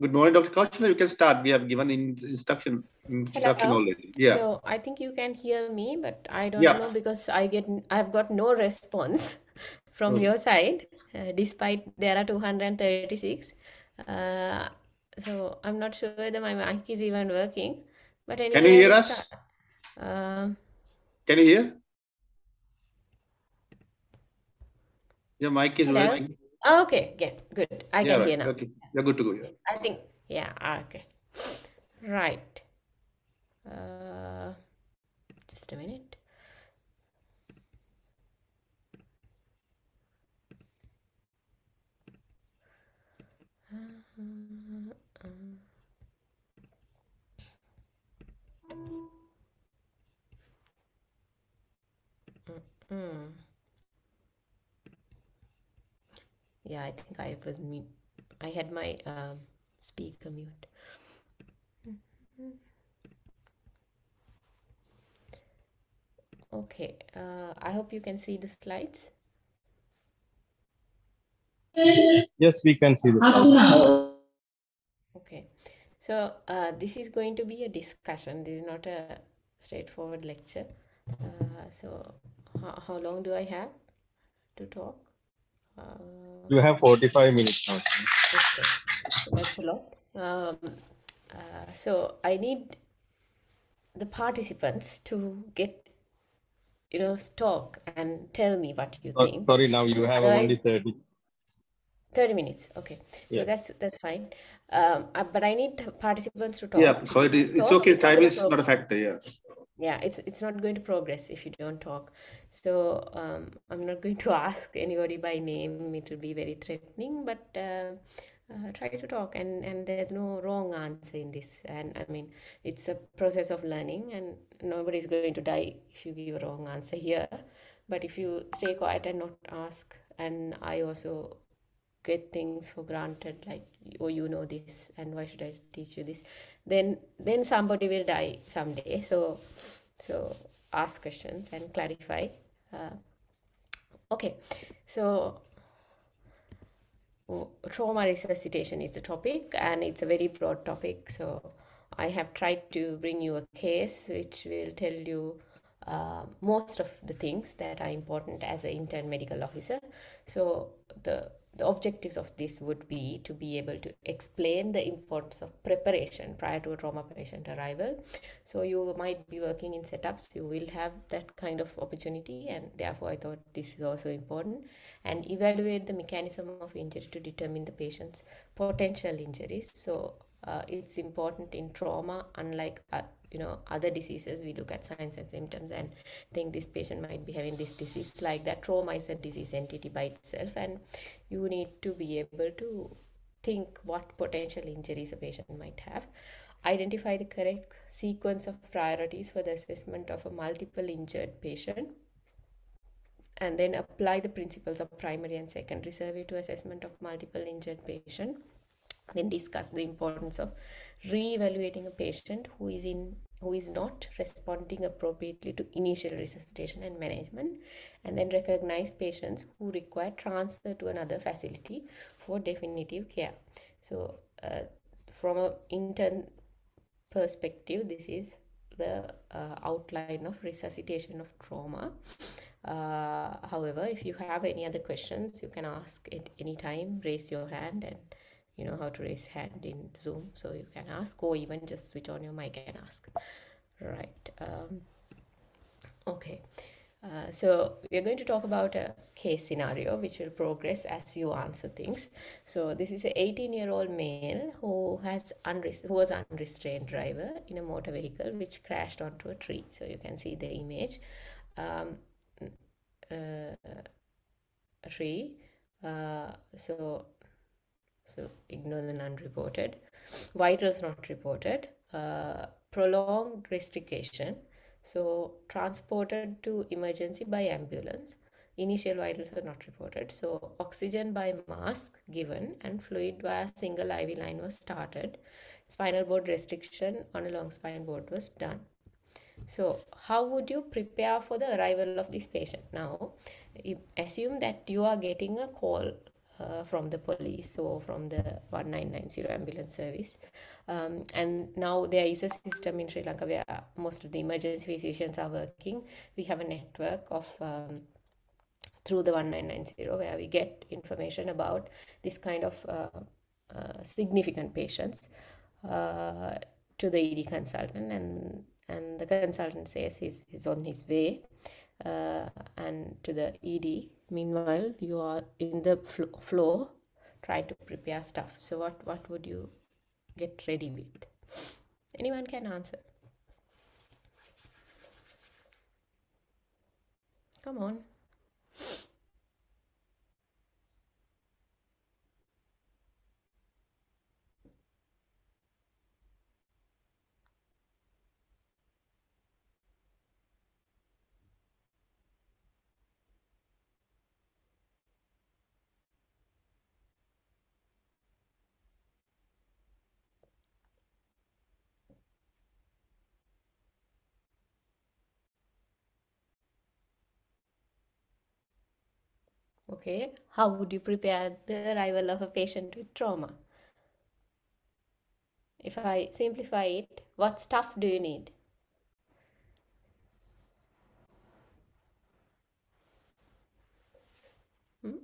Speaker 2: Good morning, Dr. Kaushal. You can start. We have given in instruction instruction
Speaker 6: Hello.
Speaker 2: already. Yeah.
Speaker 6: So I think you can hear me, but I don't
Speaker 2: Yeah.
Speaker 6: know because I get I've got no response from
Speaker 2: Okay.
Speaker 6: your side, uh, despite there are 236. Uh, so I'm not sure whether my mic is even working. But anyway,
Speaker 2: Can
Speaker 6: you
Speaker 2: hear us?
Speaker 6: Um,
Speaker 2: Can you hear? Your mic is
Speaker 6: Hello?
Speaker 2: working.
Speaker 6: oh, okay, yeah, good. I
Speaker 2: Yeah,
Speaker 6: can
Speaker 2: right.
Speaker 6: hear now.
Speaker 2: Okay. You're good to go. Yeah.
Speaker 6: I think, yeah, ah, okay. Right. Uh, just a minute. Mm. Yeah, I think I was mute. I had my um, speaker mute. Okay, uh, I hope you can see the slides.
Speaker 7: Yes, we can see the slide.
Speaker 6: Okay, so uh, this is going to be a discussion. This is not a straightforward lecture. Uh, so, how, how long do I have to talk? Uh,
Speaker 7: You have 45 minutes now.
Speaker 6: Okay, so that's a lot. Um, uh, so I need the participants to get, you know, talk and tell me what you
Speaker 7: Oh,
Speaker 6: think.
Speaker 7: sorry, now you have only 30.
Speaker 6: 30 minutes. Okay, so
Speaker 7: Yeah.
Speaker 6: that's that's fine. Um, uh, but I need participants to talk.
Speaker 2: Yeah. So it is, it's
Speaker 6: Talk,
Speaker 2: okay. Time is not a factor. Yeah.
Speaker 6: Yeah, it's it's not going to progress if you don't talk. So um, I'm not going to ask anybody by name. It will be very threatening, but uh, uh, try to talk. And and there's no wrong answer in this. And I mean, it's a process of learning, and nobody's going to die if you give a wrong answer here. But if you stay quiet and not ask, and I also get things for granted like oh you know this and why should i teach you this then then somebody will die someday. So so ask questions and clarify. Uh, okay. So trauma resuscitation is the topic and it's a very broad topic. So i have tried to bring you a case which will tell you uh, most of the things that are important as an intern medical officer. So the the objectives of this would be to be able to explain the importance of preparation prior to a trauma patient arrival. So you might be working in setups you will have that kind of opportunity and therefore i thought this is also important and evaluate the mechanism of injury to determine the patient's potential injuries. So uh, it's important in trauma unlike you know other diseases we look at signs and symptoms and think this patient might be having this disease like that trauma is a disease entity by itself and you need to be able to think what potential injuries a patient might have. Identify the correct sequence of priorities for the assessment of a multiple injured patient and then apply the principles of primary and secondary survey to assessment of multiple injured patient then discuss the importance of re-evaluating a patient who is in who is not responding appropriately to initial resuscitation and management and then recognize patients who require transfer to another facility for definitive care. So uh, from an intern perspective this is the uh, outline of resuscitation of trauma. Uh, however if you have any other questions you can ask at any time raise your hand and you know how to raise hand in zoom so you can ask or even just switch on your mic and ask right um, okay Uh, so we're going to talk about a case scenario which will progress as you answer things. So this is an 18-year-old male who has who was unrestrained driver in a motor vehicle which crashed onto a tree. So you can see the image. Um, uh, tree. Uh, so so ignore the non-reported. Vitals not reported. Uh, prolonged restriction so transported to emergency by ambulance. Initial vitals are not reported. So oxygen by mask given and fluid via single IV line was started. Spinal board restriction on a long spine board was done. So how would you prepare for the arrival of this patient? Now, assume that you are getting a call uh, from the police or from the 1990 ambulance service. Um, and now there is a system in Sri Lanka where most of the emergency physicians are working. We have a network of um, through the 1990 where we get information about this kind of uh, uh, significant patients uh, to the ED consultant and and the consultant says he's, he's on his way uh, and to the ED. Meanwhile, you are in the fl- floor trying to prepare stuff. So, what, what would you get ready with? Anyone can answer. Come on. Okay, how would you prepare the arrival of a patient with trauma? If I simplify it, what stuff do you need? Hmm?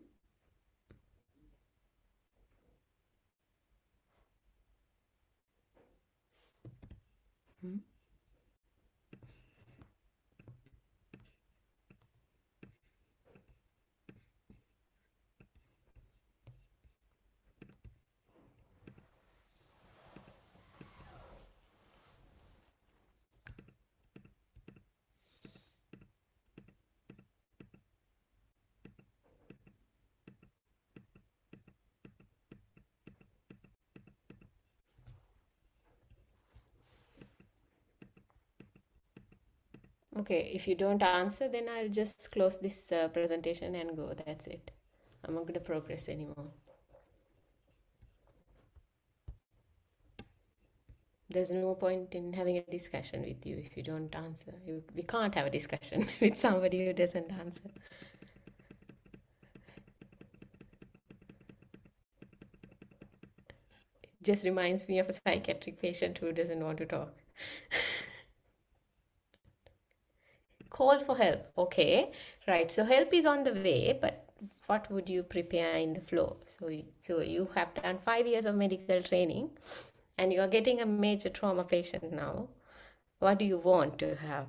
Speaker 6: Hmm? Okay, if you don't answer, then I'll just close this uh, presentation and go. That's it. I'm not going to progress anymore. There's no point in having a discussion with you if you don't answer. You, we can't have a discussion with somebody who doesn't answer. It just reminds me of a psychiatric patient who doesn't want to talk. call for help okay? Right so help is on the way but what would you prepare in the flow? So so you have done 5 years of medical training and you are getting a major trauma patient now. What do you want to have?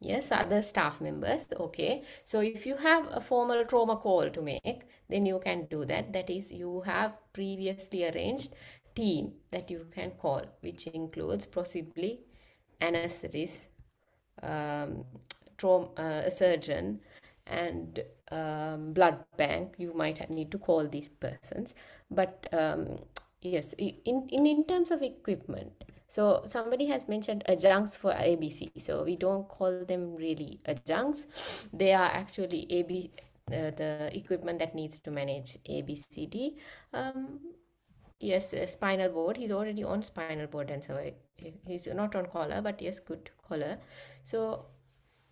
Speaker 6: Yes other staff members okay? So if you have a formal trauma call to make then you can do that. That is you have previously arranged team that you can call which includes possibly anesthetist um, uh, a surgeon and um, blood bank you might need to call these persons but um, yes in, in in terms of equipment so somebody has mentioned adjuncts for ABC. So we don't call them really adjuncts. They are actually AB, uh, the equipment that needs to manage ABCD. Um, yes, a spinal board. He's already on spinal board and so he's not on collar, but yes, good collar. So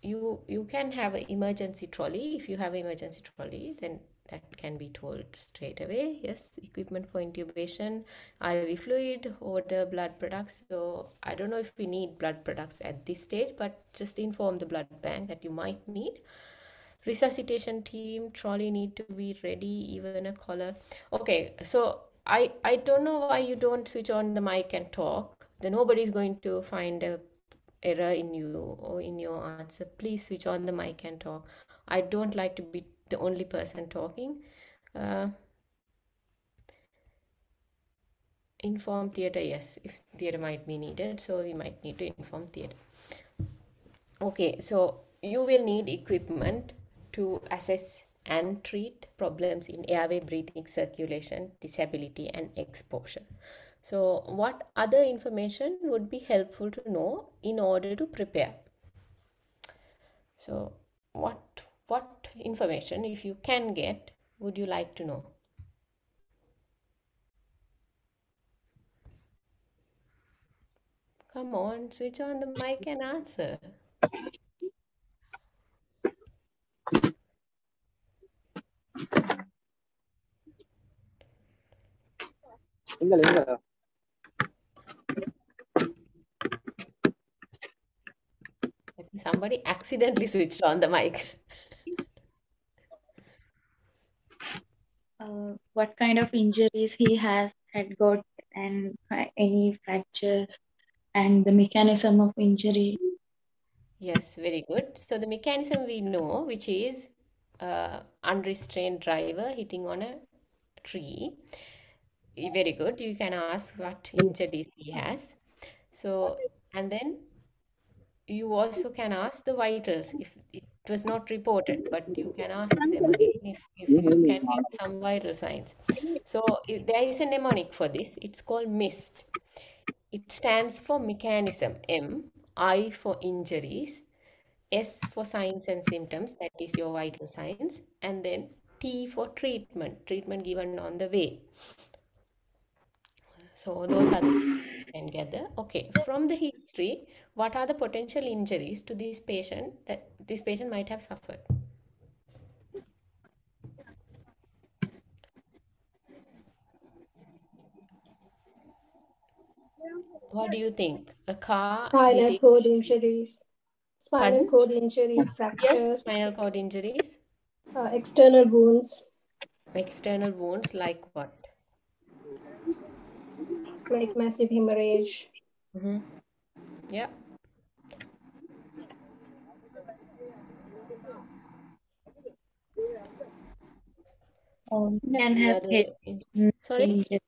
Speaker 6: you you can have an emergency trolley. If you have emergency trolley, then that can be told straight away yes equipment for intubation iv fluid order blood products so i don't know if we need blood products at this stage but just inform the blood bank that you might need resuscitation team trolley need to be ready even a collar okay so i i don't know why you don't switch on the mic and talk. The nobody is going to find a error in you or in your answer. Please switch on the mic and talk. I don't like to be the only person talking. Uh, inform theater yes. If theater might be needed so we might need to inform theater. Okay so you will need equipment to assess and treat problems in airway breathing circulation disability and exposure. So what other information would be helpful to know in order to prepare? So what what information if you can get would you like to know? Come on, switch on the mic and answer. I think somebody accidentally switched on the mic.
Speaker 8: uh, what kind of injuries he has had got and any fractures and the mechanism of injury.
Speaker 6: Yes, very good. So the mechanism we know, which is uh, unrestrained driver hitting on a tree. Very good. You can ask what injuries he has. So, and then you also can ask the vitals if it was not reported, but you can ask them again if, if you can get some vital signs. So if there is a mnemonic for this. It's called MIST. It stands for mechanism, M, I for injuries, S for signs and symptoms, that is your vital signs, and then T for treatment, treatment given on the way. So those are the you can gather. Okay, from the history, what are the potential injuries to this patient that this patient might have suffered? What do you think? A car
Speaker 9: Spinal cord injuries, spinal
Speaker 6: Pardon?
Speaker 9: cord injury,
Speaker 6: Yes, spinal cord injuries,
Speaker 9: uh, external wounds
Speaker 6: external wounds like what?
Speaker 9: like massive hemorrhage,
Speaker 6: Mm-hmm. Yeah.
Speaker 8: Um, can have head
Speaker 6: in- Sorry?
Speaker 8: injury.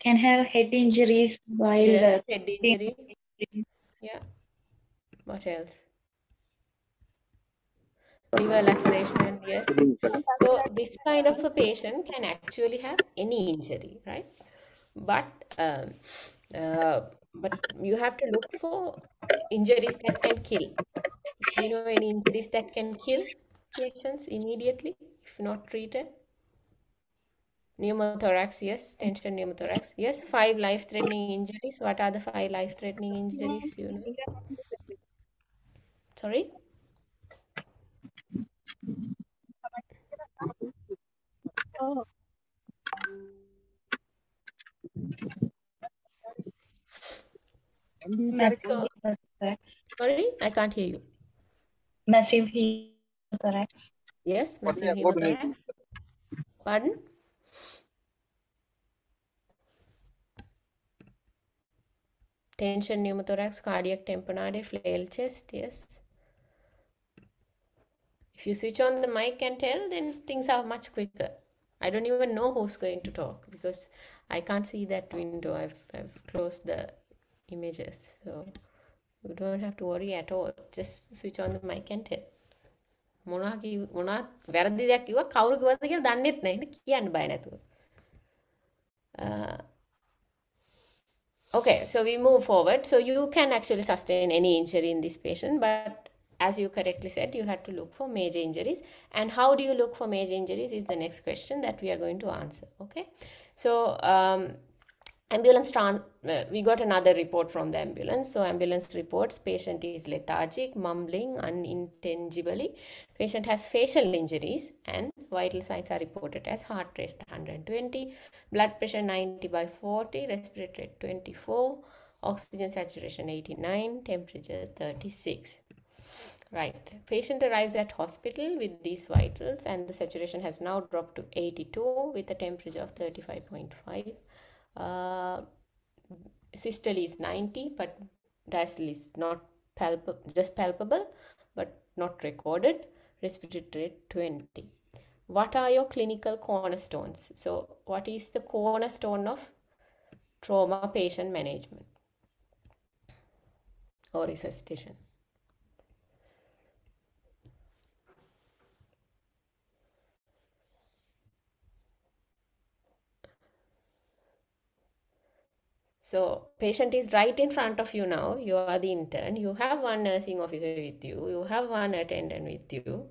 Speaker 8: Can have head injuries while
Speaker 6: Yes,
Speaker 8: uh,
Speaker 6: head injury. Yeah. What else? Liver laceration, yes. So this kind of a patient can actually have any injury, right? But um, uh, but you have to look for injuries that can kill. Do you know any injuries that can kill patients immediately if not treated? Pneumothorax, yes. Tension pneumothorax, yes. Five life-threatening injuries. What are the five life-threatening injuries? You know. Sorry.
Speaker 8: massive
Speaker 6: So- Sorry, I can't hear you.
Speaker 8: Massive pneumothorax.
Speaker 6: Yes, massive hemothorax. Pardon? Tension pneumothorax, cardiac tamponade, flail chest, yes. If you switch on the mic and tell, then things are much quicker. I don't even know who's going to talk because I can't see that window. I've, I've closed the images. So you don't have to worry at all. Just switch on the mic and tell. මොනා කිව්- මොනා වැරදි දෙයක් කිව්වා කවුරු කිව්වද කියලා දන්නෙත් නැහැ. ඉතින් කියන්න බය නැතුව. Uh, okay, so we move forward. So you can actually sustain any injury in this patient, but as you correctly said, you had to look for major injuries. And how do you look for major injuries is the next question that we are going to answer. Okay, so um, ambulance tran- uh, we got another report from the ambulance so ambulance reports patient is lethargic mumbling unintelligibly patient has facial injuries and vital signs are reported as heart rate 120 blood pressure 90 by 40 respiratory rate 24 oxygen saturation 89 temperature 36 Right. Patient arrives at hospital with these vitals and the saturation has now dropped to 82 with a temperature of 35.5. Uh, systole is 90, but diastole is not palpable, just palpable, but not recorded. Respiratory rate 20. What are your clinical cornerstones? So, what is the cornerstone of trauma patient management or resuscitation? So patient is right in front of you now. You are the intern. You have one nursing officer with you. You have one attendant with you.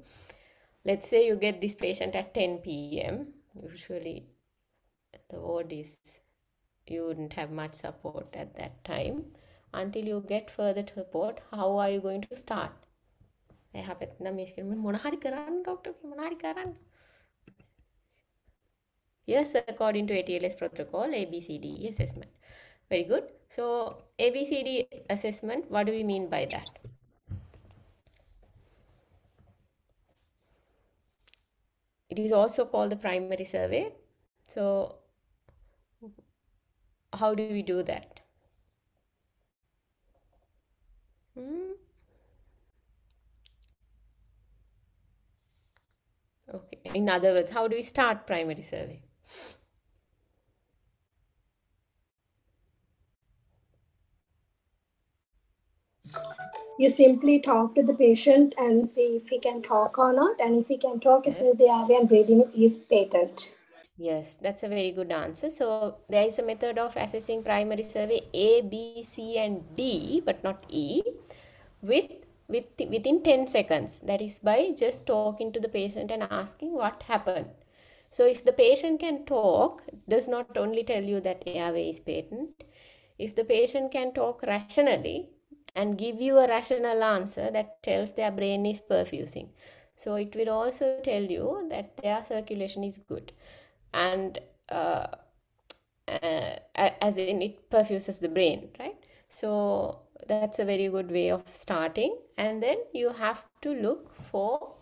Speaker 6: Let's say you get this patient at 10 p.m. Usually the ward is you wouldn't have much support at that time. Until you get further support, how are you going to start? එහපත් නම් මොනහරි කරන්න doctor මොනහරි කරන්න Yes, according to ATLS protocol, ABCD assessment. Very good. So ABCD assessment, what do we mean by that? It is also called the primary survey. So how do we do that? Hmm? Okay. In other words, how do we start primary survey?
Speaker 9: You simply talk to the patient and see if he can talk or not. And if he can talk, it means the airway and breathing is patent.
Speaker 6: Yes, that's a very good answer. So there is a method of assessing primary survey A, B, C, and D, but not E, with with within 10 seconds. That is by just talking to the patient and asking what happened. So if the patient can talk, does not only tell you that airway is patent. If the patient can talk rationally and give you a rational answer that tells their brain is perfusing. So it will also tell you that their circulation is good and uh, uh, as in it perfuses the brain, right? So that's a very good way of starting. And then you have to look for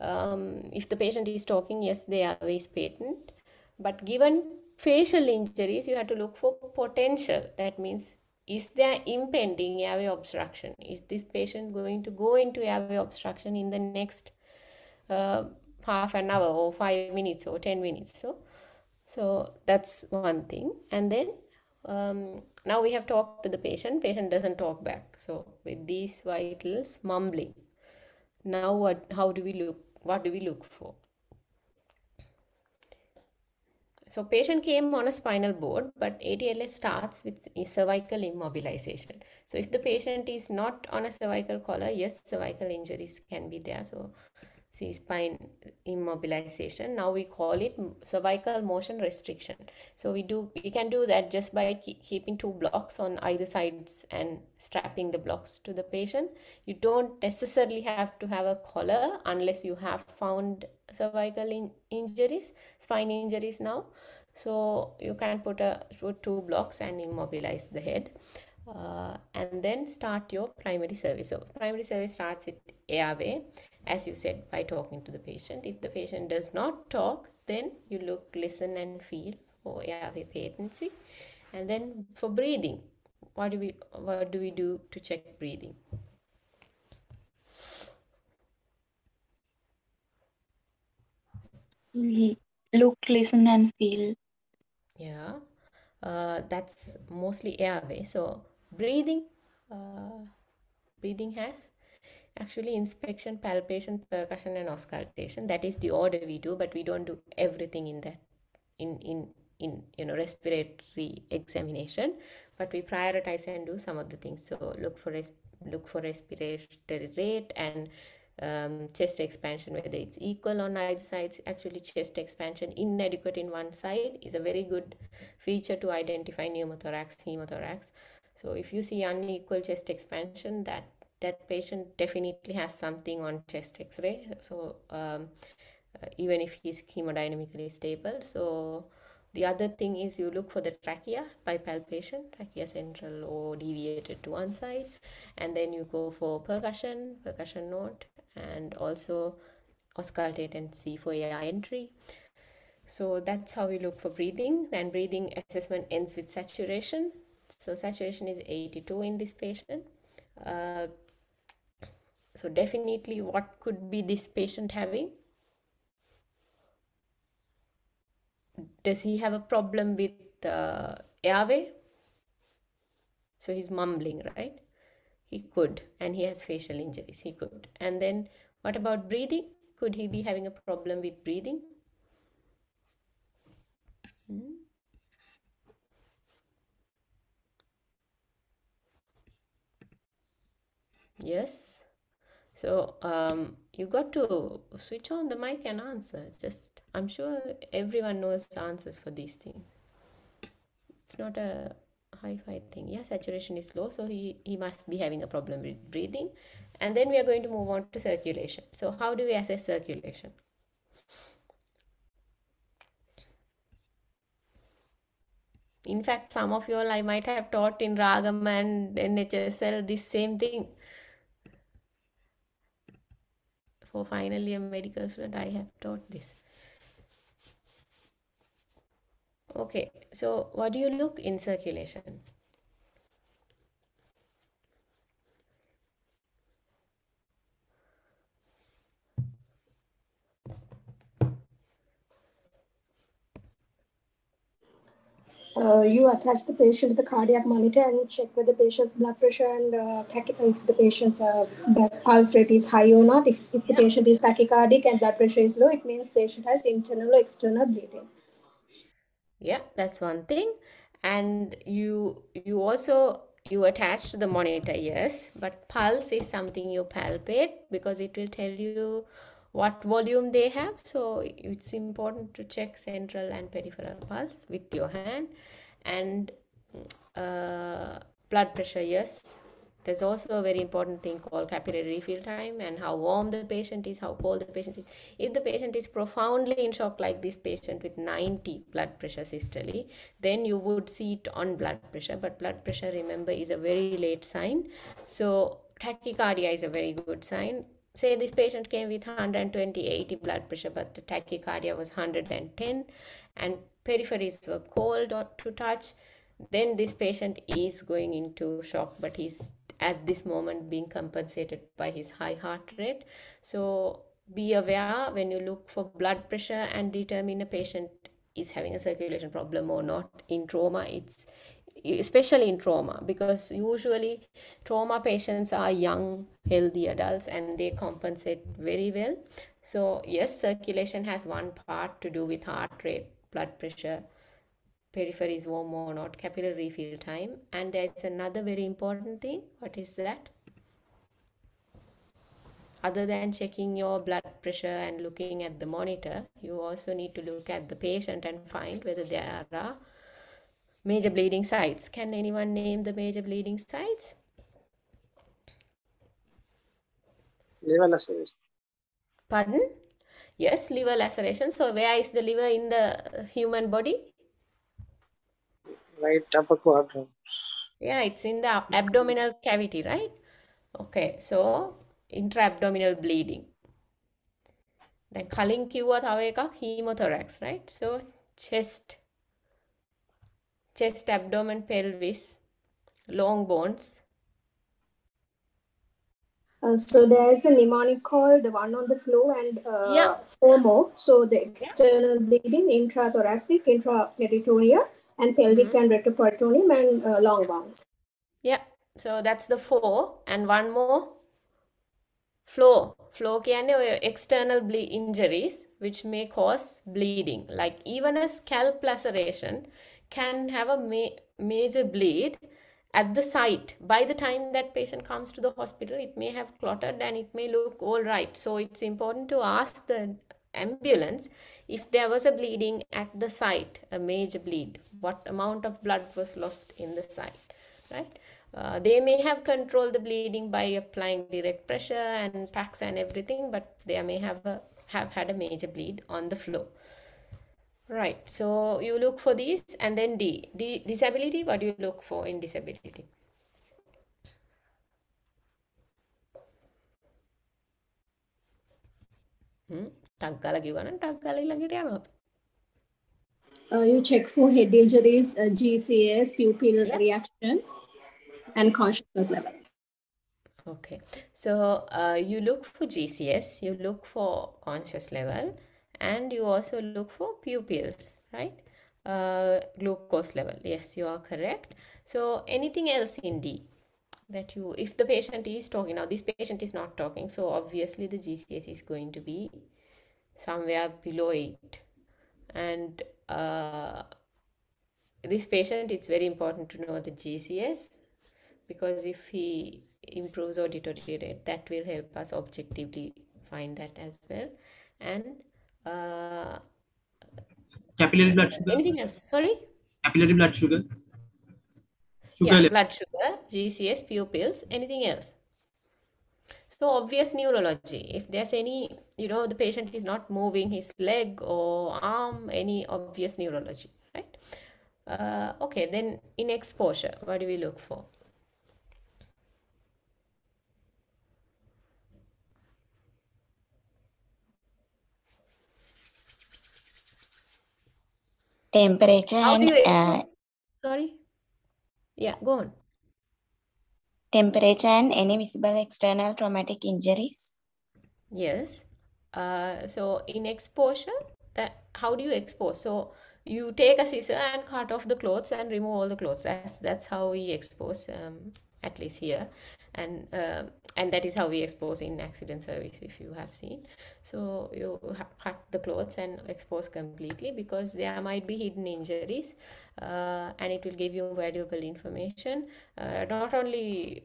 Speaker 6: um, if the patient is talking, yes, they are waste patent. But given facial injuries, you have to look for potential. That means is there impending airway obstruction? Is this patient going to go into airway obstruction in the next uh, half an hour or five minutes or 10 minutes? So, so that's one thing. And then um, now we have talked to the patient. Patient doesn't talk back. So with these vitals, mumbling. Now what? How do we look? What do we look for? So patient came on a spinal board, but ATLS starts with cervical immobilization. So if the patient is not on a cervical collar, yes, cervical injuries can be there. So C-spine immobilization. Now we call it cervical motion restriction. So we do we can do that just by keeping two blocks on either sides and strapping the blocks to the patient. You don't necessarily have to have a collar unless you have found cervical in injuries, spine injuries now. So you can put a put two blocks and immobilize the head. Uh, and then start your primary survey. So primary survey starts with airway, as you said, by talking to the patient. If the patient does not talk, then you look, listen, and feel for airway patency. And then for breathing, what do we what do we do to check breathing?
Speaker 8: look, listen, and feel.
Speaker 6: Yeah, uh, that's mostly airway. So breathing, uh, breathing has actually inspection, palpation, percussion, and auscultation. That is the order we do, but we don't do everything in that in in in you know respiratory examination but we prioritize and do some of the things so look for res- look for respiratory rate and um, chest expansion, whether it's equal on either sides. Actually, chest expansion inadequate in one side is a very good feature to identify pneumothorax, hemothorax. So if you see unequal chest expansion, that that patient definitely has something on chest X-ray. So um, uh, even if he's hemodynamically stable, so the other thing is you look for the trachea by palpation, trachea central or deviated to one side, and then you go for percussion, percussion note, and also auscultate and see for air entry. So that's how we look for breathing. Then breathing assessment ends with saturation. So saturation is 82 in this patient. Uh, so definitely what could be this patient having? Does he have a problem with uh, airway? So he's mumbling, right? He could, and he has facial injuries. He could. And then what about breathing? Could he be having a problem with breathing? Hmm? Yes. So um, you got to switch on the mic and answer. Just, I'm sure everyone knows answers for these things. It's not a high-fi thing. Yeah, saturation is low, so he, he must be having a problem with breathing. And then we are going to move on to circulation. So how do we assess circulation? In fact, some of you all I might have taught in Ragam and NHSL this same thing. For final year medical student, I have taught this. Okay, so what do you look in circulation?
Speaker 9: Uh, you attach the patient to the cardiac monitor and check whether the patient's blood pressure and uh, if the patient's uh, pulse rate is high or not. If, if the patient is tachycardic and blood pressure is low, it means patient has internal or external bleeding.
Speaker 6: Yeah, that's one thing. And you you also you attach to the monitor, yes, but pulse is something you palpate because it will tell you what volume they have. So it's important to check central and peripheral pulse with your hand. And uh, blood pressure, yes. There's also a very important thing called capillary refill time and how warm the patient is, how cold the patient is. If the patient is profoundly in shock, like this patient with 90 blood pressure systole, then you would see it on blood pressure. But blood pressure, remember, is a very late sign. So tachycardia is a very good sign say this patient came with 120 80 blood pressure but the tachycardia was 110 and peripheries were cold to touch then this patient is going into shock but he's at this moment being compensated by his high heart rate. So be aware when you look for blood pressure and determine a patient is having a circulation problem or not. In trauma it's especially in trauma because usually trauma patients are young healthy adults and they compensate very well. So yes circulation has one part to do with heart rate blood pressure peripheries warm or not capillary refill time. And there's another very important thing. What is that? Other than checking your blood pressure and looking at the monitor you also need to look at the patient and find whether there are major bleeding sites. Can anyone name the major bleeding sites?
Speaker 10: Liver laceration.
Speaker 6: Pardon? Yes, liver laceration. So where is the liver in the human body?
Speaker 10: Right upper quadrant.
Speaker 6: Yeah, it's in the abdominal cavity, right? Okay, so intra-abdominal bleeding. Then කලින් kiwa තව ka hemothorax, right so chest chest, abdomen, pelvis, long bones.
Speaker 9: Uh, so there's a mnemonic called one on the floor and uh,
Speaker 6: yeah.
Speaker 9: four more. So the external yeah. bleeding, intrathoracic, intraperitoneal, and pelvic mm -hmm. and retroperitoneum and uh, long bones.
Speaker 6: Yeah. So that's the four and one more flow. Flow can external injuries which may cause bleeding, like even a scalp laceration can have a ma- major bleed at the site. By the time that patient comes to the hospital, it may have clotted and it may look all right. So it's important to ask the ambulance if there was a bleeding at the site, a major bleed, what amount of blood was lost in the site, right? Uh, they may have controlled the bleeding by applying direct pressure and packs and everything, but they may have a, have had a major bleed on the floor. Right. So you look for these, and then D. D disability. What do you look for in disability? Hmm. ටක් ගාලා කිව්වා නම් ටක් ගාලා ඊළඟට යනවා.
Speaker 9: uh, you check for head injuries, uh, GCS, pupil reaction, and consciousness level.
Speaker 6: Okay, so uh, you look for GCS, you look for conscious level, and you also look for pupils, right? Uh, glucose level. Yes, you are correct. So anything else in D that you, if the patient is talking, now this patient is not talking, so obviously the GCS is going to be somewhere below 8. And uh, this patient, it's very important to know the GCS because if he improves or deteriorates, that will help us objectively find that as well. And uh,
Speaker 5: Capillary blood sugar.
Speaker 6: anything else? Sorry?
Speaker 5: Capillary blood sugar. Sugar
Speaker 6: yeah,
Speaker 5: level.
Speaker 6: blood sugar, GCS, pupils, anything else. So obvious neurology. If there's any, you know, the patient is not moving his leg or arm, any obvious neurology, right? Uh, okay, then in exposure, what do we look for?
Speaker 11: Temperature and uh.
Speaker 6: Sorry? Yeah, go on.
Speaker 11: temperature and any visible external traumatic injuries
Speaker 6: Yes. Uh, so in exposure, that how do you expose? So you take a scissor and cut off the clothes and remove all the clothes. That's that's how we expose, um, at least here, and um and that is how we expose in accident service if you have seen. So you cut the clothes and expose completely because there might be hidden injuries, uh, and it will give you valuable information. Uh, not only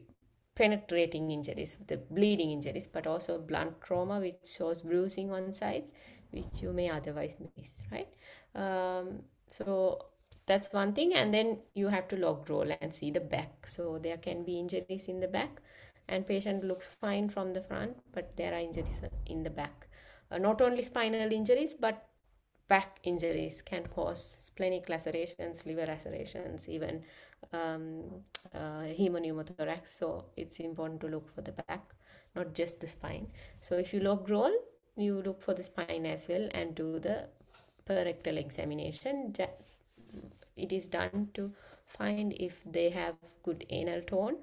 Speaker 6: penetrating injuries, the bleeding injuries, but also blunt trauma, which shows bruising on sides, which you may otherwise miss, right? Um, so that's one thing. And then you have to log roll and see the back. So there can be injuries in the back, and patient looks fine from the front, but there are injuries in the back. Uh, not only spinal injuries, but back injuries can cause splenic lacerations, liver lacerations, even um, uh, hemopneumothorax. So it's important to look for the back, not just the spine. So if you log roll, you look for the spine as well and do the per rectal examination. It is done to find if they have good anal tone.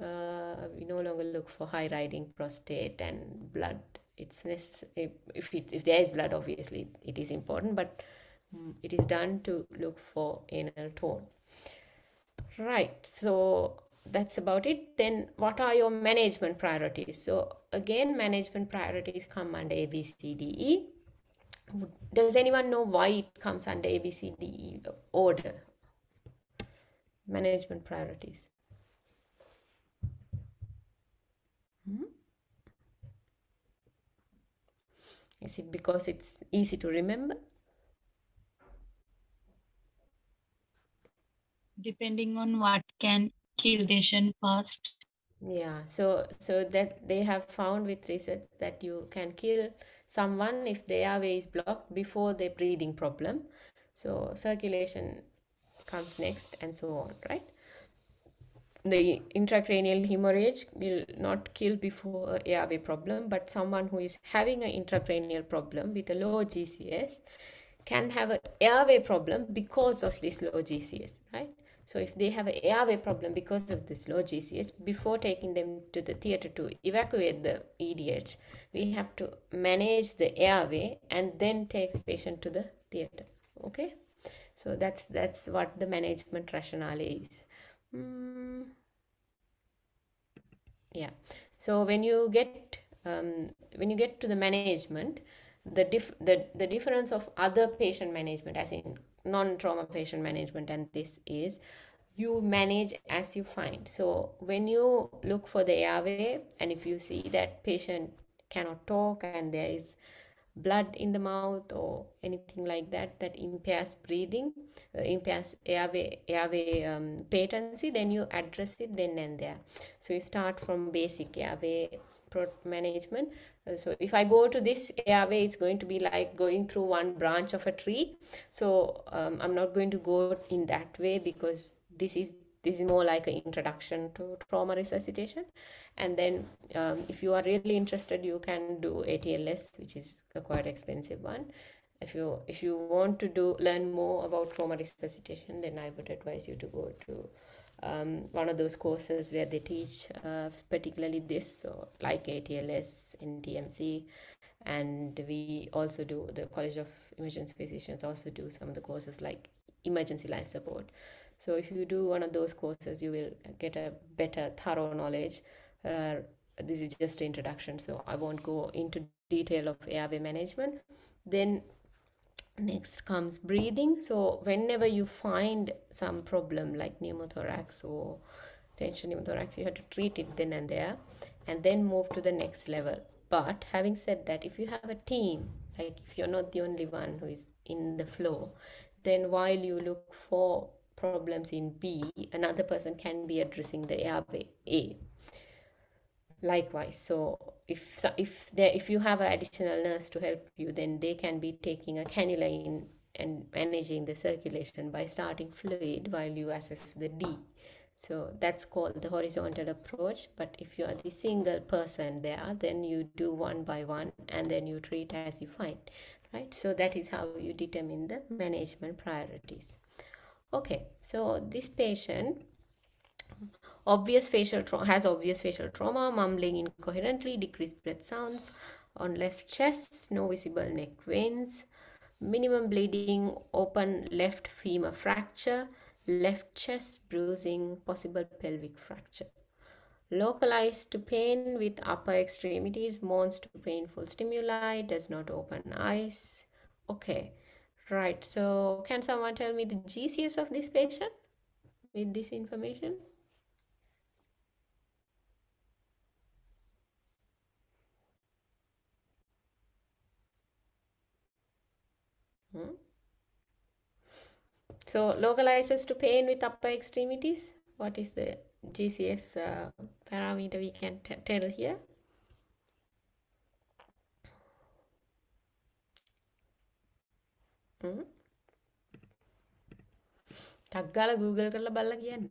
Speaker 6: Uh, we no longer look for high riding prostate and blood. It's necessary if it, if there is blood, obviously it is important, but mm, it is done to look for anal tone. Right, so that's about it. Then, what are your management priorities? So, again, management priorities come under A, B, C, D, E. Does anyone know why it comes under A, B, C, D, E order? Management priorities. Hmm? Is it because it's easy to remember?
Speaker 12: depending on what can kill patient first.
Speaker 6: Yeah, so so that they have found with research that you can kill someone if the airway is blocked before the breathing problem. So circulation comes next and so on, right? The intracranial hemorrhage will not kill before airway problem, but someone who is having an intracranial problem with a low GCS can have an airway problem because of this low GCS, right? So if they have an airway problem because of this low GCS, before taking them to the theater to evacuate the EDH, we have to manage the airway and then take the patient to the theater. Okay, so that's that's what the management rationale is. Mm, yeah. So when you get um, when you get to the management, the diff the, the difference of other patient management, as in non-trauma patient management, and this is you manage as you find. So when you look for the airway, and if you see that patient cannot talk and there is blood in the mouth or anything like that that impairs breathing uh, impairs airway airway um, patency then you address it then and there so you start from basic airway management. Uh, so if i go to this airway it's going to be like going through one branch of a tree. So um, i'm not going to go in that way because this is this is more like an introduction to trauma resuscitation. And then um, if you are really interested you can do atls which is a quite expensive one. If you if you want to do learn more about trauma resuscitation, then I would advise you to go to um, one of those courses where they teach uh, particularly this, so like ATLS in TMC, and we also do the College of Emergency Physicians also do some of the courses like emergency life support. So if you do one of those courses, you will get a better, thorough knowledge. Uh, this is just introduction, so I won't go into detail of airway management. Then next comes breathing. So whenever you find some problem like pneumothorax or tension pneumothorax you have to treat it then and there and then move to the next level. But having said that if you have a team like if you're not the only one who is in the flow then while you look for problems in b another person can be addressing the airway a likewise so if if there if you have an additional nurse to help you then they can be taking a cannula in and managing the circulation by starting fluid while you assess the d. So that's called the horizontal approach but if you are the single person there then you do one by one and then you treat as you find right? So that is how you determine the management priorities. Okay so this patient obvious facial trauma has obvious facial trauma mumbling incoherently decreased breath sounds on left chest no visible neck veins minimum bleeding open left femur fracture left chest bruising possible pelvic fracture. Localized to pain with upper extremities moans to painful stimuli does not open eyes. Okay right so can someone tell me the gcs of this patient with this information So localizes to pain with upper extremities. What is the GCS uh, parameter we can tell here? Hmm? ටක් ගාලා Google කරලා බලලා කියන්න.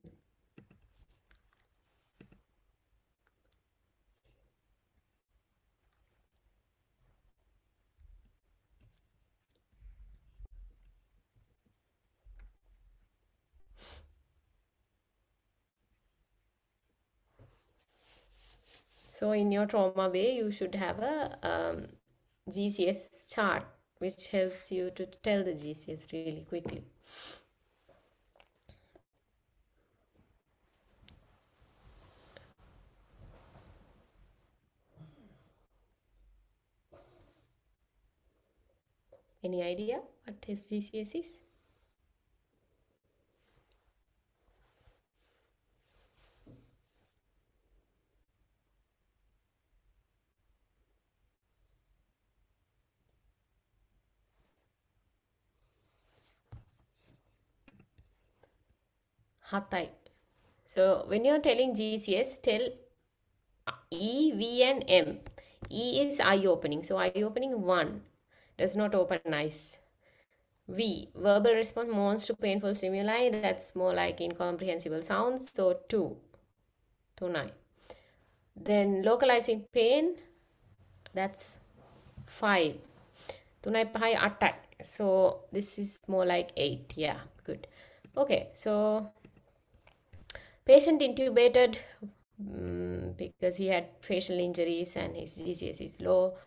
Speaker 6: So in your trauma way, you should have a um, GCS chart, which helps you to tell the GCS really quickly. Any idea what his GCS is? Hathai. So when you're telling GCS, tell uh, E, V and M. E is eye opening. So eye opening 1 does not open eyes. V, verbal response moans to painful stimuli. That's more like incomprehensible sounds. So 2, tunai. Then localizing pain, that's 5. Tunai pai attack. So this is more like 8. Yeah, good. Okay, so Patient intubated um, because he had facial injuries and his GCS is low.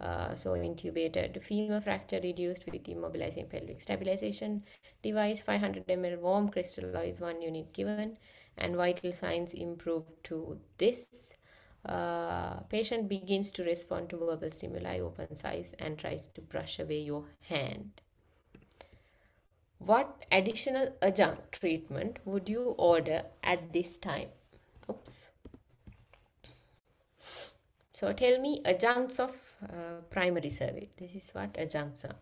Speaker 6: Uh, so intubated femur fracture reduced with immobilizing pelvic stabilization device 500 ml warm crystal one unit given and vital signs improved to this uh, patient begins to respond to verbal stimuli open eyes and tries to brush away your hand what additional adjunct treatment would you order at this time? Oops. So tell me adjuncts of uh, primary survey. This is what adjuncts are.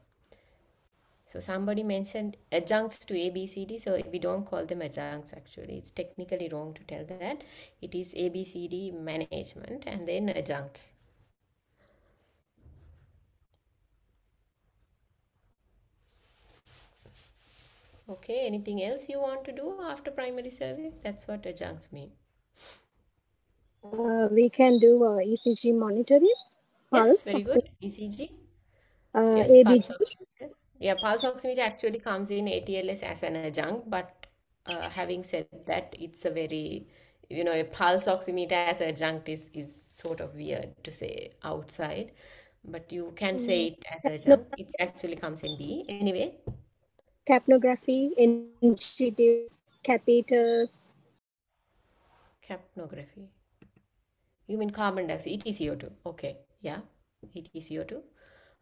Speaker 6: So somebody mentioned adjuncts to ABCD. So we don't call them adjuncts actually. It's technically wrong to tell that. It is ABCD management and then adjuncts. Okay, anything else you want to do after primary survey? That's what adjuncts mean.
Speaker 9: Uh, we can do uh, ECG monitoring.
Speaker 6: Yes, very good. ECG.
Speaker 9: Uh,
Speaker 6: Yes,
Speaker 9: ABG.
Speaker 6: pulse oximeter. Yeah, pulse oximeter actually comes in ATLS as an adjunct, but uh, having said that, it's a very, you know, a pulse oximeter as an adjunct is is sort of weird to say outside, but you can say
Speaker 9: Mm,
Speaker 6: it as adjunct. It actually comes in B. Anyway,
Speaker 9: capnography, NG catheters.
Speaker 6: capnography. You mean carbon dioxide, EtCO2. Okay, yeah, EtCO2.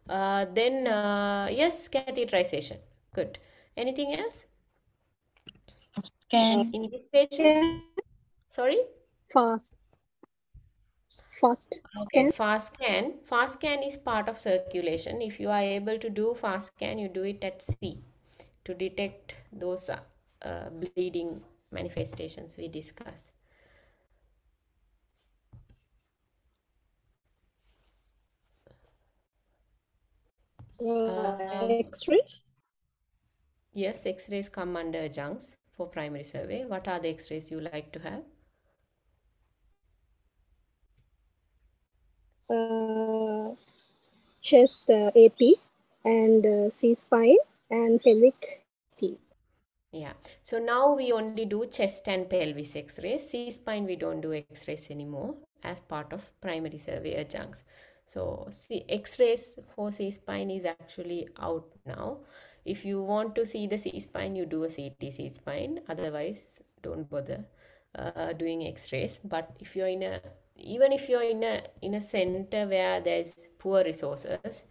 Speaker 6: Uh, then, uh, yes, catheterization. Good. Anything else
Speaker 12: Scan.
Speaker 6: in this patient? Sorry?
Speaker 9: fast fast
Speaker 6: Okay,
Speaker 9: scan
Speaker 6: fast scan. Fast scan is part of circulation. If you are able to do fast scan, you do it at C to detect those uh, uh, bleeding manifestations we discussed.
Speaker 9: uh,
Speaker 6: Uh,
Speaker 9: x-rays
Speaker 6: yes, X-rays come under adjuncts for primary survey. What are the X-rays you like to have?
Speaker 9: uh, chest uh, ap and uh, c spine and pelvic p
Speaker 6: Yeah. So now we only do chest and pelvis X-rays. C-spine we don't do X-rays anymore as part of primary survey adjuncts. So see, X-rays for C-spine is actually out now. If you want to see the C-spine, you do a CT C-spine. Otherwise, don't bother uh, doing X-rays. But if you're in a even if you're in a in a center where there's poor resources,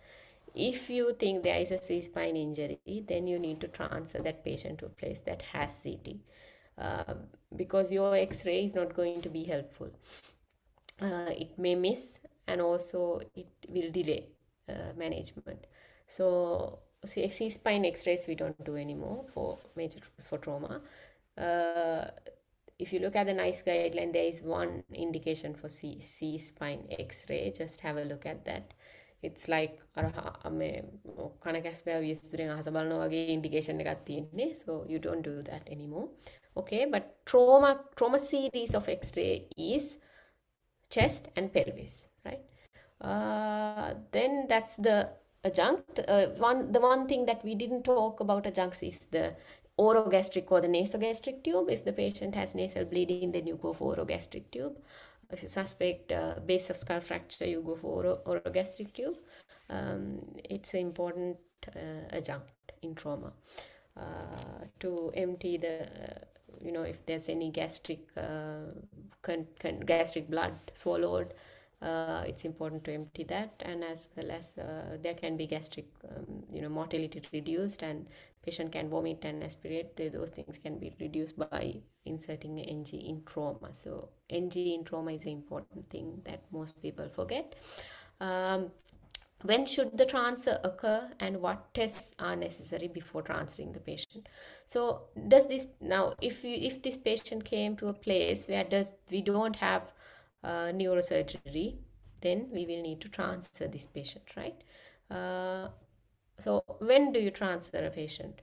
Speaker 6: if you think there is a C-spine injury, then you need to transfer that patient to a place that has CT uh, because your X-ray is not going to be helpful. Uh, it may miss and also it will delay uh, management. So C- C-spine X-rays we don't do anymore for major for trauma. Uh, if you look at the NICE guideline, there is one indication for C, C spine X-ray. Just have a look at that It's like අර හ- මේ කන කැස්බෑ විස්තුරෙන් අහස බලනවා වගේ indication එකක් තියෙන්නේ so you don't do that anymore okay but trauma trauma series of x-ray is chest and pelvis right uh, then that's the adjunct uh, one the one thing that we didn't talk about adjuncts is the orogastric or the nasogastric tube if the patient has nasal bleeding then you go for orogastric tube if you suspect uh, base of skull fracture you go for oro- orogastric tube. Um, it's an important uh, adjunct in trauma. Uh, to empty the uh, you know if there's any gastric uh, con- con- gastric blood swallowed uh, it's important to empty that and as well as uh, there can be gastric um, you know mortality reduced and patient can vomit and aspirate. Th- those things can be reduced by inserting ng in trauma. So ng in trauma is an important thing that most people forget. Um, when should the transfer occur and what tests are necessary before transferring the patient? So does this now if you if this patient came to a place where does we don't have uh, neurosurgery then we will need to transfer this patient right? Uh, so when do you transfer a patient?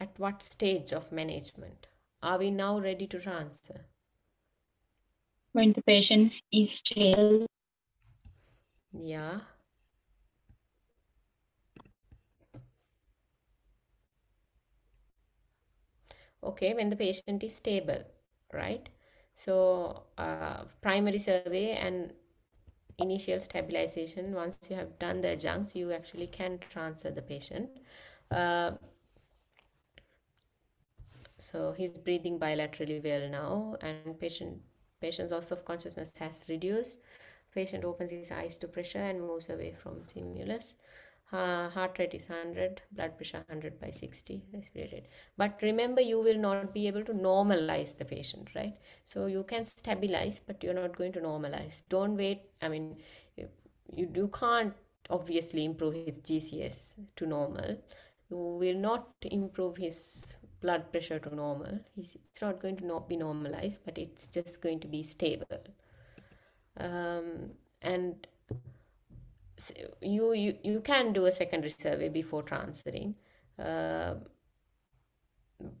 Speaker 6: At what stage of management? Are we now ready to transfer?
Speaker 12: When the patient is stable,
Speaker 6: yeah okay when the patient is stable right? So uh, primary survey and initial stabilization once you have done the adjuncts you actually can transfer the patient. Uh, so he's breathing bilaterally well now and patient patient's loss of consciousness has reduced. Patient opens his eyes to pressure and moves away from stimulus uh, heart rate is 100 blood pressure 100 by 60 respiratory rate. But remember you will not be able to normalize the patient right? So you can stabilize but you're not going to normalize. Don't wait i mean you, you, you can't obviously improve his gcs to normal. You will not improve his blood pressure to normal. He's, it's not going to not be normalized but it's just going to be stable. Um, and you, you you can do a secondary survey before transferring uh,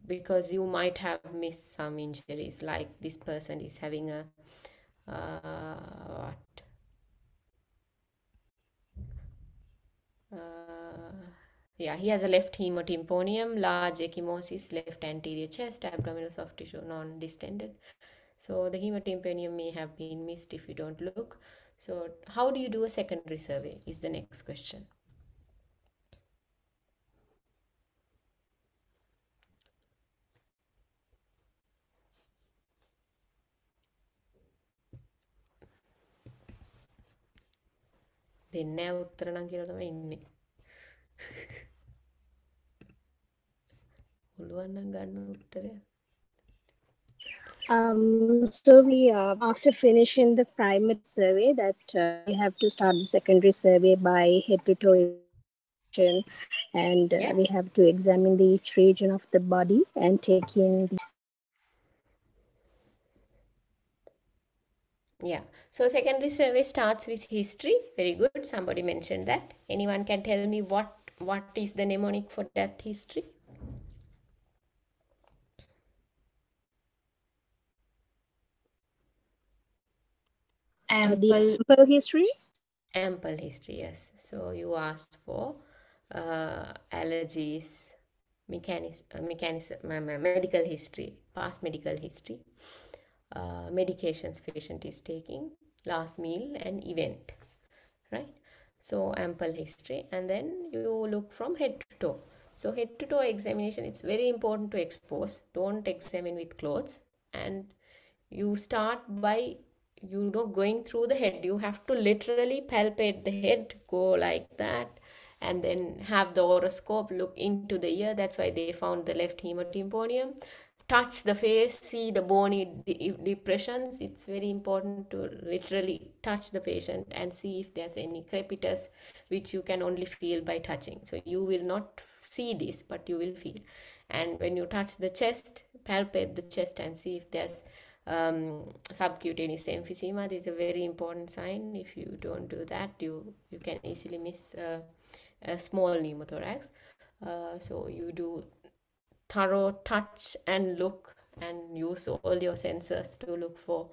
Speaker 6: because you might have missed some injuries like this person is having a uh, what? Uh, yeah he has a left hemotymponium large ecchymosis left anterior chest abdominal soft tissue non-distended. So the hemotympanium may have been missed if you don't look so how do you do a secondary survey is the next question දෙන්නේ නැහැ උත්තර නම් කියලා තමයි ඉන්නේ. පුළුවන් නම් ගන්න උත්තරය.
Speaker 9: Um, so we, uh, after finishing the primary survey, that uh, we have to start the secondary survey by head to toe and uh,
Speaker 6: Yeah.
Speaker 9: we have to examine the each region of the body and take in the
Speaker 6: Yeah. So secondary survey starts with history. Very good. Somebody mentioned that. Anyone can tell me what what is the mnemonic for that history?
Speaker 9: The
Speaker 12: Ample
Speaker 9: ample history.
Speaker 6: Ample history, yes. So you asked for uh, allergies, mechanism, uh, mechanism, medical history, past medical history, uh, medications patient is taking, last meal, and event, right? So ample history, and then you look from head to toe. So head to toe examination, it's very important to expose. Don't examine with clothes, and you start by you know going through the head. You have to literally palpate the head go like that and then have the otoscope look into the ear. That's why they found the left hemotymponium touch the face see the bony de- depressions. It's very important to literally touch the patient and see if there's any crepitus which you can only feel by touching. So you will not see this but you will feel. And when you touch the chest palpate the chest and see if there's um, subcutaneous emphysema this is a very important sign. If you don't do that you you can easily miss uh, a small pneumothorax. Uh, so you do thorough touch and look and use all your sensors to look for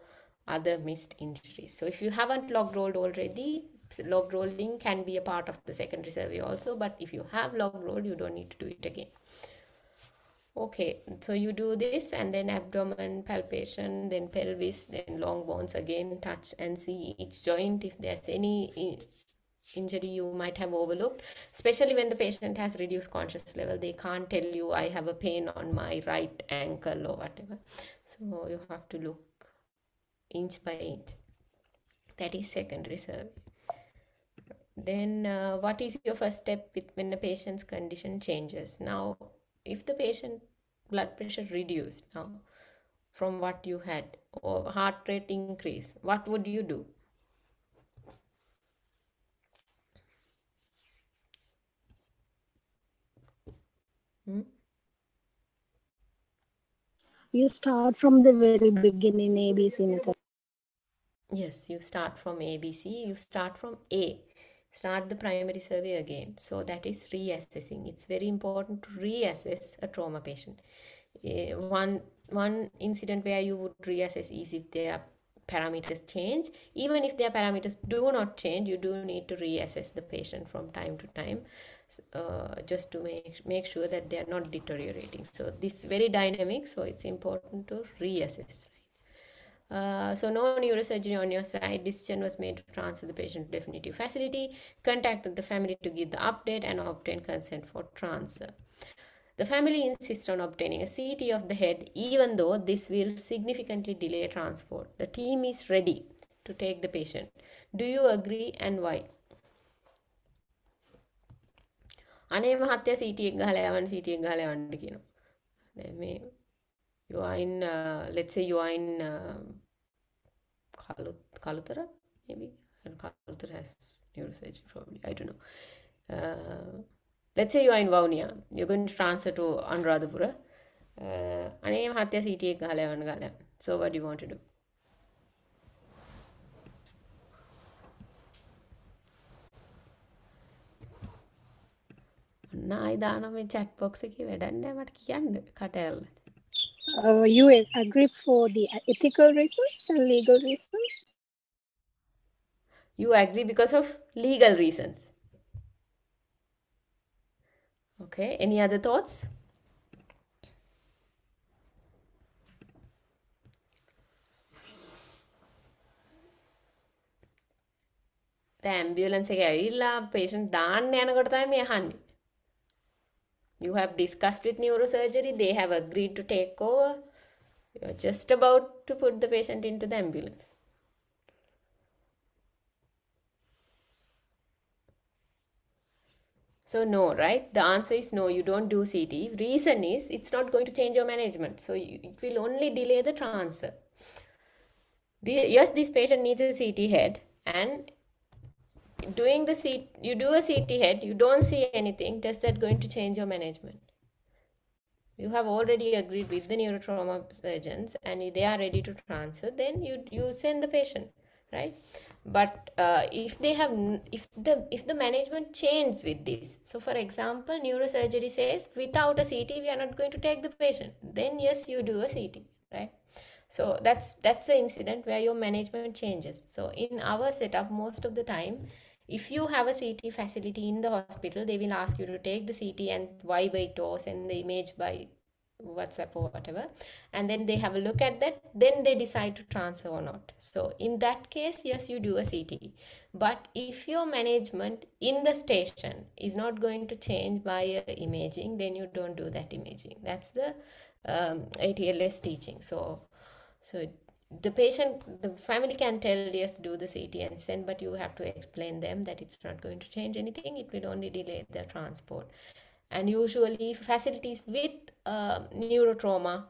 Speaker 6: other missed injuries. So if you haven't log rolled already log rolling can be a part of the secondary survey also but if you have log rolled you don't need to do it again Okay, so you do this and then abdomen palpation, then pelvis, then long bones again, touch and see each joint if there's any injury you might have overlooked, especially when the patient has reduced conscious level. They can't tell you, I have a pain on my right ankle or whatever. So you have to look inch by inch. That is secondary survey. Then, uh, what is your first step with when the patient's condition changes? Now, if the patient blood pressure reduced now from what you had or heart rate increase, what would you do? Hmm?
Speaker 9: You start from the very beginning, ABC method.
Speaker 6: Yes, you start from ABC, you start from A. Start the primary survey again. So that is reassessing. It's very important to reassess a trauma patient. Eh, one one incident where you would reassess is if their parameters change. Even if their parameters do not change, you do need to reassess the patient from time to time, uh, just to make make sure that they are not deteriorating. So this is very dynamic. So it's important to reassess. Uh, so no neurosurgery on your side. Decision was made to transfer the patient to definitive facility. Contacted the family to give the update and obtain consent for transfer. The family insists on obtaining a CT of the head, even though this will significantly delay transport. The team is ready to take the patient. Do you agree and why? අනේ මහත්තයා සීටි එක ගහලා යවන්න සීටි එක ගහලා යවන්න කියනවා. දැන් මේ you are in uh, let's say you are in uh, Kalu- Kalutara maybe and Kalutara has neurosurgery probably I don't know. Uh, let's say you are in Vaunia. You're going to transfer to Anuradhapura. Uh, අනේ මහත්තයා සීටි එක ගහලා යවන්න ගහලා යවන්න. so what do you want to do? ඔන්න ආයි දානවා මේ chat box එකේ වැඩක් නැහැ මට කියන්න කට ඇරලා.
Speaker 9: Uh, you agree for the ethical reasons and legal reasons?
Speaker 6: You agree because of legal reasons. Okay, any other thoughts? The ambulance එක ඇවිල්ලා patient දාන්න යනකොට තමයි මේ අහන්නේ. you have discussed with neurosurgery, they have agreed to take over. You're just about to put the patient into the ambulance. So no, right? The answer is no, you don't do CT. Reason is it's not going to change your management. So you, it will only delay the transfer. The, yes, this patient needs a CT head and doing the CT, you do a CT head, you don't see anything. Does that going to change your management? You have already agreed with the neurotrauma surgeons and they are ready to transfer, then you, you send the patient, right? but uh, if they have if the if the management changes with this so for example neurosurgery says without a ct we are not going to take the patient then yes you do a ct right so that's that's the incident where your management changes so in our setup most of the time if you have a ct facility in the hospital they will ask you to take the ct and Viber or send the image by whatsapp or whatever. And then they have a look at that then they decide to transfer or not. So in that case yes you do a ct but if your management in the station is not going to change by uh, imaging then you don't do that imaging. That's the um, atls teaching. So so the patient the family can tell yes do the ct and send but you have to explain them that it's not going to change anything it will only delay the transport and usually facilities with uh, neurotrauma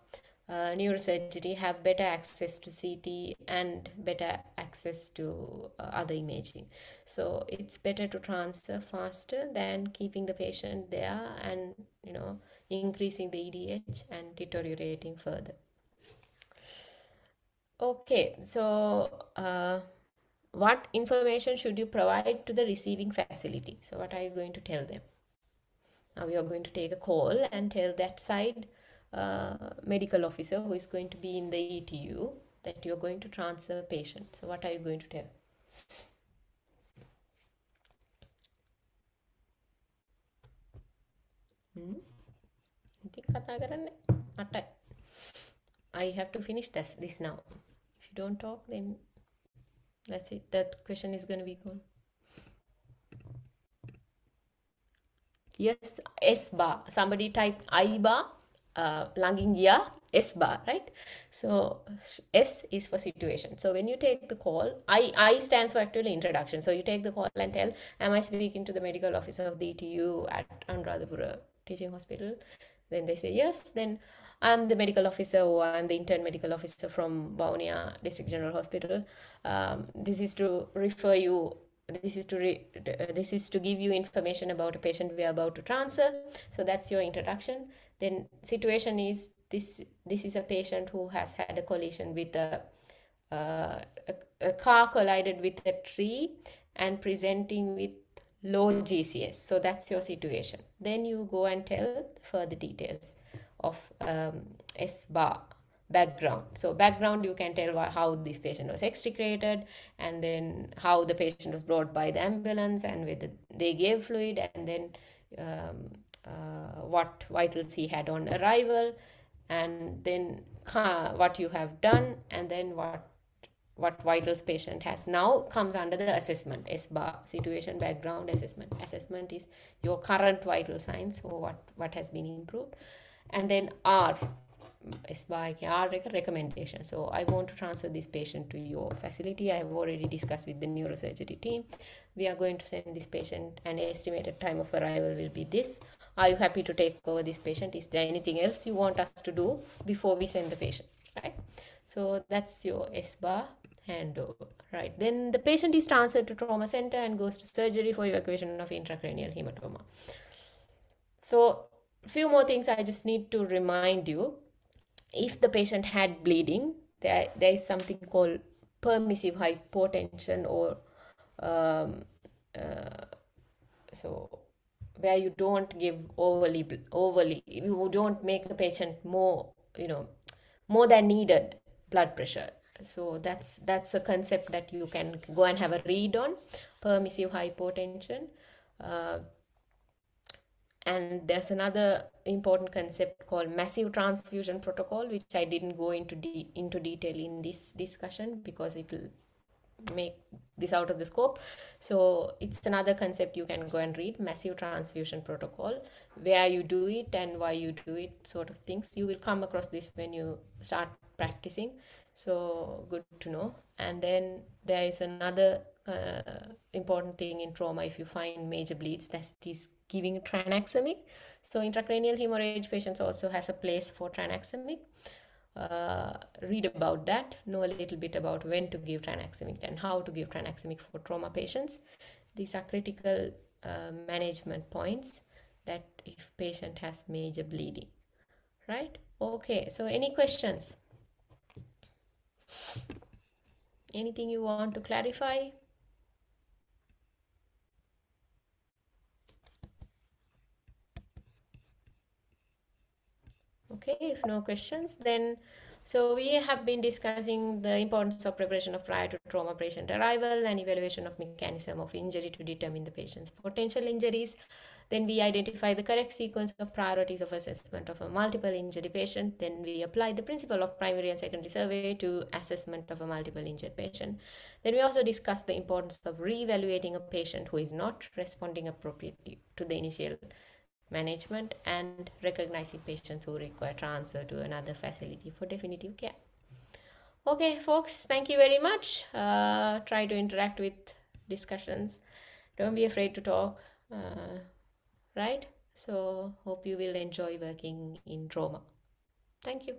Speaker 6: uh, neurosurgery have better access to CT and better access to uh, other imaging. So it's better to transfer faster than keeping the patient there and you know increasing the EDH and deteriorating further. Okay, so uh, what information should you provide to the receiving facility? So what are you going to tell them? Now are going to take a call and tell that side uh, medical officer who is going to be in the ETU that you're going to transfer a patient. So what are you going to tell? Hmm? I have to finish this, this now you don't talk then that's it. That question is going to be gone. Yes SBAR. Somebody typed ISBAR uh, langing ya s bar right? So s is for situation. So when you take the call i i stands for actually introduction. So you take the call and tell am i speaking to the medical officer of the etu at anuradhapura teaching hospital? Then they say yes. Then I'm the medical officer or I'm the intern medical officer from Vavuniya District General Hospital. Um, this is to refer you this is to re- this is to give you information about a patient we are about to transfer so that's your introduction then situation is this this is a patient who has had a collision with a, uh, a, a car collided with a tree and presenting with low GCS. So that's your situation. Then you go and tell further details of um, SBAR background. So background you can tell how this patient was extricated and then how the patient was brought by the ambulance and whether they gave fluid and then um, uh, what vitals he had on arrival and then what you have done and then what what vitals patient has now comes under the assessment. SBAR situation background assessment. Assessment is your current vital signs or what what has been improved and then R SBA R recommendation. So I want to transfer this patient to your facility. I have already discussed with the neurosurgery team. We are going to send this patient and estimated time of arrival will be this. Are you happy to take over this patient? Is there anything else you want us to do before we send the patient? Right. So that's your SBA handover. Right. Then the patient is transferred to trauma center and goes to surgery for evacuation of intracranial hematoma. So few more things I just need to remind you. If the patient had bleeding, there, there is something called permissive hypotension or um, uh, so where you don't give overly overly you don't make a patient more you know more than needed blood pressure. So that's that's a concept that you can go and have a read on permissive hypotension. Uh, and there's another important concept called massive transfusion protocol which i didn't go into de- into detail in this discussion because it will make this out of the scope. So it's another concept you can go and read massive transfusion protocol where you do it and why you do it sort of things. You will come across this when you start practicing. So good to know. And then there is another uh, important thing in trauma if you find major bleeds that is giving tranexamic so intracranial hemorrhage patients also has a place for tranexamic uh, read about that. Know a little bit about when to give tranexamic and how to give tranexamic for trauma patients. These are critical uh, management points that if patient has major bleeding. Right? Okay. So any questions? Anything you want to clarify okay if no questions then so we have been discussing the importance of preparation of prior to trauma patient arrival and evaluation of mechanism of injury to determine the patient's potential injuries. Then we identify the correct sequence of priorities of assessment of a multiple injury patient. Then we apply the principle of primary and secondary survey to assessment of a multiple injured patient. Then we also discuss the importance of re-evaluating a patient who is not responding appropriately to the initial management and recognizing patients who require transfer to another facility for definitive care. Okay, folks, thank you very much. Uh, try to interact with discussions. Don't be afraid to talk, uh, right? So, hope you will enjoy working in trauma. Thank you.